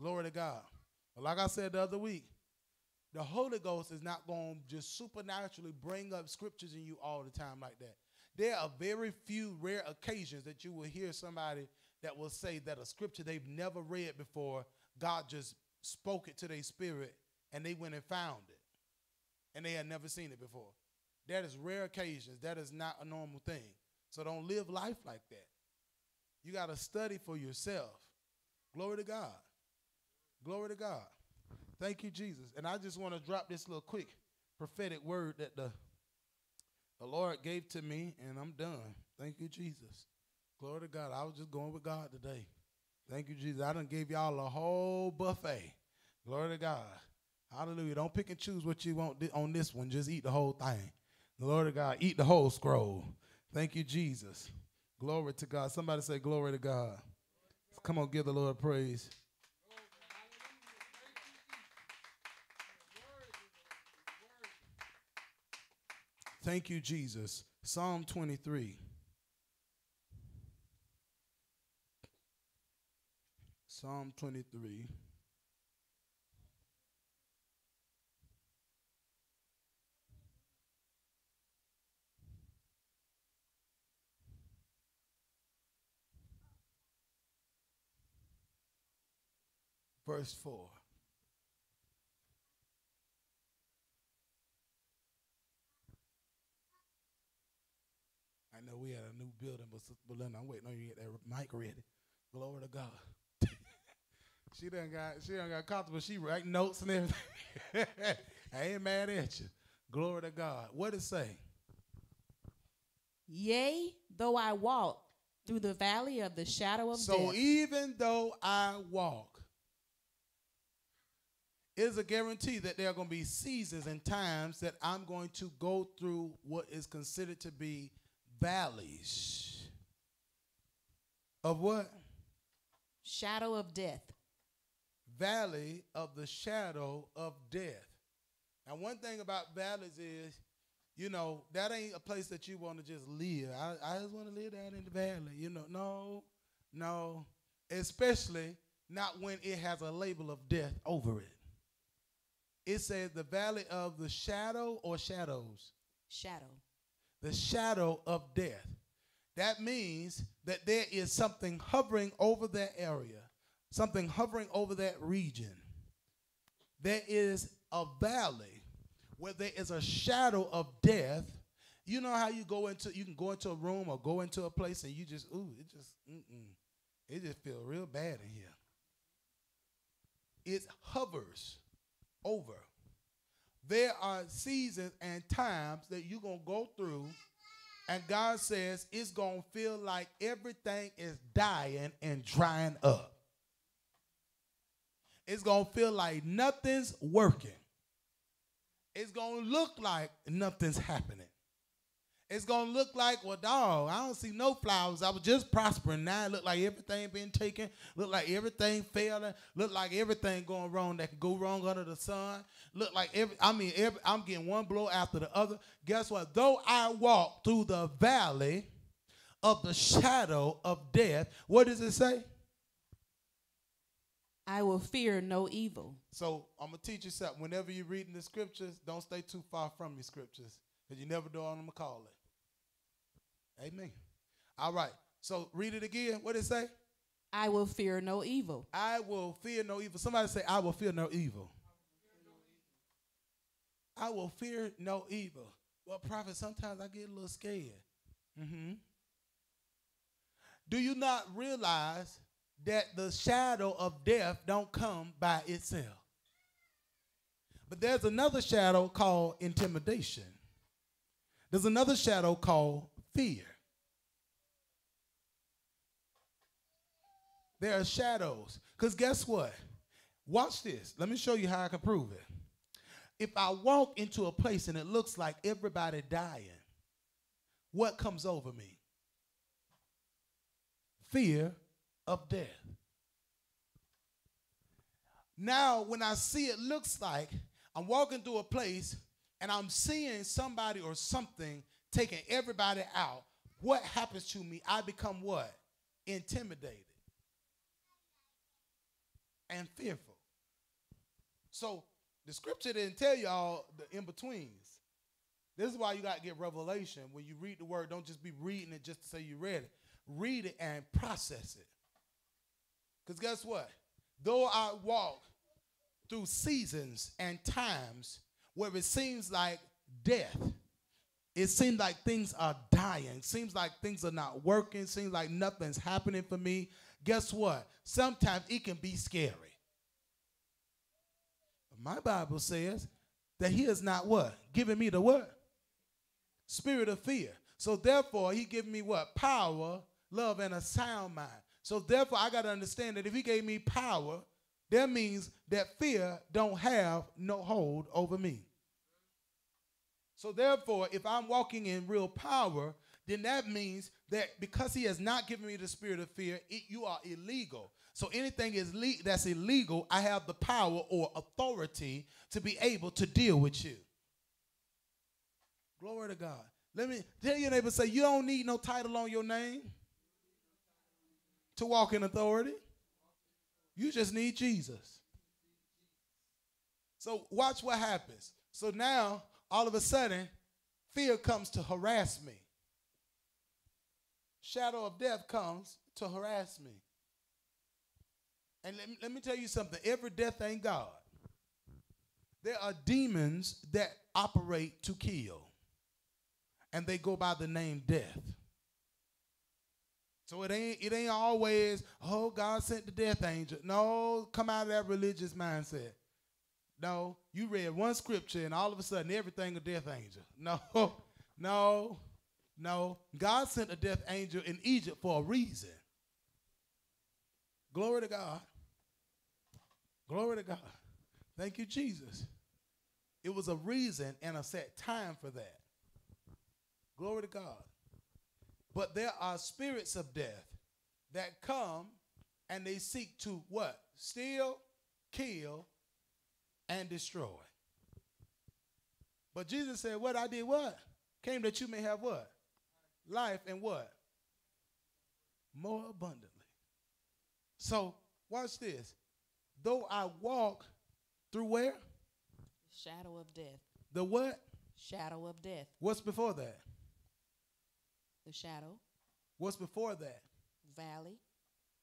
Glory to God. But like I said the other week, the Holy Ghost is not going to just supernaturally bring up scriptures in you all the time like that. There are very few rare occasions that you will hear somebody that will say that a scripture they've never read before, God just spoke it to their spirit and they went and found it. And they had never seen it before. That is rare occasions. That is not a normal thing. So don't live life like that. You got to study for yourself. Glory to God. Glory to God. Thank you, Jesus. And I just want to drop this little quick prophetic word that the, the Lord gave to me, and I'm done. Thank you, Jesus. Glory to God. I was just going with God today. Thank you, Jesus. I done gave y'all a whole buffet. Glory to God. Hallelujah. Don't pick and choose what you want on this one. Just eat the whole thing. Glory to God. Eat the whole scroll. Thank you, Jesus. Glory to God. Somebody say, Glory to God. Come on, give the Lord praise. Thank you, Jesus. Psalm 23. Psalm 23. Verse 4. We had a new building, but Sister Belinda, I'm waiting on you to get that mic ready. Glory to God. she done got she done got comfortable. She write notes and everything. I ain't mad at you. Glory to God. What it say? Yea, though I walk through the valley of the shadow of So death. So even though I walk, it is a guarantee that there are going to be seasons and times that I'm going to go through what is considered to be valleys of what? shadow of death. Valley of the shadow of death. Now, one thing about valleys is, you know, that ain't a place that you want to just live. I, I just want to live down in the valley. You know, no, no. Especially not when it has a label of death over it. It says the valley of the shadow or shadows. Shadow. The shadow of death. That means that there is something hovering over that area, something hovering over that region. There is a valley where there is a shadow of death. You know how you go into you can go into a room or go into a place and you just ooh it just mm-mm, it just feels real bad in here. It hovers over. There are seasons and times that you're gonna go through, and God says it's gonna feel like everything is dying and drying up. It's going to feel like nothing's working. It's going to look like nothing's happening. It's going to look like, well, dog, I don't see no flowers. I was just prospering. Now it look like everything been taken. Look like everything failing. Look like everything going wrong that can go wrong under the sun. Look like every, I mean, every, I'm getting one blow after the other. Guess what? Though I walk through the valley of the shadow of death, what does it say? I will fear no evil. So I'm gonna teach you something. Whenever you're reading the scriptures, don't stay too far from your scriptures, because you never know what I'm gonna call it. Amen. All right. So read it again. What did it say? I will fear no evil. I will fear no evil. Somebody say, I will fear no evil. I will fear no evil. Well, prophet, sometimes I get a little scared. Mm-hmm. Do you not realize that the shadow of death don't come by itself. But there's another shadow called intimidation. There's another shadow called fear. There are shadows. Because guess what? Watch this. Let me show you how I can prove it. If I walk into a place and it looks like everybody dying, what comes over me? Fear of death. Now, when I see it looks like I'm walking through a place and I'm seeing somebody or something taking everybody out, what happens to me? I become what? Intimidated and fearful. So the scripture didn't tell you all the in betweens. This is why you got to get revelation. When you read the word, don't just be reading it just to say you read it. Read it and process it. Because guess what? Though I walk through seasons and times where it seems like death, it seems like things are dying, seems like things are not working, seems like nothing's happening for me. Guess what? Sometimes it can be scary. My Bible says that he is not what? Giving me the what? Spirit of fear. So therefore, he gave me what? Power, love, and a sound mind. So therefore, I got to understand that if he gave me power, that means that fear don't have no hold over me. So therefore, if I'm walking in real power, then that means that because he has not given me the spirit of fear, it, you are illegal. So anything is that's illegal, I have the power or authority to be able to deal with you. Glory to God. Let me tell your neighbor, say, you don't need no title on your name to walk in authority. You just need Jesus. So watch what happens. So now, all of a sudden, fear comes to harass me. Shadow of death comes to harass me. And let me, let me tell you something every death ain't God. There are demons that operate to kill, and they go by the name death. So it ain't it ain't always, oh, God sent the death angel. No, come out of that religious mindset. No, you read one scripture and all of a sudden everything a death angel. No, no, no. God sent a death angel in Egypt for a reason. Glory to God. Glory to God. Thank you, Jesus. It was a reason and a set time for that. Glory to God. But there are spirits of death that come and they seek to what? Steal, kill, and destroy. But Jesus said, What I did what? Came that you may have what? Life and what? More abundantly. So watch this. Though I walk through where? Shadow of death. The what? Shadow of death. What's before that? The shadow. What's before that? Valley.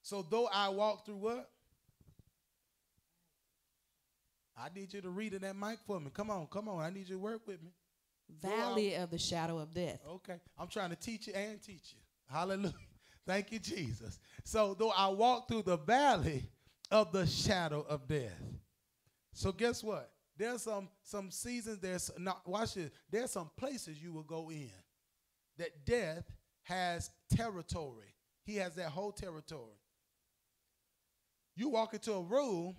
So though I walk through what? I need you to read in that mic for me. Come on, come on. I need you to work with me. Valley of the shadow of death. Okay. I'm trying to teach you and teach you. Hallelujah. Thank you, Jesus. So, though I walk through the valley of the shadow of death. So, guess what? There's some some seasons, there's not watch this. There's some places you will go in that death has territory. He has that whole territory. You walk into a room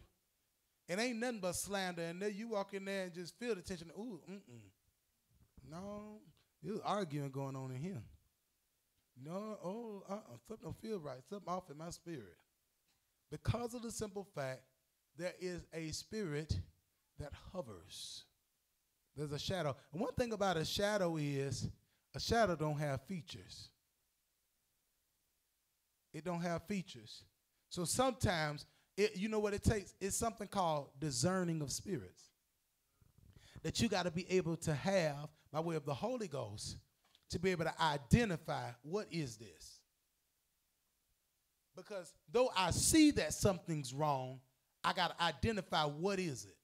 and ain't nothing but slander, and then you walk in there and just feel the tension. Ooh, mm-mm. No, there's arguing going on in here. No, oh, uh-uh, something don't feel right. Something off in my spirit. Because of the simple fact there is a spirit that hovers. There's a shadow. And one thing about a shadow is a shadow don't have features. It don't have features. So sometimes it, you know what it takes? It's something called discerning of spirits. That you got to be able to have by way of the Holy Ghost to be able to identify what is this. Because though I see that something's wrong, I got to identify what is it.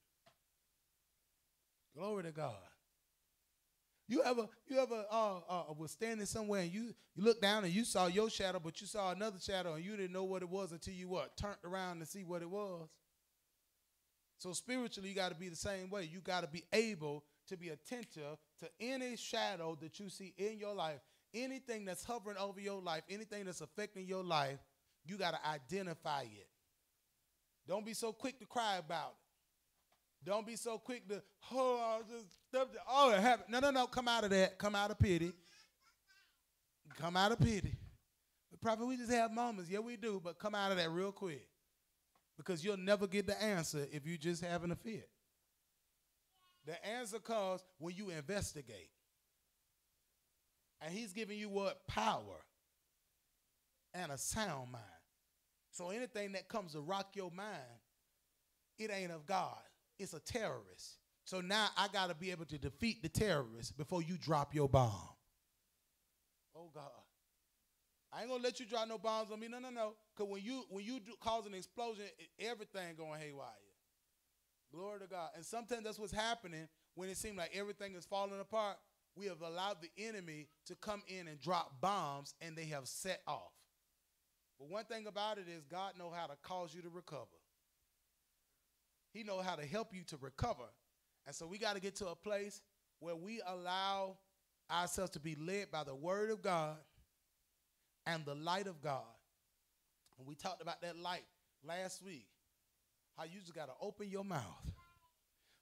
Glory to God. You ever, you ever uh, uh, was standing somewhere and you, you look down and you saw your shadow, but you saw another shadow and you didn't know what it was until you what turned around to see what it was. So spiritually, you got to be the same way. You got to be able to be attentive to any shadow that you see in your life, anything that's hovering over your life, anything that's affecting your life. You got to identify it. Don't be so quick to cry about it. Don't be so quick to, oh, just, oh, it happened. No, no, no. Come out of that. Come out of pity. Come out of pity. But probably we just have moments. Yeah, we do. But come out of that real quick. Because you'll never get the answer if you're just having a fit. The answer comes when you investigate. And he's giving you what? Power and a sound mind. So anything that comes to rock your mind, it ain't of God it's a terrorist. So now I got to be able to defeat the terrorist before you drop your bomb. Oh God. I ain't gonna let you drop no bombs on me. No, no, no. Cause when you when you do, cause an explosion, everything going haywire. Glory to God. And sometimes that's what's happening when it seems like everything is falling apart. We have allowed the enemy to come in and drop bombs, and they have set off. But one thing about it is God know how to cause you to recover. He know how to help you to recover. And so we got to get to a place where we allow ourselves to be led by the word of God and the light of God. And we talked about that light last week. How you just got to open your mouth.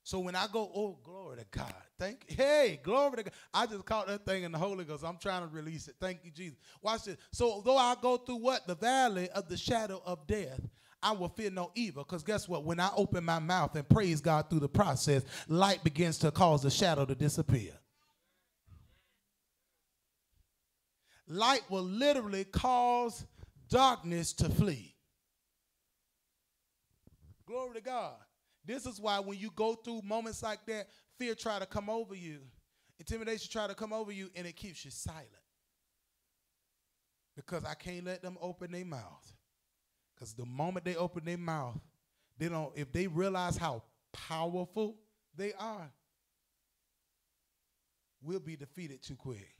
So when I go, oh, glory to God. Thank. Hey, glory to God. I just caught that thing in the Holy Ghost. I'm trying to release it. Thank you, Jesus. Watch this. So though I go through what? The valley of the shadow of death, I will fear no evil. Because guess what? When I open my mouth and praise God through the process, light begins to cause the shadow to disappear. Light will literally cause darkness to flee. Glory to God. This is why when you go through moments like that, fear try to come over you. Intimidation try to come over you and it keeps you silent. Because I can't let them open their mouth. Because the moment they open their mouth, they don't, if they realize how powerful they are, we'll be defeated too quick.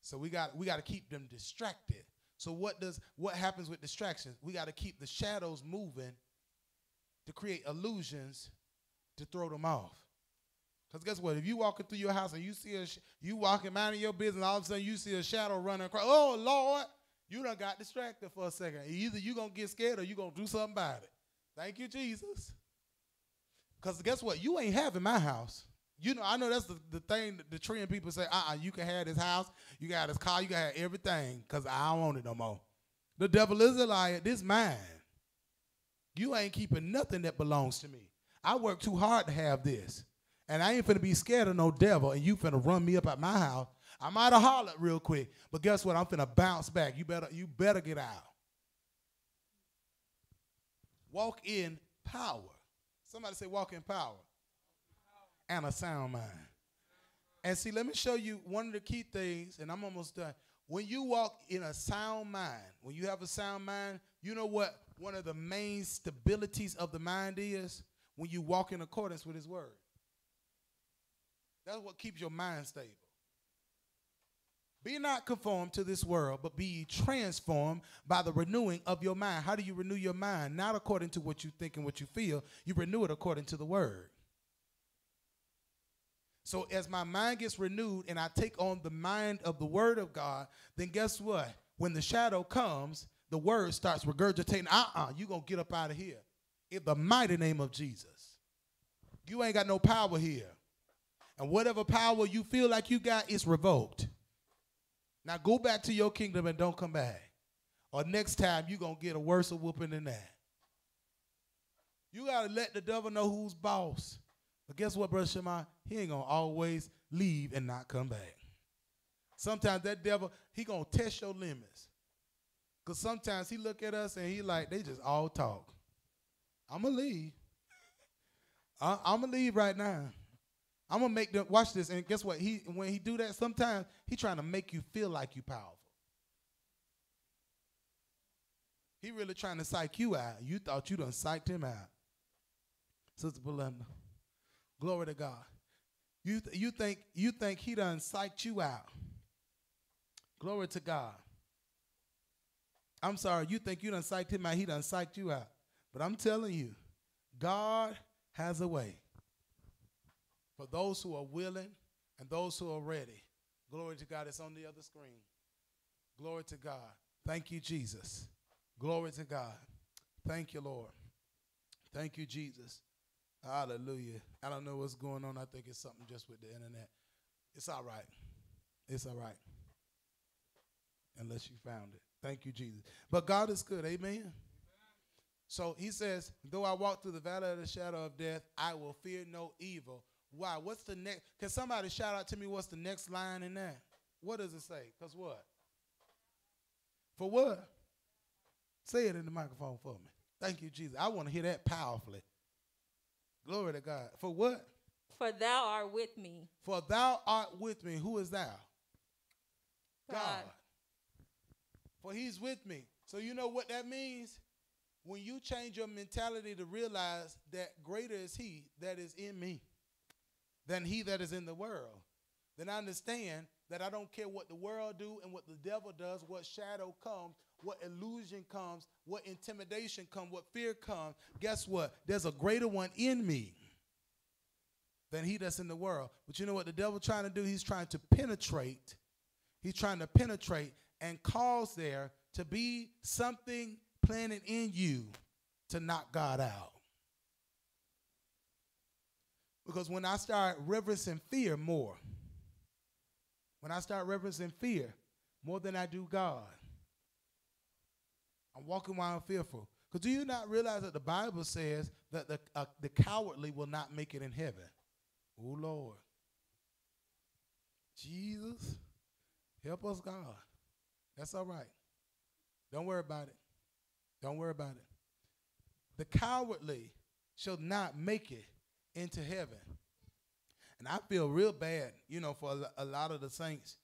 So we got we got to keep them distracted. So what does what happens with distractions? We got to keep the shadows moving to create illusions to throw them off. Because guess what? If you walking through your house and you see a you walking minding your business, all of a sudden you see a shadow running across. Oh Lord, you done got distracted for a second. Either you gonna get scared or you gonna do something about it. Thank you, Jesus. Because guess what? You ain't having my house. You know, I know that's the, the thing, the trend people say, uh-uh, you can have this house, you got this car, you have everything, because I don't want it no more. The devil is a liar. This mine. You ain't keeping nothing that belongs to me. I work too hard to have this. And I ain't finna be scared of no devil, and you finna run me up at my house I might have hollered real quick, but guess what? I'm finna bounce back. You better, you better get out. Walk in power. Somebody say walk in power. And a sound mind. And see, let me show you one of the key things, and I'm almost done. When you walk in a sound mind, when you have a sound mind, you know what one of the main stabilities of the mind is? when you walk in accordance with his word. That's what keeps your mind stable. Be not conformed to this world, but be transformed by the renewing of your mind. How do you renew your mind? Not according to what you think and what you feel. You renew it according to the word. So as my mind gets renewed and I take on the mind of the word of God, then guess what? When the shadow comes, the word starts regurgitating. Uh-uh, you gonna get up out of here. In the mighty name of Jesus. You ain't got no power here. And whatever power you feel like you got is revoked. Now go back to your kingdom and don't come back. Or next time you're going to get a worse whooping than that. You got to let the devil know who's boss. But guess what, Brother Shema? He ain't going to always leave and not come back. Sometimes that devil, he going to test your limits. Because sometimes he look at us and he like, they just all talk. I'm going to leave. I, I'm going to leave right now. I'm gonna make them watch this, and guess what? He when he do that, sometimes he trying to make you feel like you powerful. He really trying to psych you out. You thought you done psyched him out. Sister Belinda, glory to God. You th- you think you think he done psyched you out. Glory to God. I'm sorry, you think you done psyched him out, he done psyched you out. But I'm telling you, God has a way for those who are willing and those who are ready. Glory to God. It's on the other screen. Glory to God. Thank you, Jesus. Glory to God. Thank you, Lord. Thank you, Jesus. Hallelujah. I don't know what's going on. I think it's something just with the internet. It's all right. It's all right. Unless you found it. Thank you, Jesus. But God is good. Amen. So he says, though I walk through the valley of the shadow of death, I will fear no evil. Why? What's the next? Can somebody shout out to me what's the next line in that? What does it say? Because what? For what? Say it in the microphone for me. Thank you, Jesus. I want to hear that powerfully. Glory to God. For what? For thou art with me. For thou art with me. Who is thou? God. For he's with me. So you know what that means? When you change your mentality to realize that greater is he that is in me than he that is in the world, then I understand that I don't care what the world do and what the devil does, what shadow comes, what illusion comes, what intimidation comes, what fear comes. Guess what? There's a greater one in me than he that's in the world. But you know what the devil trying to do? He's trying to penetrate. He's trying to penetrate and cause there to be something planted in you to knock God out. Because when I start reverencing fear more, when I start reverencing fear more than I do God, I'm walking while I'm fearful. Because do you not realize that the Bible says that the, uh, the cowardly will not make it in heaven? Oh, Lord. Jesus, help us, God. That's all right. Don't worry about it. Don't worry about it. The cowardly shall not make it into heaven. And I feel real bad, you know, for a, lot of the saints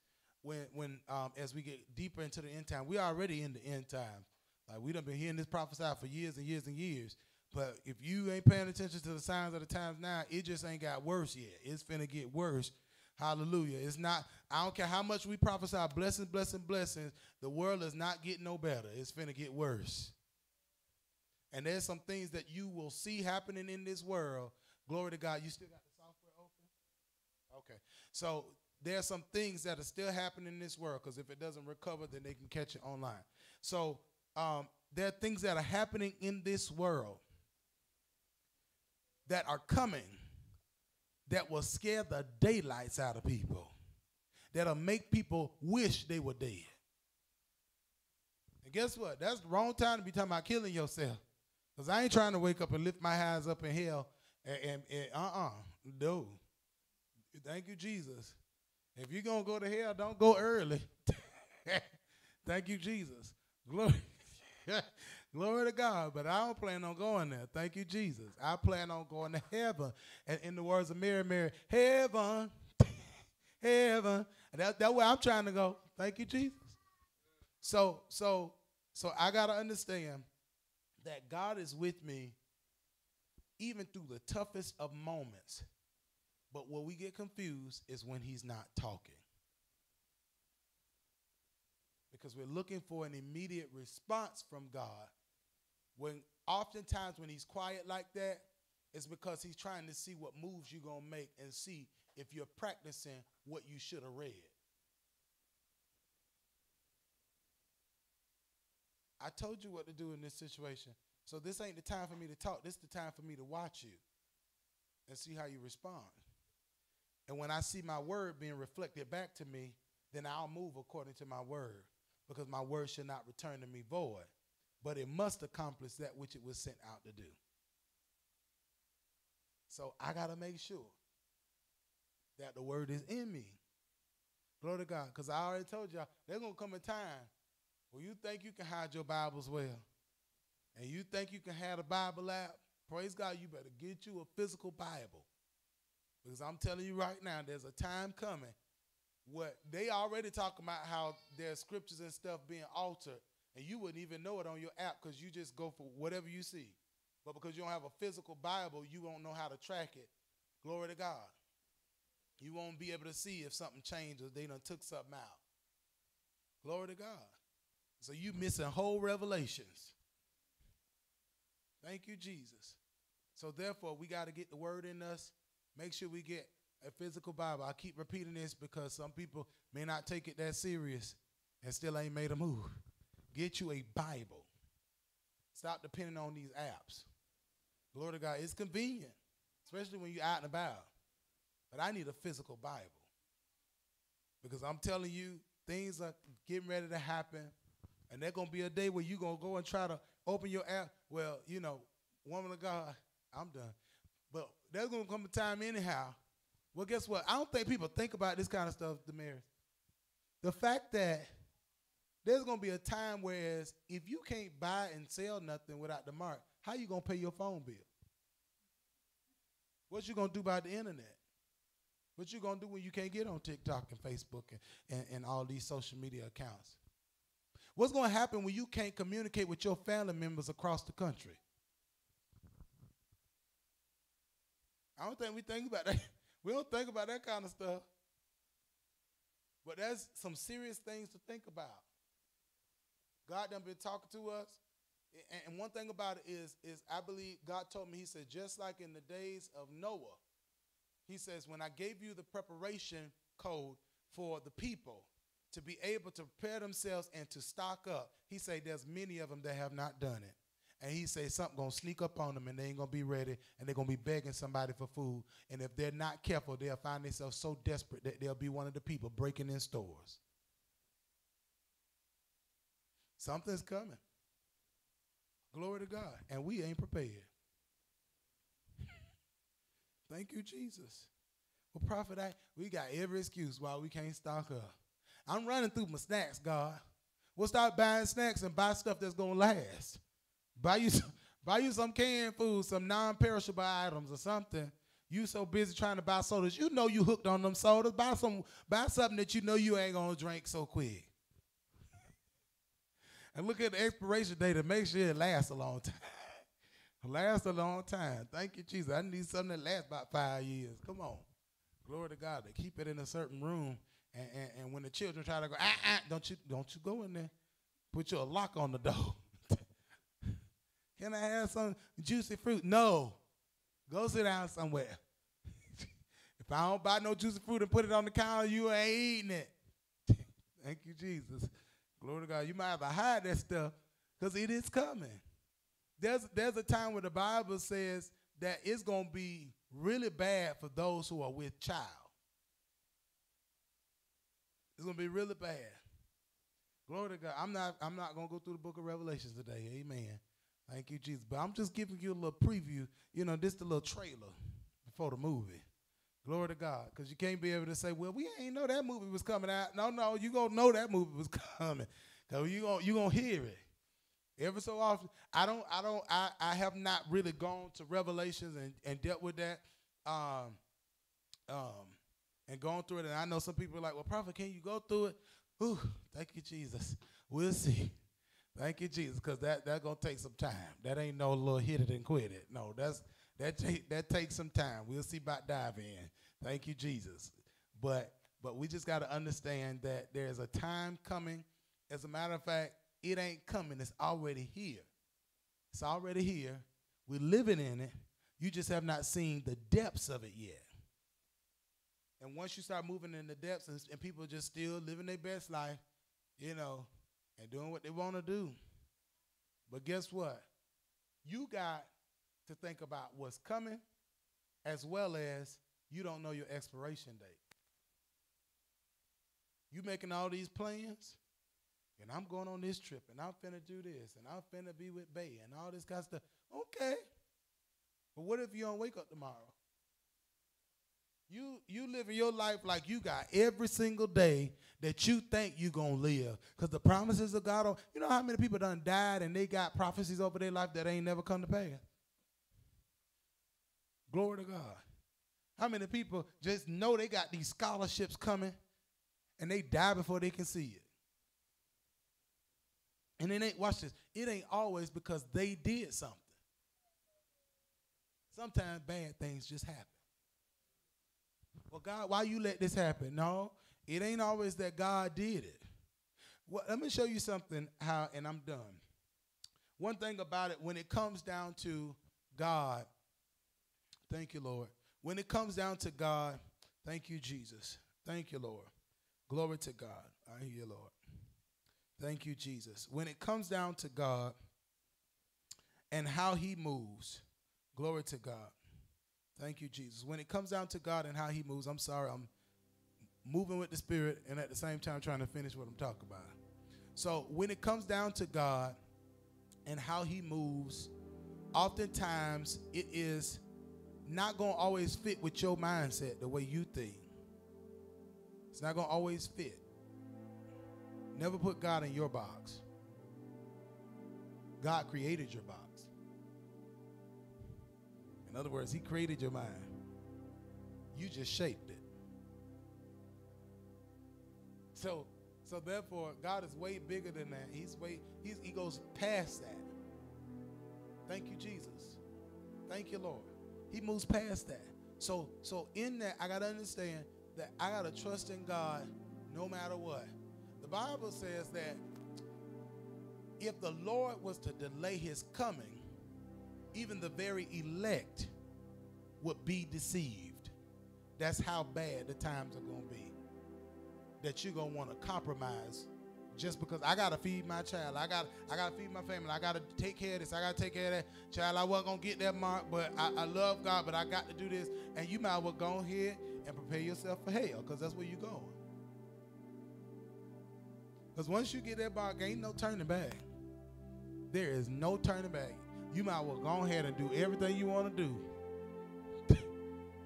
when when um, as we get deeper into the end time. We already in the end time. Like we done been hearing this prophesied for years and years and years. But if you ain't paying attention to the signs of the times now, it just ain't got worse yet. It's finna get worse. Hallelujah. It's not, I don't care how much we prophesy blessings, blessings, blessings, the world is not getting no better. It's finna get worse. And there's some things that you will see happening in this world. Glory to God. You still got the software open? Okay. So there's some things that are still happening in this world because if it doesn't recover, then they can catch it online. So um, there are things that are happening in this world that are coming that will scare the daylights out of people, that'll make people wish they were dead. And guess what? That's the wrong time to be talking about killing yourself. Because I ain't trying to wake up and lift my hands up in hell and, and, uh-uh. No. Thank you, Jesus. If you're going to go to hell, don't go early. Thank you, Jesus. Glory. Glory to God. But I don't plan on going there. Thank you, Jesus. I plan on going to heaven. And in the words of Mary, Mary, heaven, heaven. That, that's where I'm trying to go. Thank you, Jesus. So, so, so I gotta understand that God is with me even through the toughest of moments. But where we get confused is when he's not talking. Because we're looking for an immediate response from God. When oftentimes when he's quiet like that, it's because he's trying to see what moves you're gonna make and see if you're practicing what you should have read. I told you what to do in this situation. So this ain't the time for me to talk. This is the time for me to watch you and see how you respond. And when I see my word being reflected back to me, then I'll move according to my word because my word should not return to me void, but it must accomplish that which it was sent out to do. So I got to make sure that the word is in me. Glory to God. Because I already told y'all, there's going to come a time where you think you can hide your Bibles well, and you think you can have a Bible app. Praise God, you better get you a physical Bible. Because I'm telling you right now, there's a time coming what they already talking about how there's scriptures and stuff being altered, and you wouldn't even know it on your app because you just go for whatever you see. But because you don't have a physical Bible, you won't know how to track it. Glory to God. You won't be able to see if something changed or they done took something out. Glory to God. So you missing whole revelations. Thank you, Jesus. So therefore, we got to get the word in us. Make sure we get a physical Bible. I keep repeating this because some people may not take it that serious and still ain't made a move. Get you a Bible. Stop depending on these apps. Glory to God. It's convenient, especially when you're out and about. But I need a physical Bible. Because I'm telling you, things are getting ready to happen. And there's going to be a day where you're going to go and try to open your app. Well, you know, woman of God, I'm done. But there's to come a time anyhow. Well, guess what? I don't think people think about this kind of stuff, Damaris. The fact that there's to be a time whereas if you can't buy and sell nothing without the mark, how you to pay your phone bill? What you to do about the internet? What you to do when you can't get on TikTok and Facebook and, and, and all these social media accounts? What's going to happen when you can't communicate with your family members across the country? I don't think we think about that. We don't think about that kind of stuff. But there's some serious things to think about. God done been talking to us. And one thing about it is, is I believe God told me, He said, just like in the days of Noah, He says, when I gave you the preparation code for the people to be able to prepare themselves and to stock up, He said, there's many of them that have not done it. And he say something gonna sneak up on them and they ain't gonna be ready and they're gonna be begging somebody for food. And if they're not careful they'll find themselves so desperate that they'll be one of the people breaking in stores. Something's coming. Glory to god. And we ain't prepared. Thank you jesus. Well prophet I, we got every excuse why we can't stock up i'm running through my snacks god we'll start buying snacks and buy stuff that's gonna last Buy you some, buy you some canned food, some non-perishable items or something. You so busy trying to buy sodas, you know you hooked on them sodas. Buy some, buy something that you know you ain't gonna drink so quick. and look at the expiration date to make sure it lasts a long time. lasts a long time. Thank you, Jesus. I need something that lasts about five years. Come on. Glory to God. They keep it in a certain room. And, and, and when the children try to go, ah, ah, don't you don't you go in there. Put your lock on the door. Can I have some juicy fruit? No. Go sit down somewhere. if I don't buy no juicy fruit and put it on the counter, you ain't eating it. Thank you, Jesus. Glory to God. You might have to hide that stuff because it is coming. There's, there's a time where the Bible says that it's going to be really bad for those who are with child. It's to be really bad. Glory to God. I'm not, I'm not to go through the book of Revelations today. Amen. Thank you, Jesus. But I'm just giving you a little preview. You know, this the little trailer before the movie. Glory to God. Because you can't be able to say, well, we ain't know that movie was coming out. No, no, you to know that movie was coming. Because you gonna you gonna hear it. Every so often, I don't, I don't, I, I have not really gone to Revelations and, and dealt with that. Um, um, and going through it. And I know some people are like, well, Prophet, can you go through it? Ooh, thank you, Jesus. We'll see. Thank you, Jesus, because that that's gonna take some time. That ain't no little hit it and quit it. No, that's that that takes some time. We'll see about dive in. Thank you, Jesus. But but we just got to understand that there's a time coming. As a matter of fact, it ain't coming. It's already here. It's already here. We're living in it. You just have not seen the depths of it yet. And once you start moving in the depths and, and people just still living their best life, you know, and doing what they want to do. But guess what? You got to think about what's coming as well as you don't know your expiration date. You making all these plans, and I'm going on this trip, and I'm finna do this, and I'm finna be with Bay, and all this kind of stuff. Okay. But what if you don't wake up tomorrow? You you living your life like you got every single day that you think you gonna live. Because the promises of God, you know how many people done died and they got prophecies over their life that ain't never come to pass? Glory to God. How many people just know they got these scholarships coming and they die before they can see it? And it ain't, watch this, it ain't always because they did something. Sometimes bad things just happen. Well, God, why you let this happen? No, it ain't always that God did it. Well, let me show you something how, and I'm done. One thing about it, when it comes down to God, thank you, Lord. When it comes down to God, thank you, Jesus. Thank you, Lord. Glory to God. I hear you, Lord. Thank you, Jesus. When it comes down to God and how he moves, glory to God. Thank you, Jesus. When it comes down to God and how he moves, I'm sorry, I'm moving with the Spirit and at the same time trying to finish what I'm talking about. So when it comes down to God and how he moves, oftentimes it is not going to always fit with your mindset the way you think. It's not going to always fit. Never put God in your box. God created your box. In other words, He created your mind. You just shaped it. So, so therefore, God is way bigger than that. He's way he's, He goes past that. Thank you, Jesus. Thank you, Lord. He moves past that. So, so in that, I gotta understand that I gotta trust in God no matter what. The Bible says that if the Lord was to delay his coming, even the very elect would be deceived. That's how bad the times are going to be. That you're going to want to compromise just because I gotta feed my child. I got I gotta feed my family. I gotta take care of this. I gotta take care of that. Child, I wasn't gonna get that mark, but I, I love God, but I got to do this. And you might well go ahead and prepare yourself for hell, because that's where you're going. Because once you get that mark, ain't no turning back. There is no turning back you might well go ahead and do everything you want to do.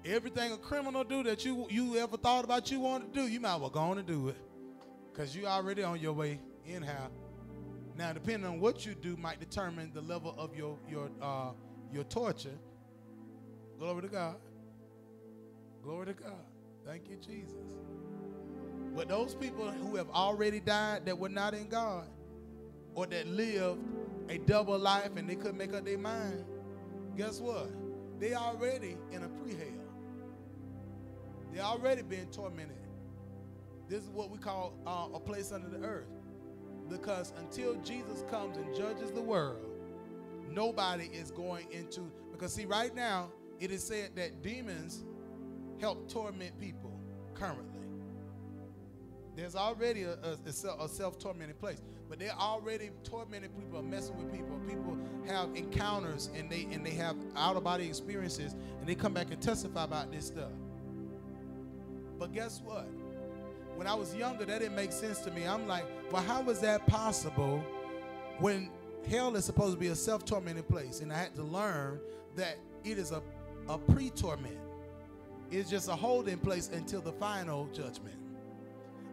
everything a criminal do that you you ever thought about you want to do, you might well go on and do it. Because you already on your way anyhow. Now, depending on what you do might determine the level of your your uh, your torture. Glory to God. Glory to God. Thank you, Jesus. But those people who have already died that were not in God or that lived a double life and they couldn't make up their mind, guess what? They already in a pre-hell. They already being tormented. This is what we call uh, a place under the earth. Because until Jesus comes and judges the world, nobody is going into because see right now it is said that demons help torment people currently. There's already a, a, a self-tormenting place but they're already tormenting people, messing with people. People have encounters and they and they have out of body experiences, and they come back and testify about this stuff. But guess what? When I was younger, that didn't make sense to me. I'm like, well, how was that possible when hell is supposed to be a self-tormenting place? And I had to learn that it is a, a pre-torment. It's just a holding place until the final judgment.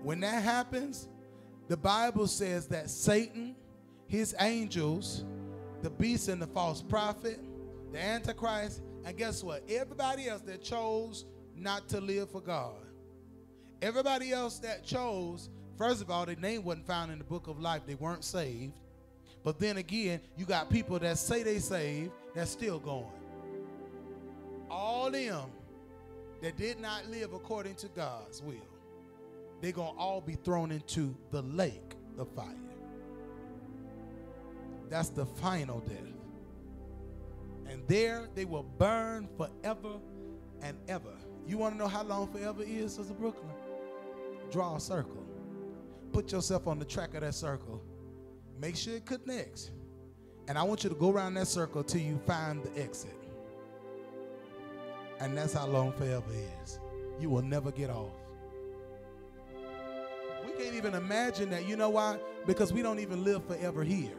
When that happens, the Bible says that Satan, his angels, the beast and the false prophet, the Antichrist, and guess what? Everybody else that chose not to live for God. Everybody else that chose, first of all, their name wasn't found in the book of life. They weren't saved. But then again, you got people that say they saved that's still going. all them that did not live according to God's will, they're going to all be thrown into the lake of fire. That's the final death. And there they will burn forever and ever. You want to know how long forever is, Sister Brooklyn? Draw a circle. Put yourself on the track of that circle. Make sure it connects. And I want you to go around that circle till you find the exit. And that's how long forever is. You will never get off. Can't even imagine that. You know why? Because we don't even live forever here.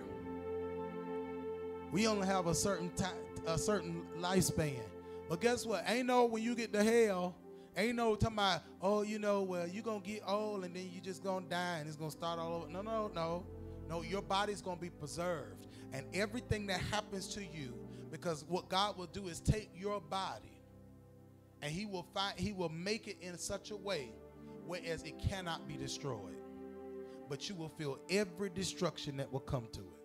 We only have a certain time, a certain lifespan. But guess what? Ain't no when you get to hell, ain't no talking about, oh, you know, well, you're gonna get old and then you just gonna die and it's gonna start all over. No, no, no. No, your body's gonna be preserved. And everything that happens to you, because what God will do is take your body and he will find he will make it in such a way whereas it cannot be destroyed. But you will feel every destruction that will come to it.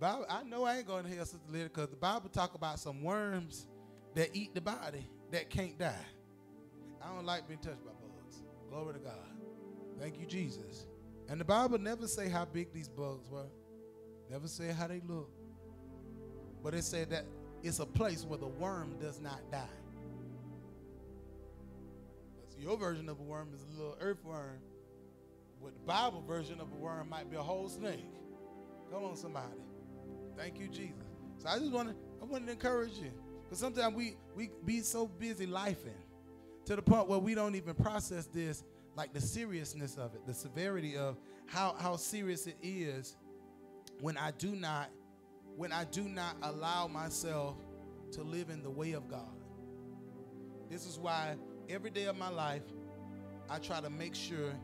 Bible, I know I ain't going to hell, Sister Lydia, because the Bible talk about some worms that eat the body that can't die. I don't like being touched by bugs. Glory to God. Thank you, Jesus. And the Bible never say how big these bugs were. Never say how they look. But it said that it's a place where the worm does not die. Your version of a worm is a little earthworm. What the Bible version of a worm might be a whole snake. Come on, somebody. Thank you, Jesus. So I just want to I want to encourage you. Because sometimes we we be so busy lifing to the point where we don't even process this like the seriousness of it, the severity of how, how serious it is when I do not when I do not allow myself to live in the way of God. This is why every day of my life I try to make sure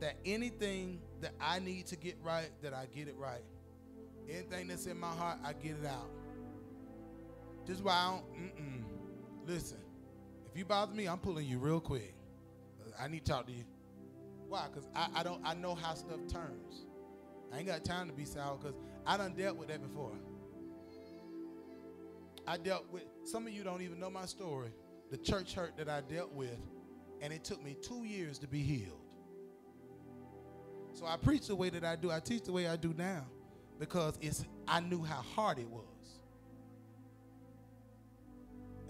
that anything that I need to get right, that I get it right. Anything that's in my heart, I get it out. This is why I don't, mm-mm. Listen, if you bother me, I'm pulling you real quick. I need to talk to you. Why? Because I, I don't I know how stuff turns. I ain't got time to be sour because I done dealt with that before. I dealt with some of you don't even know my story. The church hurt that I dealt with, and it took me two years to be healed. So I preach the way that I do. I teach the way I do now because it's I knew how hard it was.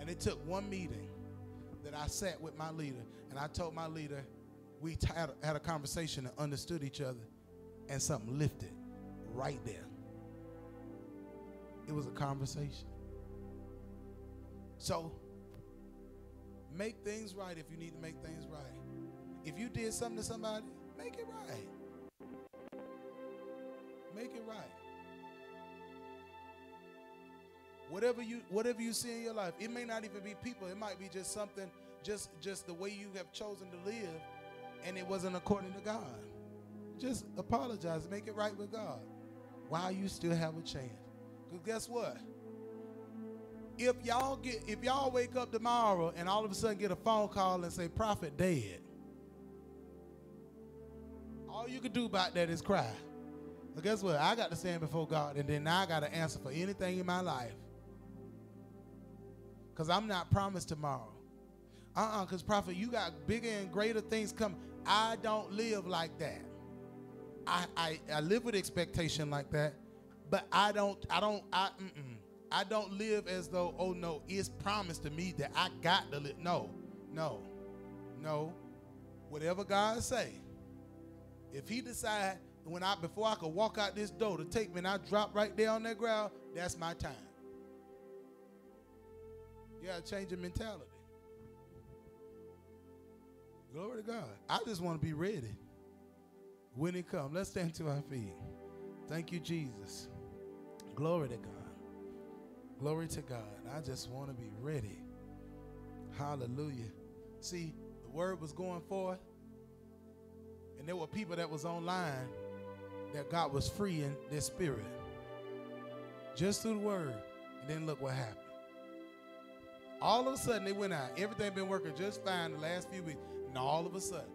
And it took one meeting that I sat with my leader and I told my leader we had, a, had a conversation and understood each other and something lifted right there. It was a conversation. So make things right if you need to make things right. If you did something to somebody, make it right. Make it right. Whatever you whatever you see in your life, it may not even be people. It might be just something, just just the way you have chosen to live, and it wasn't according to God. Just apologize, make it right with God, while you still have a chance. Because guess what? If y'all get if y'all wake up tomorrow and all of a sudden get a phone call and say prophet dead, all you can do about that is cry. But guess what? I got to stand before God, and then I got to answer for anything in my life. Because I'm not promised tomorrow. Uh-uh, because prophet, you got bigger and greater things coming. I don't live like that. I, I, I live with expectation like that, but I don't, I don't, I, mm-mm. I don't live as though, oh no, it's promised to me that I got to live. No, no, no. Whatever God say, if He decide when I before I could walk out this door to take me and I drop right there on that ground, that's my time. You gotta change your mentality. Glory to God. I just want to be ready when it comes. Let's stand to our feet. Thank you, Jesus. Glory to God. Glory to God. I just want to be ready. Hallelujah. See, the word was going forth, and there were people that was online that God was freeing their spirit just through the word. And then look what happened. All of a sudden, they went out. Everything been working just fine the last few weeks. And all of a sudden,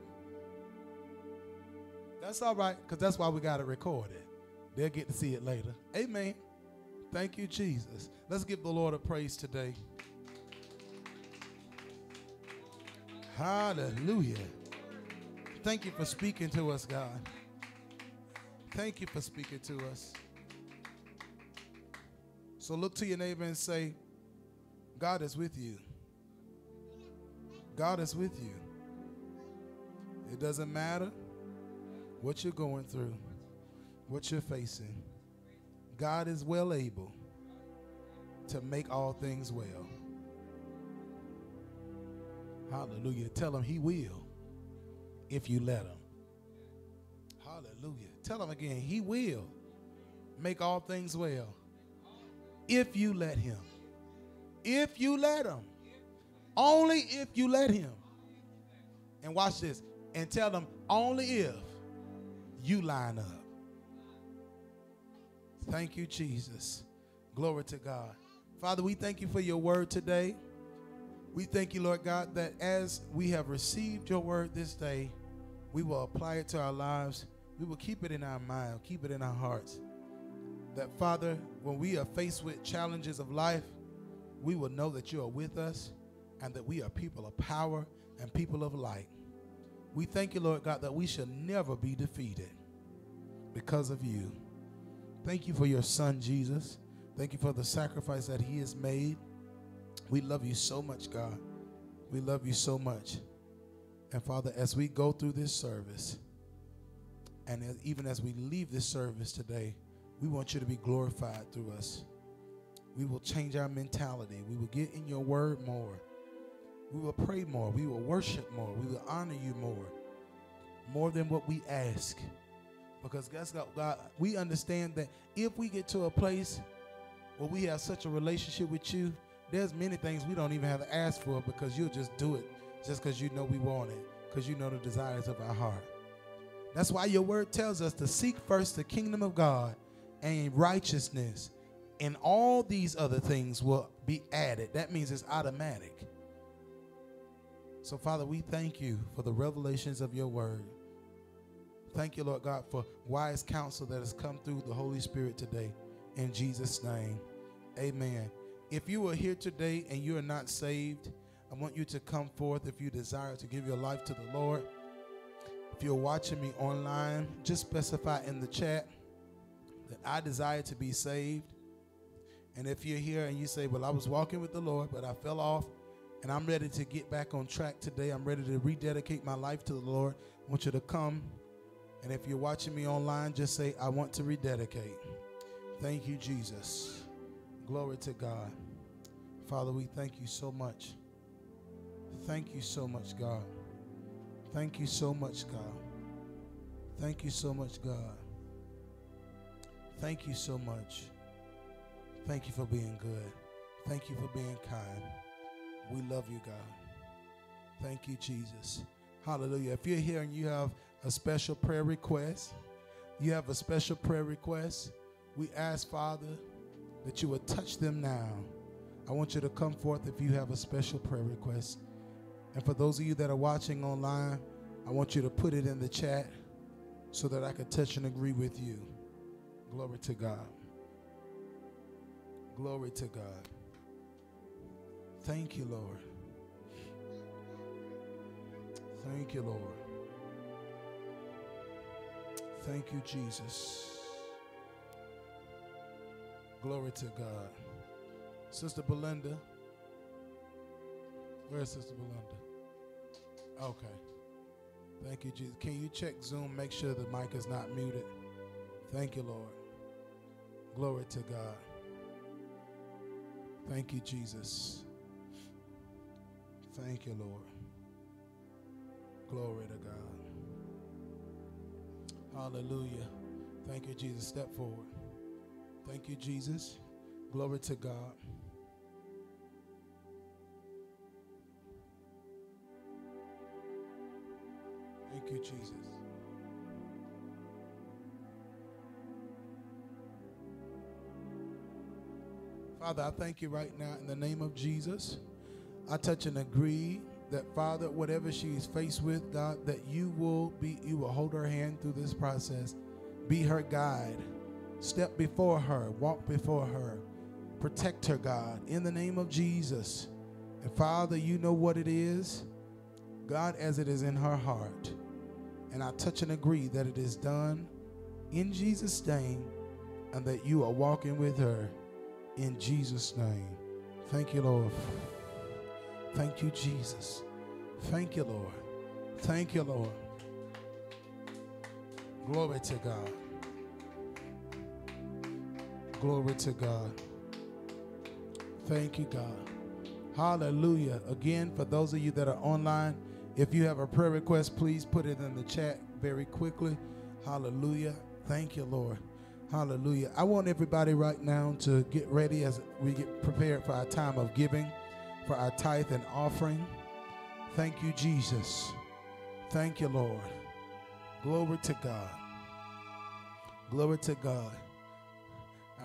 that's all right, because that's why we got to record it. They'll get to see it later. Amen. Thank you, Jesus. Let's give the Lord a praise today. Hallelujah. Thank you for speaking to us, God. Thank you for speaking to us. So look to your neighbor and say, God is with you. God is with you. It doesn't matter what you're going through, what you're facing. God is well able to make all things well. Hallelujah. Tell him he will if you let him. Hallelujah. Tell him again, he will make all things well if you let him. If you let him. Only if you let him. And watch this. And tell them only if you line up. Thank you, Jesus. Glory to God. Father, we thank you for your word today. We thank you, Lord God, that as we have received your word this day, we will apply it to our lives. We will keep it in our mind, keep it in our hearts. That, Father, when we are faced with challenges of life, we will know that you are with us and that we are people of power and people of light. We thank you, Lord God, that we shall never be defeated because of you. Thank you for your son, Jesus. Thank you for the sacrifice that he has made. We love you so much, God. We love you so much. And Father, as we go through this service, and as, even as we leave this service today, we want you to be glorified through us. We will change our mentality. We will get in your word more. We will pray more. We will worship more. We will honor you more. More than what we ask. Because guess what, God, we understand that if we get to a place where we have such a relationship with you, there's many things we don't even have to ask for because you'll just do it just because you know we want it, because you know the desires of our heart. That's why your word tells us to seek first the kingdom of God and righteousness, and all these other things will be added. That means it's automatic. So, Father, we thank you for the revelations of your word. Thank you, Lord God, for wise counsel that has come through the Holy Spirit today. In Jesus' name, amen. If you are here today and you are not saved, I want you to come forth if you desire to give your life to the Lord. If you're watching me online, just specify in the chat that I desire to be saved. And if you're here and you say, Well, I was walking with the Lord, but I fell off and I'm ready to get back on track today, I'm ready to rededicate my life to the Lord, I want you to come. And if you're watching me online, just say, I want to rededicate. Thank you, Jesus. Glory to God. Father, we thank you so much. Thank you so much, God. Thank you so much, God. Thank you so much, God. Thank you so much. Thank you for being good. Thank you for being kind. We love you, God. Thank you, Jesus. Hallelujah. If you're here and you have a special prayer request, you have a special prayer request, we ask, Father, that you would touch them now. I want you to come forth if you have a special prayer request. And for those of you that are watching online, I want you to put it in the chat so that I can touch and agree with you. Glory to God. Glory to God. Thank you, Lord. Thank you, Lord. Thank you, Jesus. Glory to God. Sister Belinda. Where's Sister Belinda? Okay. Thank you, Jesus. Can you check Zoom? Make sure the mic is not muted. Thank you, Lord. Glory to God. Thank you, Jesus. Thank you, Lord. Glory to God. Hallelujah. Thank you, Jesus. Step forward. Thank you, Jesus. Glory to God. Thank you, Jesus. Father, I thank you right now in the name of Jesus. I touch and agree that Father, whatever she is faced with, God, that you will be, you will hold her hand through this process, be her guide, Step before her, walk before her. Protect her, God, in the name of Jesus. And Father, you know what it is, God, as it is in her heart. And I touch and agree that it is done in Jesus' name and that you are walking with her in Jesus' name. Thank you, Lord. Thank you, Jesus. Thank you, Lord. Thank you, Lord. Glory to God. Glory to God. Thank you, God. Hallelujah. Again, for those of you that are online, if you have a prayer request, please put it in the chat very quickly. Hallelujah. Thank you, Lord. Hallelujah. I want everybody right now to get ready as we get prepared for our time of giving, for our tithe and offering. Thank you, Jesus. Thank you, Lord. Glory to God. Glory to God.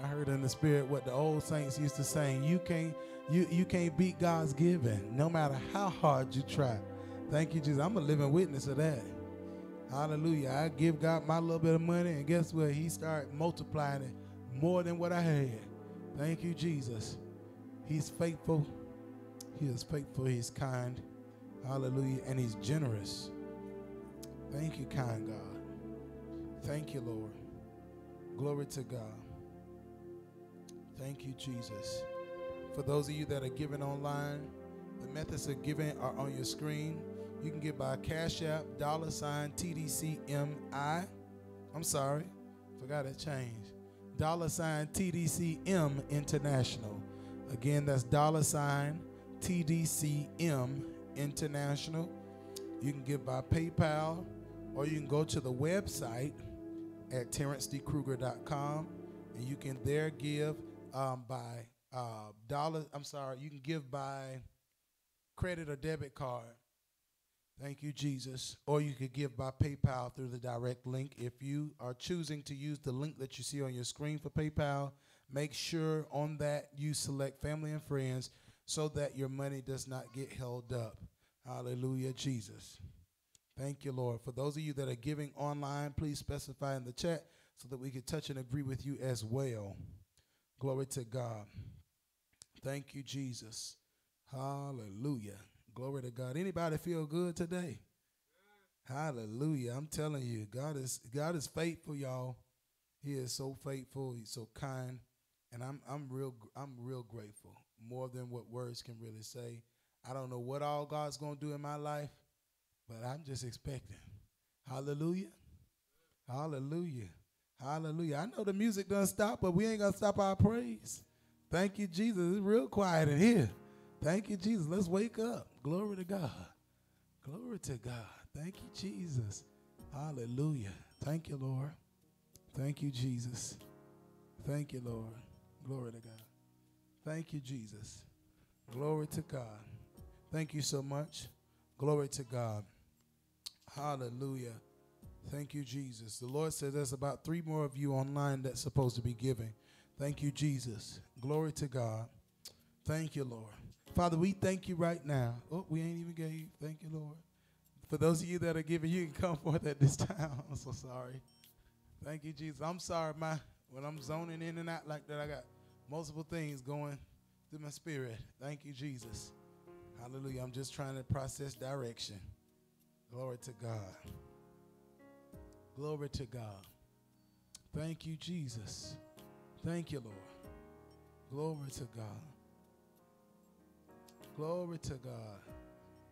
I heard in the spirit what the old saints used to say. You can't you you can't beat God's giving, no matter how hard you try. Thank you, Jesus. I'm a living witness of that. Hallelujah. I give God my little bit of money, and guess what? He started multiplying it more than what I had. Thank you, Jesus. He's faithful. He is faithful. He's kind. Hallelujah. And he's generous. Thank you, kind God. Thank you, Lord. Glory to God. Thank you, Jesus. For those of you that are giving online, the methods of giving are on your screen. You can give by Cash App, dollar sign TDCMI. I'm sorry, forgot to change. Dollar sign TDCM International. Again, that's dollar sign TDCM International. You can give by PayPal or you can go to the website at terrencedcruger.com and you can there give um, by uh, dollar. I'm sorry, you can give by credit or debit card. Thank you, Jesus. Or you could give by PayPal through the direct link. If you are choosing to use the link that you see on your screen for PayPal, make sure on that you select family and friends so that your money does not get held up. Hallelujah, Jesus. Thank you, Lord. For those of you that are giving online, please specify in the chat so that we can touch and agree with you as well. Glory to God. Thank you, Jesus. Hallelujah. Glory to God. Anybody feel good today? Hallelujah. I'm telling you, God is God is faithful, y'all. He is so faithful. He's so kind. And I'm I'm real I'm real grateful. More than what words can really say. I don't know what all God's gonna do in my life, but I'm just expecting. Hallelujah. Hallelujah. Hallelujah. I know the music doesn't stop, but we ain't gonna stop our praise. Thank you, Jesus. It's real quiet in here. Thank you, Jesus. Let's wake up. Glory to God. Glory to God. Thank you, Jesus. Hallelujah. Thank you, Lord. Thank you, Jesus. Thank you, Lord. Glory to God. Thank you, Jesus. Glory to God. Thank you so much. Glory to God. Hallelujah. Thank you, Jesus. The Lord said there's about three more of you online that's supposed to be giving. Thank you, Jesus. Glory to God. Thank you, Lord. Father, we thank you right now. Oh, we ain't even gave. Thank you, Lord. For those of you that are giving, you can come forth at this time. I'm so sorry. Thank you, Jesus. I'm sorry, my when I'm zoning in and out like that, I got multiple things going through my spirit. Thank you, Jesus. Hallelujah. I'm just trying to process direction. Glory to God. Glory to God. Thank you, Jesus. Thank you, Lord. Glory to God. Glory to God.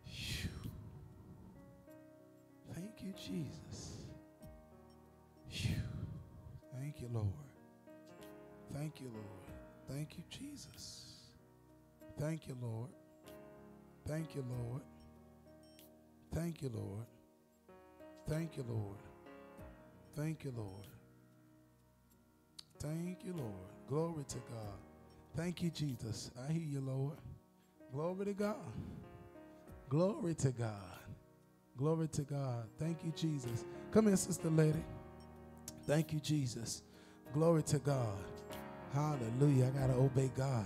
Phew. Thank you, Jesus. Phew. Thank you, Lord. Thank you, Lord. Thank you, Jesus. Thank you, Lord. Thank you, Lord. Thank you, Lord. Thank you, Lord. Thank you, Lord. Thank you, Lord. Glory to God. Thank you, Jesus. I hear you, Lord. Glory to God. Glory to God. Glory to God. Thank you, Jesus. Come here, Sister Lady. Thank you, Jesus. Glory to God. Hallelujah. I got to obey God.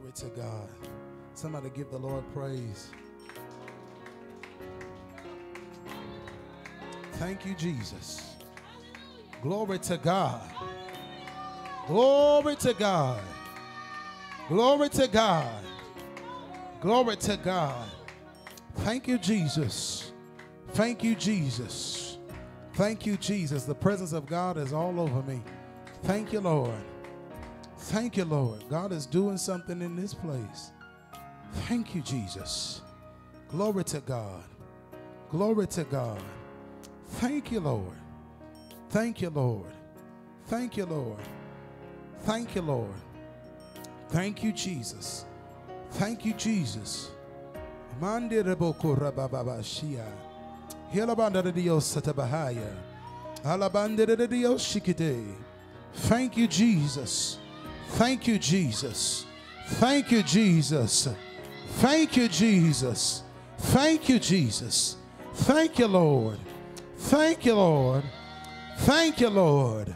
Glory to God. Somebody give the Lord praise. Thank you, Jesus. Glory to God. Glory to God. Glory to God. Glory to God. Thank you, Jesus. Thank you, Jesus. Thank you, Jesus. The presence of God is all over me. Thank you, Lord. Thank you, Lord. God is doing something in this place. Thank you, Jesus. Glory to God. Glory to God. Thank you, Lord. Thank you, Lord. Thank you, Lord. Thank you, Lord. Thank you, Jesus. Thank you, Jesus. Thank you, Jesus. Thank you, Jesus. Thank you, Jesus. Thank you, Jesus. Thank you, Jesus. Thank you, Lord. Thank you, Lord. Thank you, Lord.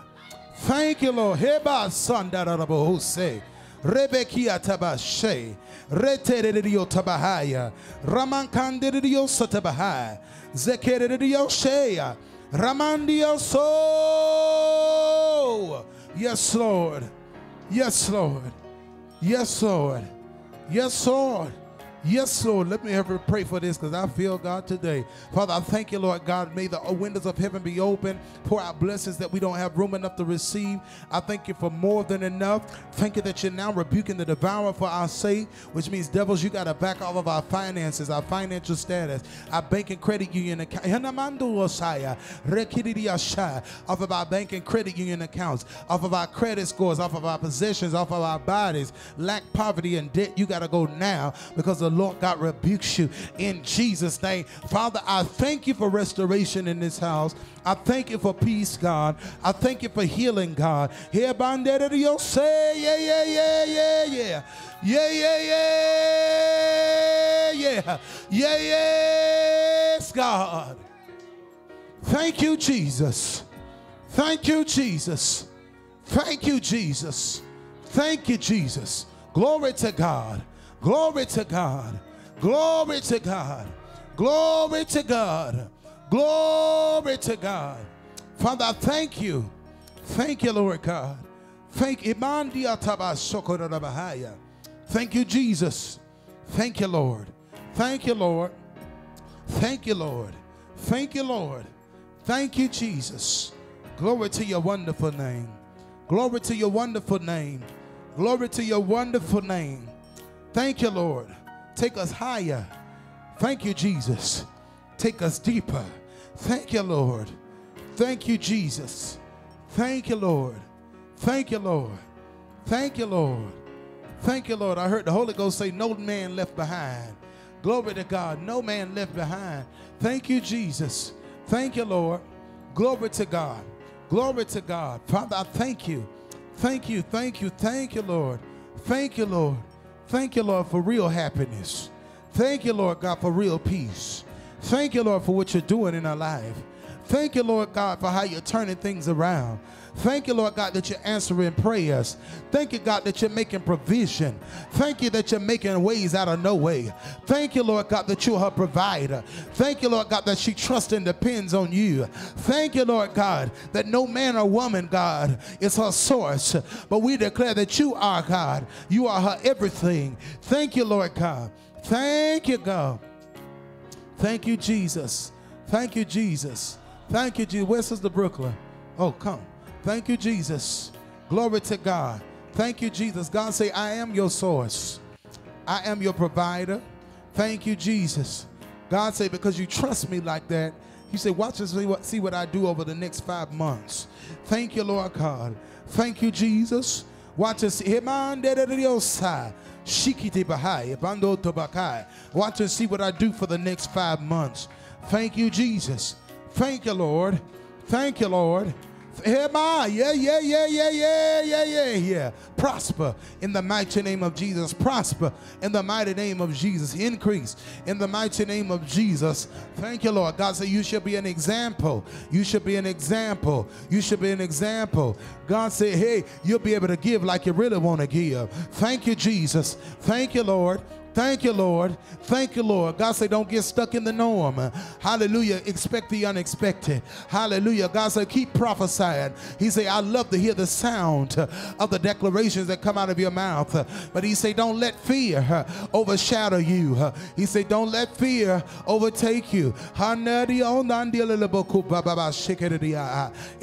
Thank you, Lord. Heba son sandarabose. Rebekia tabashe. Reteredio tabahaya. Raman Ramankandidio satabahaya. Zekeredio shea. Ramandio so. Yes, Lord. Yes, Lord. Yes, Lord. Yes, Lord. Yes, Lord. Let me ever pray for this because I feel God today. Father, I thank you, Lord God. May the windows of heaven be open. Pour out blessings that we don't have room enough to receive. I thank you for more than enough. Thank you that you're now rebuking the devourer for our sake, which means devils, you got to back off of our finances, our financial status, our bank and credit union account. Off of our bank and credit union accounts, off of our credit scores, off of our possessions, off of our bodies, lack, poverty, and debt. You got to go now because the Lord God rebukes you in Jesus' name. Father, I thank you for restoration in this house. I thank you for peace, God. I thank you for healing, God. Here, bandera say, yeah, yeah, yeah, yeah, yeah. Yeah, yeah, yeah, yeah. Yeah, yes, God. Thank you, Jesus. Thank you, Jesus. Thank you, Jesus. Thank you, Jesus. Glory to God. Glory to God. Glory to God. Glory to God. Glory to God. Father, thank you. Thank you, Lord God. Thank you. Thank you, Jesus. Thank you, Lord. Thank you, Lord. Thank you, Lord. Thank you, Lord. Thank you, Jesus. Glory to your wonderful name. Glory to your wonderful name. Glory to your wonderful name. Thank you, Lord. Take us higher. Thank you, Jesus. Take us deeper. Thank you, Lord. Thank you, Jesus. Thank you, Lord. Thank you, Lord. Thank you, Lord. Thank you, Lord. I heard the Holy Ghost say, No man left behind. Glory to God. No man left behind. Thank you, Jesus. Thank you, Lord. Glory to God. Glory to God. Father, I thank you. Thank you. Thank you. Thank you, Lord. Thank you, Lord. Thank you, Lord, for real happiness. Thank you, Lord God, for real peace. Thank you, Lord, for what you're doing in our life. Thank you, Lord God, for how you're turning things around. Thank you, Lord God, that you're answering prayers. Thank you, God, that you're making provision. Thank you that you're making ways out of no way. Thank you, Lord God, that you're her provider. Thank you, Lord God, that she trusts and depends on you. Thank you, Lord God, that no man or woman, God, is her source. But we declare that you are God. You are her everything. Thank you, Lord God. Thank you, God. Thank you, Jesus. Thank you, Jesus. Thank you, Jesus. Where's Sister Brooklyn? Oh, come. Thank you, Jesus. Glory to God. Thank you, Jesus. God say, I am your source. I am your provider. Thank you, Jesus. God say, because you trust me like that, He say, watch and see what, see what I do over the next five months. Thank you, Lord God. Thank you, Jesus. Watch Tobakai. Watch and see what I do for the next five months. Thank you, Jesus. Thank you, Lord. Thank you, Lord. Am I? Yeah, yeah, yeah, yeah, yeah, yeah, yeah, yeah. Prosper in the mighty name of Jesus. Prosper in the mighty name of Jesus. Increase in the mighty name of Jesus. Thank you, Lord. God said, You should be an example. You should be an example. You should be an example. God said, Hey, you'll be able to give like you really want to give. Thank you, Jesus. Thank you, Lord. Thank you, Lord. Thank you, Lord. God say, don't get stuck in the norm. Hallelujah. Expect the unexpected. Hallelujah. God said, keep prophesying. He say, I love to hear the sound of the declarations that come out of your mouth. But he say, don't let fear uh, overshadow you. He say, don't let fear overtake you. In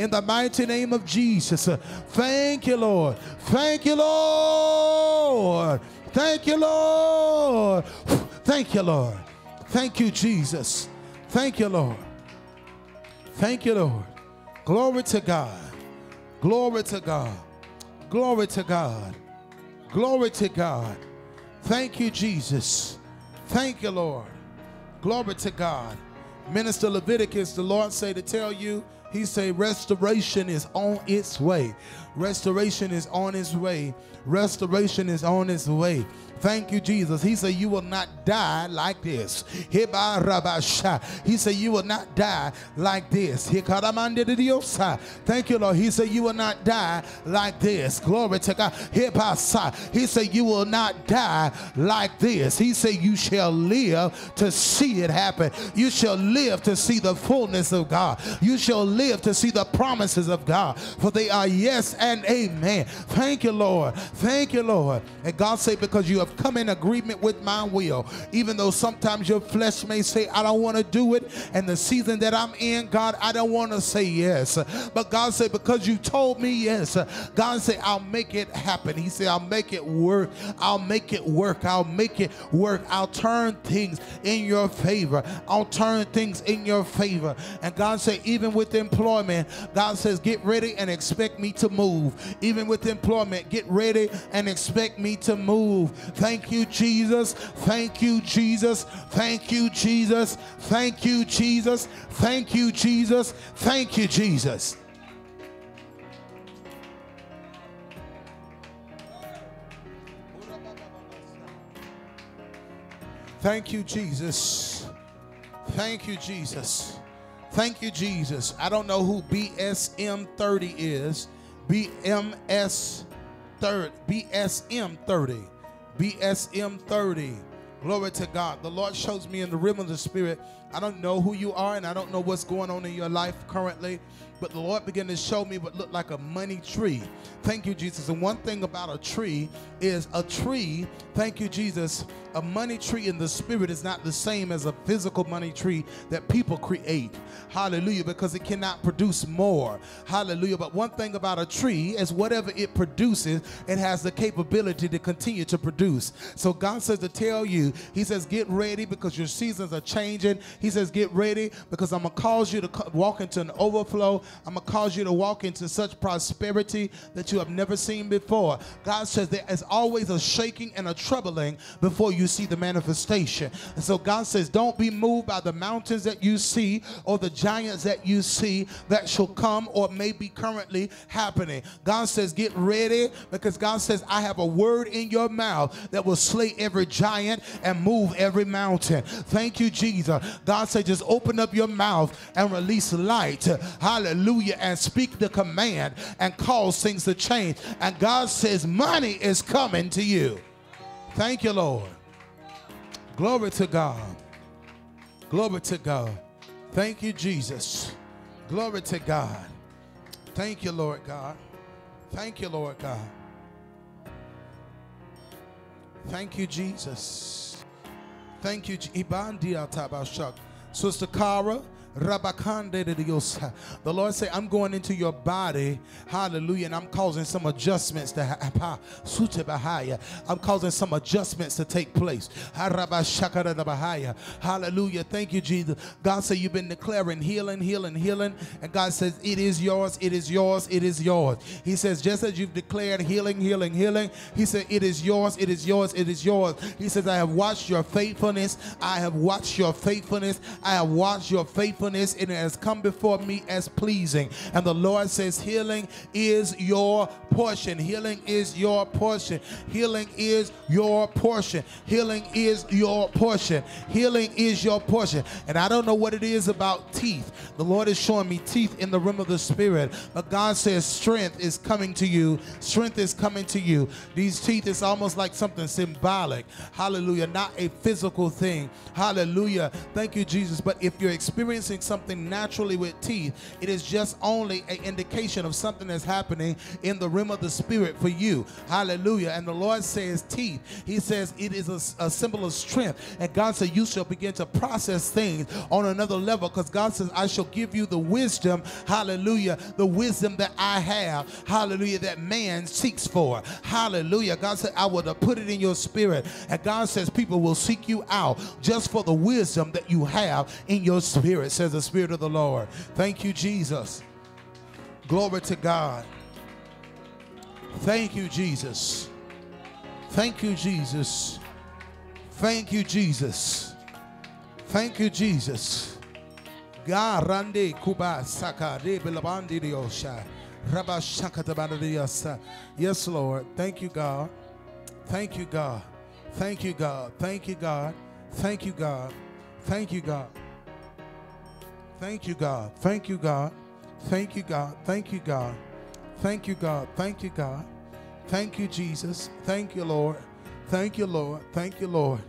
the mighty name of Jesus. Uh, thank you, Lord. Thank you, Lord. Thank you, Lord. Thank you, Lord. Thank you, Jesus. Thank you, Lord. Thank you, Lord. Glory to God. Glory to God. Glory to God. Glory to God. Thank you, Jesus. Thank you, Lord. Glory to God. Minister Leviticus, the Lord say to tell you, he say restoration is on its way. Restoration is on its way. Restoration is on its way. Thank you, Jesus. He said, You will not die like this. He said, You will not die like this. Thank you, Lord. He said, You will not die like this. Glory to God. He said, You will not die like this. He said, You shall live to see it happen. You shall live to see the fullness of God. You shall live to see the promises of God. For they are yes and amen. Thank you, Lord. Thank you, Lord. And God said, Because you have come in agreement with my will. Even though sometimes your flesh may say, I don't want to do it. And the season that I'm in, God, I don't want to say yes. But God said, because you told me yes, God said, I'll make it happen. He said, I'll make it work. I'll make it work. I'll make it work. I'll turn things in your favor. I'll turn things in your favor. And God said, even with employment, God says, get ready and expect me to move. Even with employment, get ready and expect me to move. Thank you, Jesus. Thank you, Jesus. Thank you, Jesus. Thank you, Jesus. Thank you, Jesus. Thank you, Jesus. Thank you, Jesus. Thank you, Jesus. Thank you, Jesus. I don't know who BSM 30 is. BMS 30. BSM 30. BSM 30. Glory to God. The Lord shows me in the realm of the Spirit. I don't know who you are and I don't know what's going on in your life currently, but the Lord began to show me what looked like a money tree. Thank you, Jesus. And one thing about a tree is a tree, thank you, Jesus, a money tree in the spirit is not the same as a physical money tree that people create. Hallelujah, because it cannot produce more. Hallelujah. But one thing about a tree is whatever it produces, it has the capability to continue to produce. So God says to tell you, He says, get ready because your seasons are changing. He says, get ready because I'm going to cause you to walk into an overflow. I'm going to cause you to walk into such prosperity that you have never seen before. God says there is always a shaking and a troubling before you see the manifestation. And so God says, don't be moved by the mountains that you see or the giants that you see that shall come or may be currently happening. God says, get ready because God says, I have a word in your mouth that will slay every giant and move every mountain. Thank you, Jesus. God says, just open up your mouth and release light. Hallelujah. And speak the command and cause things to change. And God says, money is coming to you. Thank you, Lord. Glory to God. Glory to God. Thank you, Jesus. Glory to God. Thank you, Lord God. Thank you, Lord God. Thank you, Jesus. Thank you, Jesus. Sister Cara, the Lord say, I'm going into your body, hallelujah, and I'm causing some adjustments to happen. I'm causing some adjustments to take place. Hallelujah. Thank you, Jesus. God said, You've been declaring healing, healing, healing. And God says, It is yours, it is yours, it is yours. He says, Just as you've declared healing, healing, healing, He said, It is yours, it is yours, it is yours. He says, I have watched your faithfulness. I have watched your faithfulness. I have watched your faithfulness faithfulness and it has come before me as pleasing. And the Lord says, Healing is your portion. Healing is your portion. Healing is your portion. Healing is your portion. Healing is your portion. And I don't know what it is about teeth. The Lord is showing me teeth in the realm of the spirit. But God says strength is coming to you. Strength is coming to you. These teeth is almost like something symbolic. Hallelujah. Not a physical thing. Hallelujah. Thank you, Jesus. But if you're experiencing something naturally with teeth, it is just only an indication of something that's happening in the realm of the spirit for you. Hallelujah. And the Lord says teeth. He says it is a, a symbol of strength. And God said you shall begin to process things on another level because God says I shall give you the wisdom. Hallelujah. The wisdom that I have. Hallelujah. That man seeks for. Hallelujah. God said I will put it in your spirit. And God says people will seek you out just for the wisdom that you have in your spirit, says the Spirit of the Lord. Thank you, Jesus. Glory to God. Thank you, Jesus. Thank you, Jesus. Thank you, Jesus. Thank you, Jesus. Garande kuba saka de belabandi diosha. Yes, Lord. Thank you, God. Thank you, God. Thank you, God. Thank you, God. Thank you, God. Thank you, God. Thank you, God. Thank you, God. Thank you, God. Thank you, God. Thank you, God. Thank you, God. Thank you, Jesus. Thank you, Lord. Thank you, Lord. Thank you, Lord.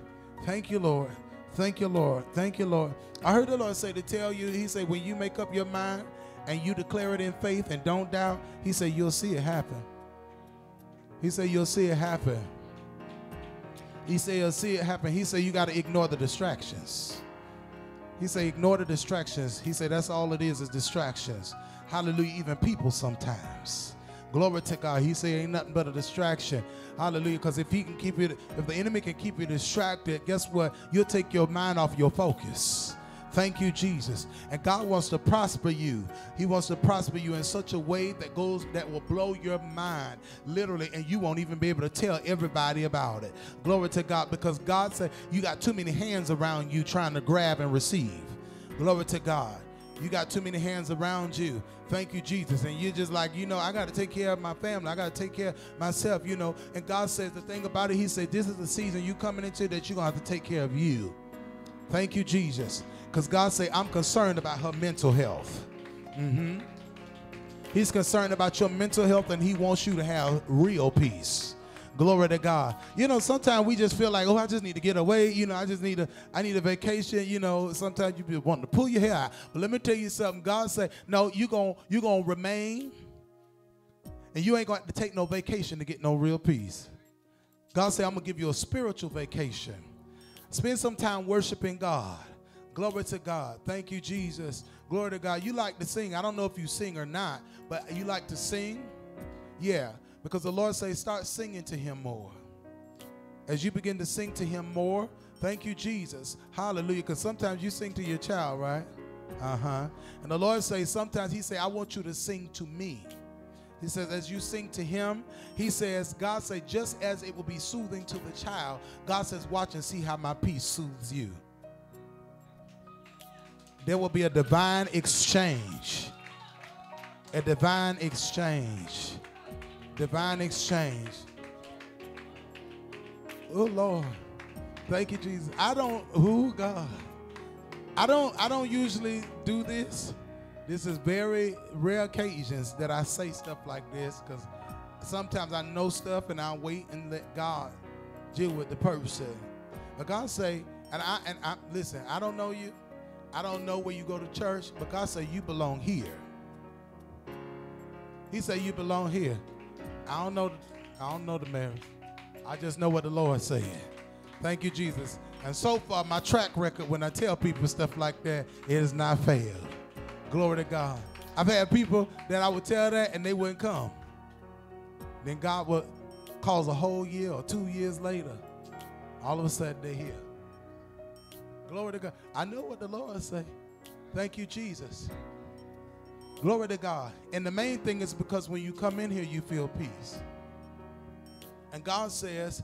Thank you, Lord. Thank you, Lord. Thank you, Lord. I heard the Lord say to tell you, He said, when you make up your mind and you declare it in faith and don't doubt, He said, you'll see it happen. He said, you'll see it happen. He said, you'll see it happen. He said, you got to ignore the distractions. He said, ignore the distractions. He said, that's all it is, is distractions. Hallelujah, even people sometimes. Glory to God. He said, ain't nothing but a distraction. Hallelujah. Because if he can keep it, if the enemy can keep you distracted, guess what? You'll take your mind off your focus. Thank you, Jesus. And God wants to prosper you. He wants to prosper you in such a way that goes that will blow your mind, literally, and you won't even be able to tell everybody about it. Glory to God, because God said you got too many hands around you trying to grab and receive. Glory to God. You got too many hands around you. Thank you, Jesus. And you're just like, you know, I got to take care of my family. I got to take care of myself, you know. And God says the thing about it, He said, this is the season you coming into that you're going to have to take care of you. Thank you, Jesus. Because God say, I'm concerned about her mental health. Mm-hmm. He's concerned about your mental health and he wants you to have real peace. Glory to God. You know, sometimes we just feel like, oh, I just need to get away. You know, I just need a, I need a vacation. You know, sometimes you be wanting to pull your hair out. But let me tell you something. God say, no, you going you gonna remain, and you ain't going to take no vacation to get no real peace. God say, I'm gonna give you a spiritual vacation. Spend some time worshiping God. Glory to God. Thank you, Jesus. Glory to God. You like to sing. I don't know if you sing or not, but you like to sing? Yeah, because the Lord says start singing to him more. As you begin to sing to him more, thank you, Jesus. Hallelujah. Because sometimes you sing to your child, right? Uh-huh. And the Lord says sometimes he say, I want you to sing to me. He says, as you sing to him, he says, God say, just as it will be soothing to the child, God says, watch and see how my peace soothes you. There will be a divine exchange. A divine exchange. Divine exchange. Oh Lord. Thank you, Jesus. I don't who God. I don't I don't usually do this. This is very rare occasions that I say stuff like this because sometimes I know stuff and I wait and let God deal with the person. But God say, and I and I listen, I don't know you. I don't know where you go to church, but God said you belong here. He said you belong here. I don't know. I don't know the marriage. I just know what the Lord said. Thank you, Jesus. And so far, my track record when I tell people stuff like that, it has not failed. Glory to God. I've had people that I would tell that and they wouldn't come. Then God would cause a whole year or two years later, all of a sudden they're here. Glory to God. I know what the Lord say. Thank you, Jesus. Glory to God. And the main thing is because when you come in here, you feel peace. And God says,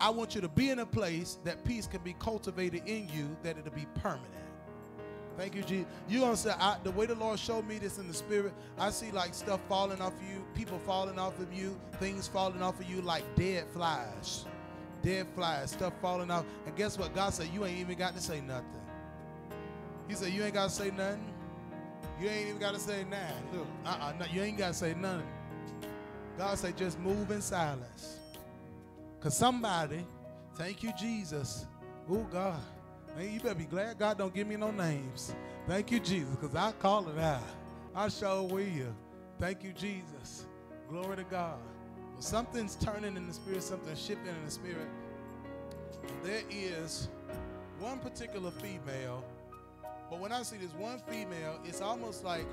I want you to be in a place that peace can be cultivated in you, that it'll be permanent. Thank you, Jesus. You gonna say I, the way the Lord showed me this in the spirit? I see like stuff falling off you, people falling off of you, things falling off of you like dead flies, dead flies, stuff falling off. And guess what? God said you ain't even got to say nothing. He said you ain't got to say nothing. You ain't even got to say nothing. Look, uh-uh, no, you ain't got to say nothing. God said just move in silence. Cause somebody, thank you, Jesus. Oh God. Man, you better be glad God don't give me no names. Thank you, Jesus, because I call it out. I sure will. Thank you, Jesus. Glory to God. Well, something's turning in the spirit, something's shifting in the spirit. There is one particular female, but when I see this one female, it's almost like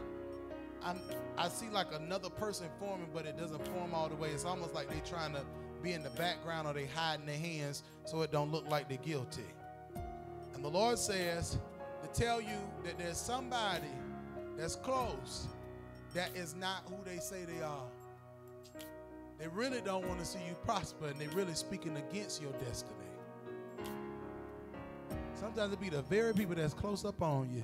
I'm, I see like another person forming, but it doesn't form all the way. It's almost like they're trying to be in the background or they hiding their hands so it don't look like they're guilty. And the Lord says to tell you that there's somebody that's close that is not who they say they are. They really don't want to see you prosper and they're really speaking against your destiny. Sometimes it be the very people that's close up on you.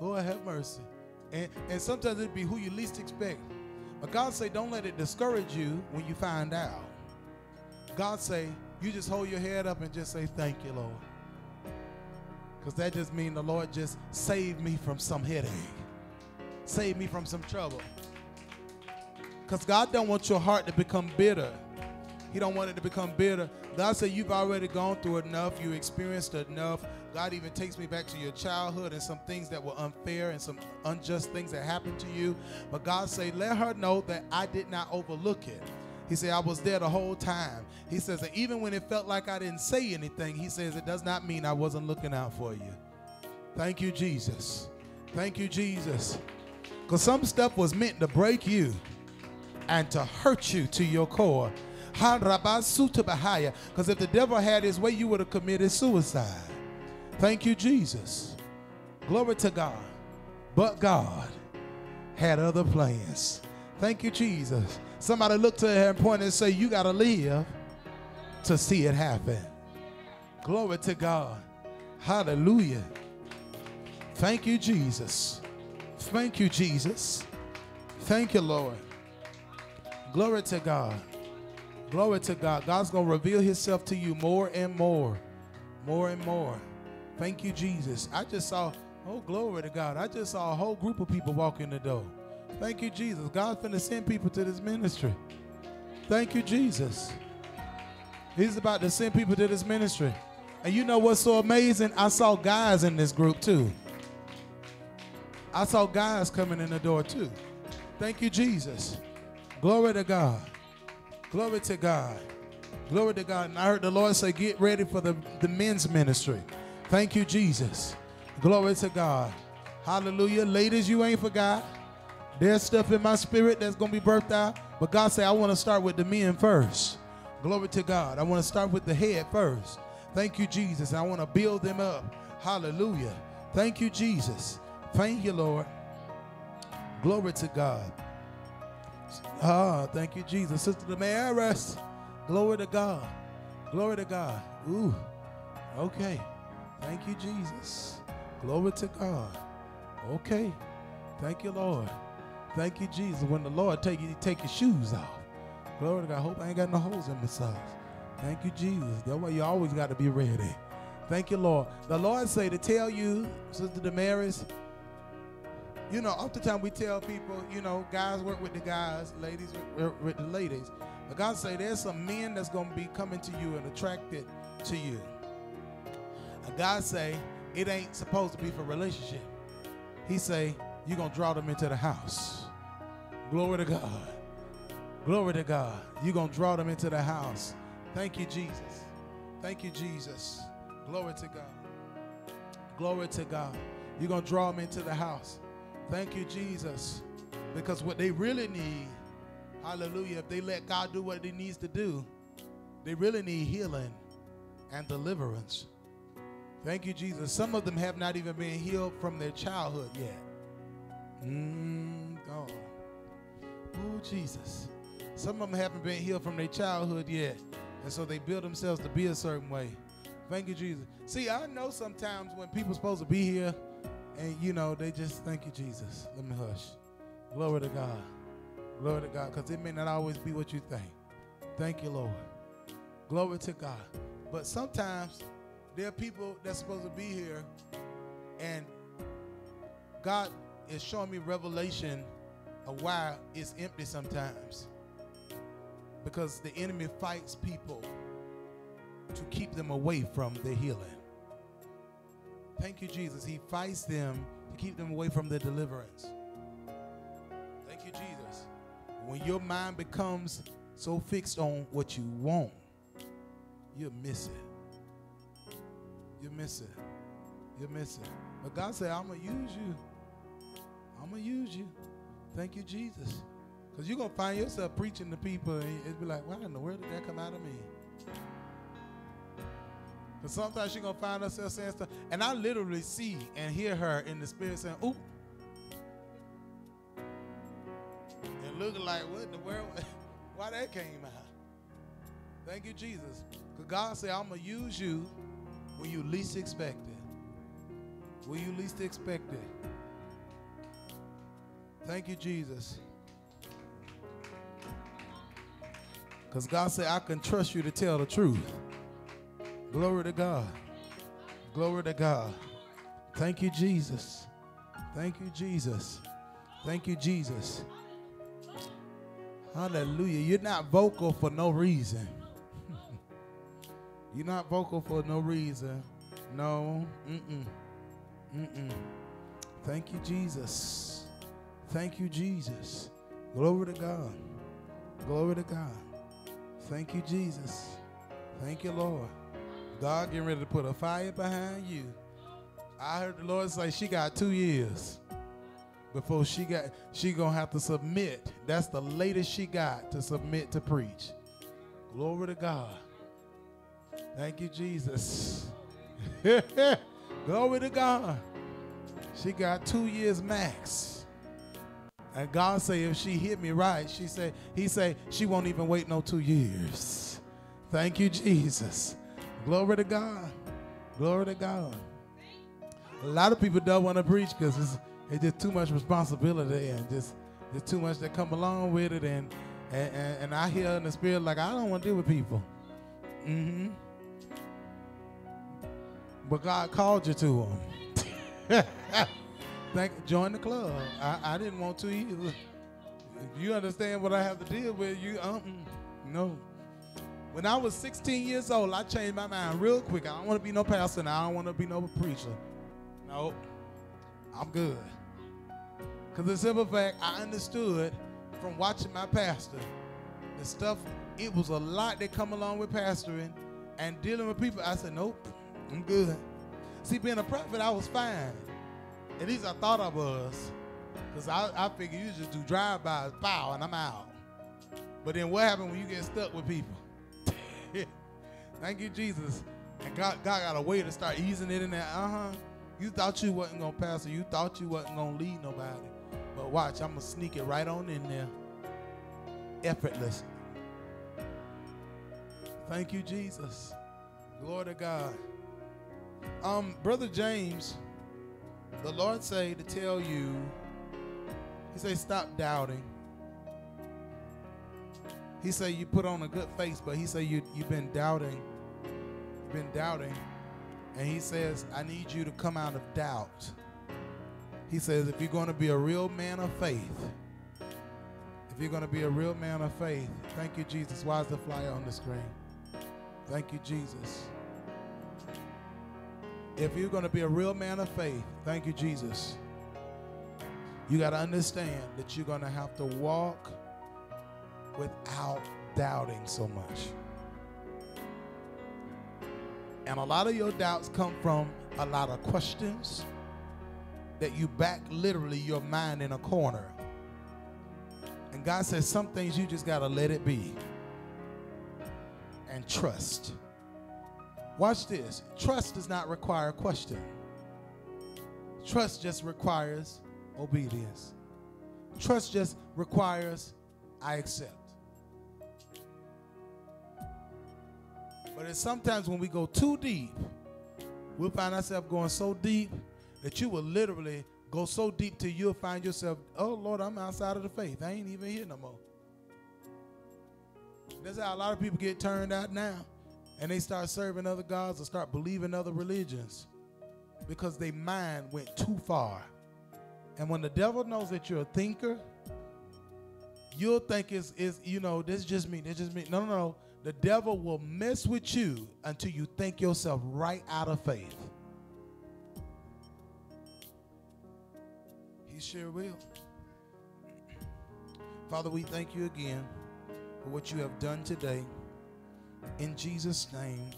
Lord have mercy. And, and sometimes it be who you least expect. But God say, don't let it discourage you when you find out. God say, you just hold your head up and just say, thank you, Lord. Because that just means the Lord just saved me from some headache. Saved me from some trouble. Because God don't want your heart to become bitter. He don't want it to become bitter. God said you've already gone through enough. You experienced enough. God even takes me back to your childhood and some things that were unfair and some unjust things that happened to you. But God said, let her know that I did not overlook it. He said, I was there the whole time. He says even when it felt like I didn't say anything, he says it does not mean I wasn't looking out for you. Thank you, Jesus. Thank you, Jesus. Because some stuff was meant to break you and to hurt you to your core. Because if the devil had his way, you would have committed suicide. Thank you, Jesus. Glory to God. But God had other plans. Thank you, Jesus. Somebody look to her and pointed point and say, You got to live to see it happen. Glory to God. Hallelujah. Thank you, Jesus. Thank you, Jesus. Thank you, Lord. Glory to God. Glory to God. God's going to reveal himself to you more and more. More and more. Thank you, Jesus. I just saw, oh, glory to God. I just saw a whole group of people walk in the door. Thank you, Jesus. God's going to send people to this ministry. Thank you, Jesus. He's about to send people to this ministry. And you know what's so amazing? I saw guys in this group too. I saw guys coming in the door too. Thank you, Jesus. Glory to God. Glory to God. Glory to God. And I heard the Lord say, Get ready for the, the men's ministry. Thank you, Jesus. Glory to God. Hallelujah. Ladies, you ain't forgot. There's stuff in my spirit that's going to be birthed out. But God said, I want to start with the men first. Glory to God. I want to start with the head first. Thank you, Jesus. I want to build them up. Hallelujah. Thank you, Jesus. Thank you, Lord. Glory to God. Ah, thank you, Jesus. Sister Damaris. Glory to God. Glory to God. Ooh. Okay. Thank you, Jesus. Glory to God. Okay. Thank you, Lord. Thank you, Jesus. When the Lord take you, take your shoes off. Glory to God. Hope I ain't got no holes in my socks. Thank you, Jesus. That way you always got to be ready. Thank you, Lord. The Lord say to tell you, Sister Damaris, you know, oftentimes we tell people, you know, guys work with the guys, ladies work with the ladies. But God say there's some men that's going to be coming to you and attracted to you. And God say it ain't supposed to be for relationship. He say you're going to draw them into the house. Glory to God. Glory to God. You're going to draw them into the house. Thank you, Jesus. Thank you, Jesus. Glory to God. Glory to God. You're going to draw them into the house. Thank you, Jesus. Because what they really need, hallelujah, if they let God do what he needs to do, they really need healing and deliverance. Thank you, Jesus. Some of them have not even been healed from their childhood yet. Mm, God. Oh, Jesus. Some of them haven't been healed from their childhood yet. And so they build themselves to be a certain way. Thank you, Jesus. See, I know sometimes when people supposed to be here and you know, they just thank you, Jesus. Let me hush. Glory to God. Glory to God. Because it may not always be what you think. Thank you, Lord. Glory to God. But sometimes there are people that's supposed to be here, and God is showing me revelation of why it's empty sometimes. Because the enemy fights people to keep them away from the healing. Thank you, Jesus. He fights them to keep them away from the deliverance. Thank you, Jesus. When your mind becomes so fixed on what you want, you miss it. You miss it. You miss it. But God said, I'm going to use you. I'm going to use you. Thank you, Jesus. Because you're going to find yourself preaching to people and it'll be like, why in the world did that come out of me? Because sometimes she's going to find herself saying stuff. And I literally see and hear her in the spirit saying, oop. And looking like, what in the world? Why that came out? Thank you, Jesus. Because God said, I'm going to use you when you least expect it. When you least expect it. Thank you, Jesus. Because God said, I can trust you to tell the truth. Glory to God. Glory to God. Thank you, Jesus. Thank you, Jesus. Thank you, Jesus. Hallelujah. You're not vocal for no reason. You're not vocal for no reason. No. Mm-mm. Mm-mm. Thank you, Jesus. Thank you, Jesus. Glory to God. Glory to God. Thank you, Jesus. Thank you, Lord. God getting ready to put a fire behind you. I heard the Lord say she got two years before she got she gonna have to submit. That's the latest she got to submit to preach. Glory to God. Thank you, Jesus. Glory to God. She got two years max. And God say if she hit me right, she say, he say she won't even wait no two years. Thank you, Jesus. Glory to God. Glory to God. A lot of people don't want to preach because it's, it's just too much responsibility and just there's too much that come along with it. And and, and, and I hear in the spirit like I don't want to deal with people. Mm-hmm. But God called you to them. Thank join the club. I, I didn't want to either. If you understand what I have to deal with, you um no. When I was 16 years old, I changed my mind real quick. I don't want to be no pastor and I don't want to be no preacher. No, I'm good. Because the simple fact, I understood from watching my pastor, the stuff, it was a lot that come along with pastoring and dealing with people. I said, nope, I'm good. See, being a prophet, I was fine. At least I thought I was. Because I, I figured you just do drive-bys, pow, and I'm out. But then what happened when you get stuck with people? Thank you, Jesus. And God, God got a way to start easing it in there. Uh-huh. You thought you wasn't gonna pass, or You thought you wasn't gonna lead nobody. But watch, I'm gonna sneak it right on in there. Effortless. Thank you, Jesus. Glory to God. Um, Brother James, the Lord say to tell you, He say, stop doubting. He said you put on a good face, but he said you you've been doubting. You've been doubting. And he says, I need you to come out of doubt. He says, if you're going to be a real man of faith, if you're going to be a real man of faith, thank you, Jesus. Why is the flyer on the screen? Thank you, Jesus. If you're going to be a real man of faith, thank you, Jesus. You got to understand that you're going to have to walk without doubting so much. And a lot of your doubts come from a lot of questions that you back literally your mind in a corner. And God says some things you just got to let it be and trust. Watch this. Trust does not require a question. Trust just requires obedience. Trust just requires I accept. But it's sometimes when we go too deep, we'll find ourselves going so deep that you will literally go so deep till you'll find yourself, oh Lord, I'm outside of the faith. I ain't even here no more. That's how a lot of people get turned out now. And they start serving other gods or start believing other religions because their mind went too far. And when the devil knows that you're a thinker, you'll think it's, it's you know, this is just me, this is just me. No, no, no. The devil will mess with you until you think yourself right out of faith. He sure will. Father, we thank you again for what you have done today. In Jesus' name.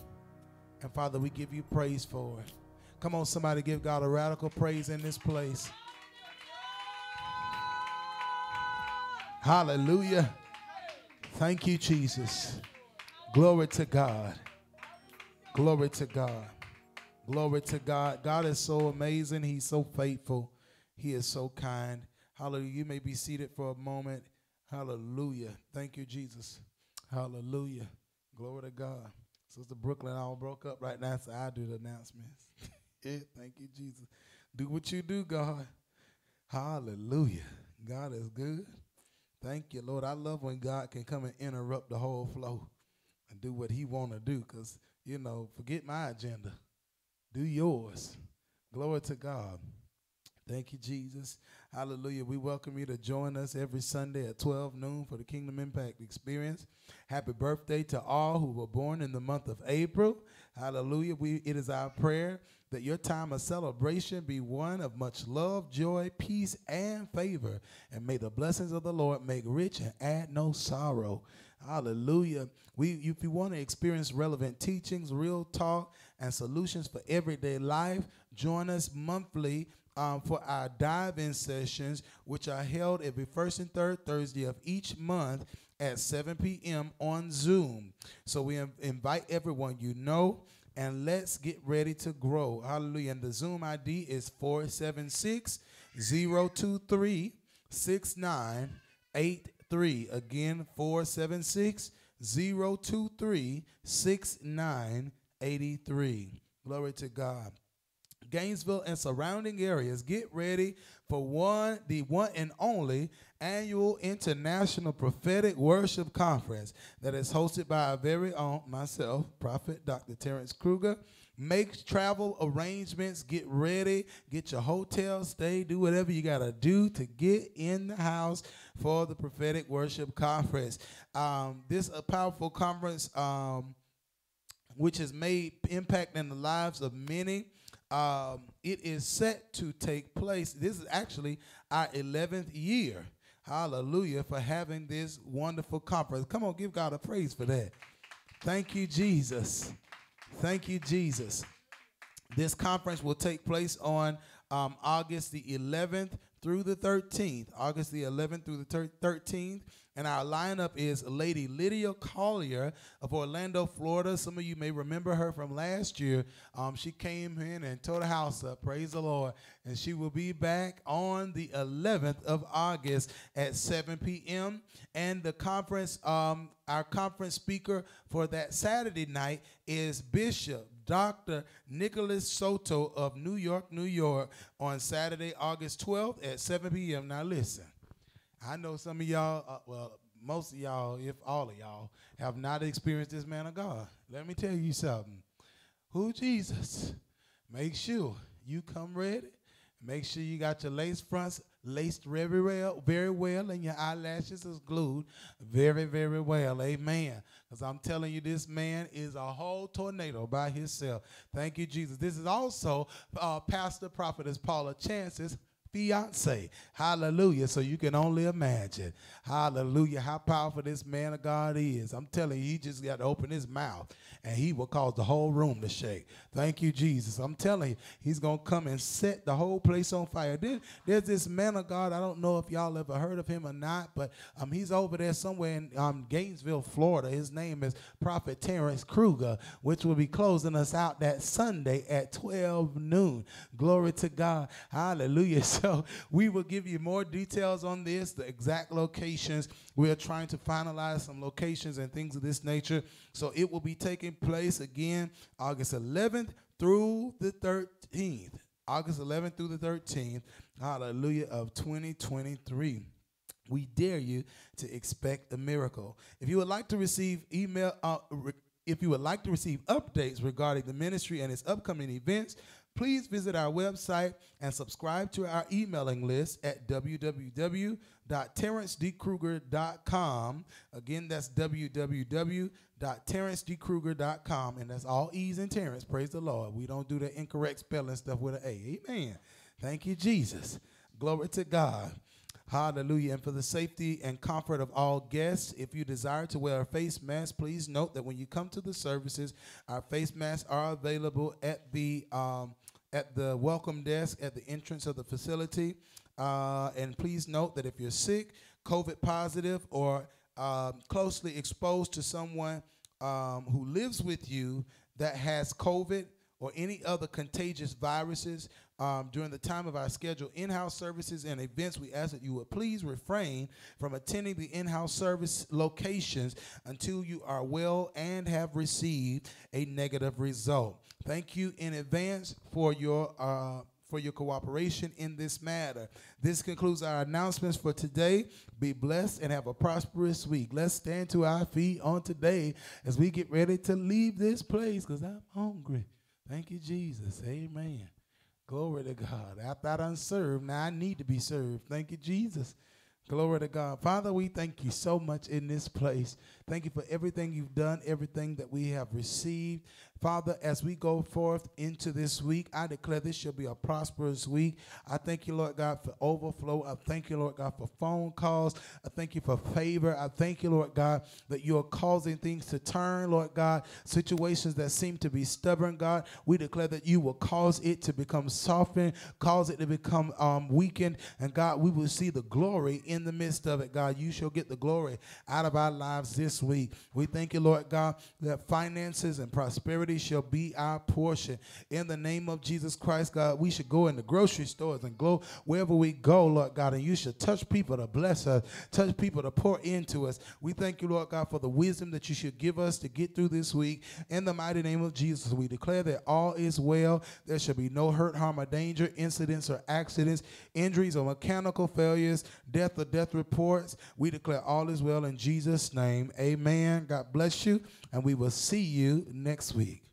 And Father, we give you praise for it. Come on, somebody give God a radical praise in this place. Hallelujah. Thank you, Jesus. Glory to God. Glory to God. Glory to God. God is so amazing. He's so faithful. He is so kind. Hallelujah. You may be seated for a moment. Hallelujah. Thank you, Jesus. Hallelujah. Glory to God. Sister Brooklyn all broke up right now, so I do the announcements. yeah, thank you, Jesus. Do what you do, God. Hallelujah. God is good. Thank you, Lord. I love when God can come and interrupt the whole flow and do what he want to do because, you know, forget my agenda. Do yours. Glory to God. Thank you, Jesus. Hallelujah. We welcome you to join us every Sunday at 12 noon for the Kingdom Impact Experience. Happy birthday to all who were born in the month of April. Hallelujah. We, it is our prayer that your time of celebration be one of much love, joy, peace, and favor. And may the blessings of the Lord make rich and add no sorrow. Hallelujah. We, if you want to experience relevant teachings, real talk, and solutions for everyday life, join us monthly um, for our dive-in sessions, which are held every first and third Thursday of each month at 7 p.m. on Zoom. So we Im- invite everyone you know, and let's get ready to grow. Hallelujah. And the Zoom ID is 476 023 6983. Again, 476 023 6983. Glory to God. Gainesville and surrounding areas, get ready for one, the one and only annual International Prophetic Worship Conference that is hosted by our very own myself, Prophet Dr. Terrence Cruger. Make travel arrangements, get ready, get your hotel stay, do whatever you got to do to get in the house for the Prophetic Worship Conference. Um, this a powerful conference um, which has made impact in the lives of many. Um, it is set to take place. This is actually our 11th year. Hallelujah for having this wonderful conference. Come on, give God a praise for that. Thank you, Jesus. Thank you, Jesus. This conference will take place on um, August the 11th through the 13th. August the 11th through the 13th. And our lineup is Lady Lydia Collier of Orlando, Florida. Some of you may remember her from last year. Um, she came in and tore the house up. Praise the Lord. And she will be back on the 11th of August at 7 p.m. And the conference, um, our conference speaker for that Saturday night is Bishop Dr. Nicholas Soto of New York, New York, on Saturday, August 12th at 7 p.m. Now, listen, I know some of y'all, uh, well, most of y'all, if all of y'all, have not experienced this man of God. Let me tell you something. Who Jesus? Make sure you come ready. Make sure you got your lace fronts laced very well, very well, and your eyelashes is glued very, very well. Amen. Because I'm telling you, this man is a whole tornado by himself. Thank you, Jesus. This is also uh, Pastor Prophetess Paula Chance's fiance. Hallelujah. So you can only imagine. Hallelujah. How powerful this man of God is. I'm telling you, he just got to open his mouth and he will cause the whole room to shake. Thank you, Jesus. I'm telling you, he's going to come and set the whole place on fire. Then there's this man of God. I don't know if y'all ever heard of him or not, but um, he's over there somewhere in um, Gainesville, Florida. His name is Prophet Terrence Cruger, which will be closing us out that Sunday at 12 noon. Glory to God. Hallelujah. So we will give you more details on this, the exact locations. We are trying to finalize some locations and things of this nature. So it will be taking place again August 11th through the 13th. August 11th through the 13th, hallelujah, of 2023. We dare you to expect a miracle. If you would like to receive email, uh, re- if you would like to receive updates regarding the ministry and its upcoming events, please visit our website and subscribe to our emailing list at www.terrencedcruger.com. Again, that's www.terrencedcruger.com. And that's all E's and Terrence. Praise the Lord. We don't do the incorrect spelling stuff with an A. Amen. Thank you, Jesus. Glory to God. Hallelujah. And for the safety and comfort of all guests, if you desire to wear a face mask, please note that when you come to the services, our face masks are available at the um, at the welcome desk at the entrance of the facility. Uh, and please note that if you're sick, COVID positive, or um, closely exposed to someone um, who lives with you that has COVID or any other contagious viruses um, during the time of our scheduled in-house services and events, we ask that you would please refrain from attending the in-house service locations until you are well and have received a negative result. Thank you in advance for your uh, for your cooperation in this matter. This concludes our announcements for today. Be blessed and have a prosperous week. Let's stand to our feet on today as we get ready to leave this place because I'm hungry. Thank you, Jesus. Amen. Glory to God. After I done served, now I need to be served. Thank you, Jesus. Glory to God. Father, we thank you so much in this place. Thank you for everything you've done, everything that we have received. Father, as we go forth into this week, I declare this shall be a prosperous week. I thank you, Lord God, for overflow. I thank you, Lord God, for phone calls. I thank you for favor. I thank you, Lord God, that you are causing things to turn, Lord God, situations that seem to be stubborn, God. We declare that you will cause it to become softened, cause it to become um, weakened, and God, we will see the glory in the midst of it, God. You shall get the glory out of our lives this week. We thank you, Lord God, that finances and prosperity shall be our portion. In the name of Jesus Christ, God, we should go in the grocery stores and go wherever we go, Lord God, and you should touch people to bless us, touch people to pour into us. We thank you, Lord God, for the wisdom that you should give us to get through this week. In the mighty name of Jesus, we declare that all is well. There shall be no hurt, harm, or danger, incidents or accidents, injuries or mechanical failures, death or death reports. We declare all is well in Jesus' name. Amen. God bless you, and we will see you next week.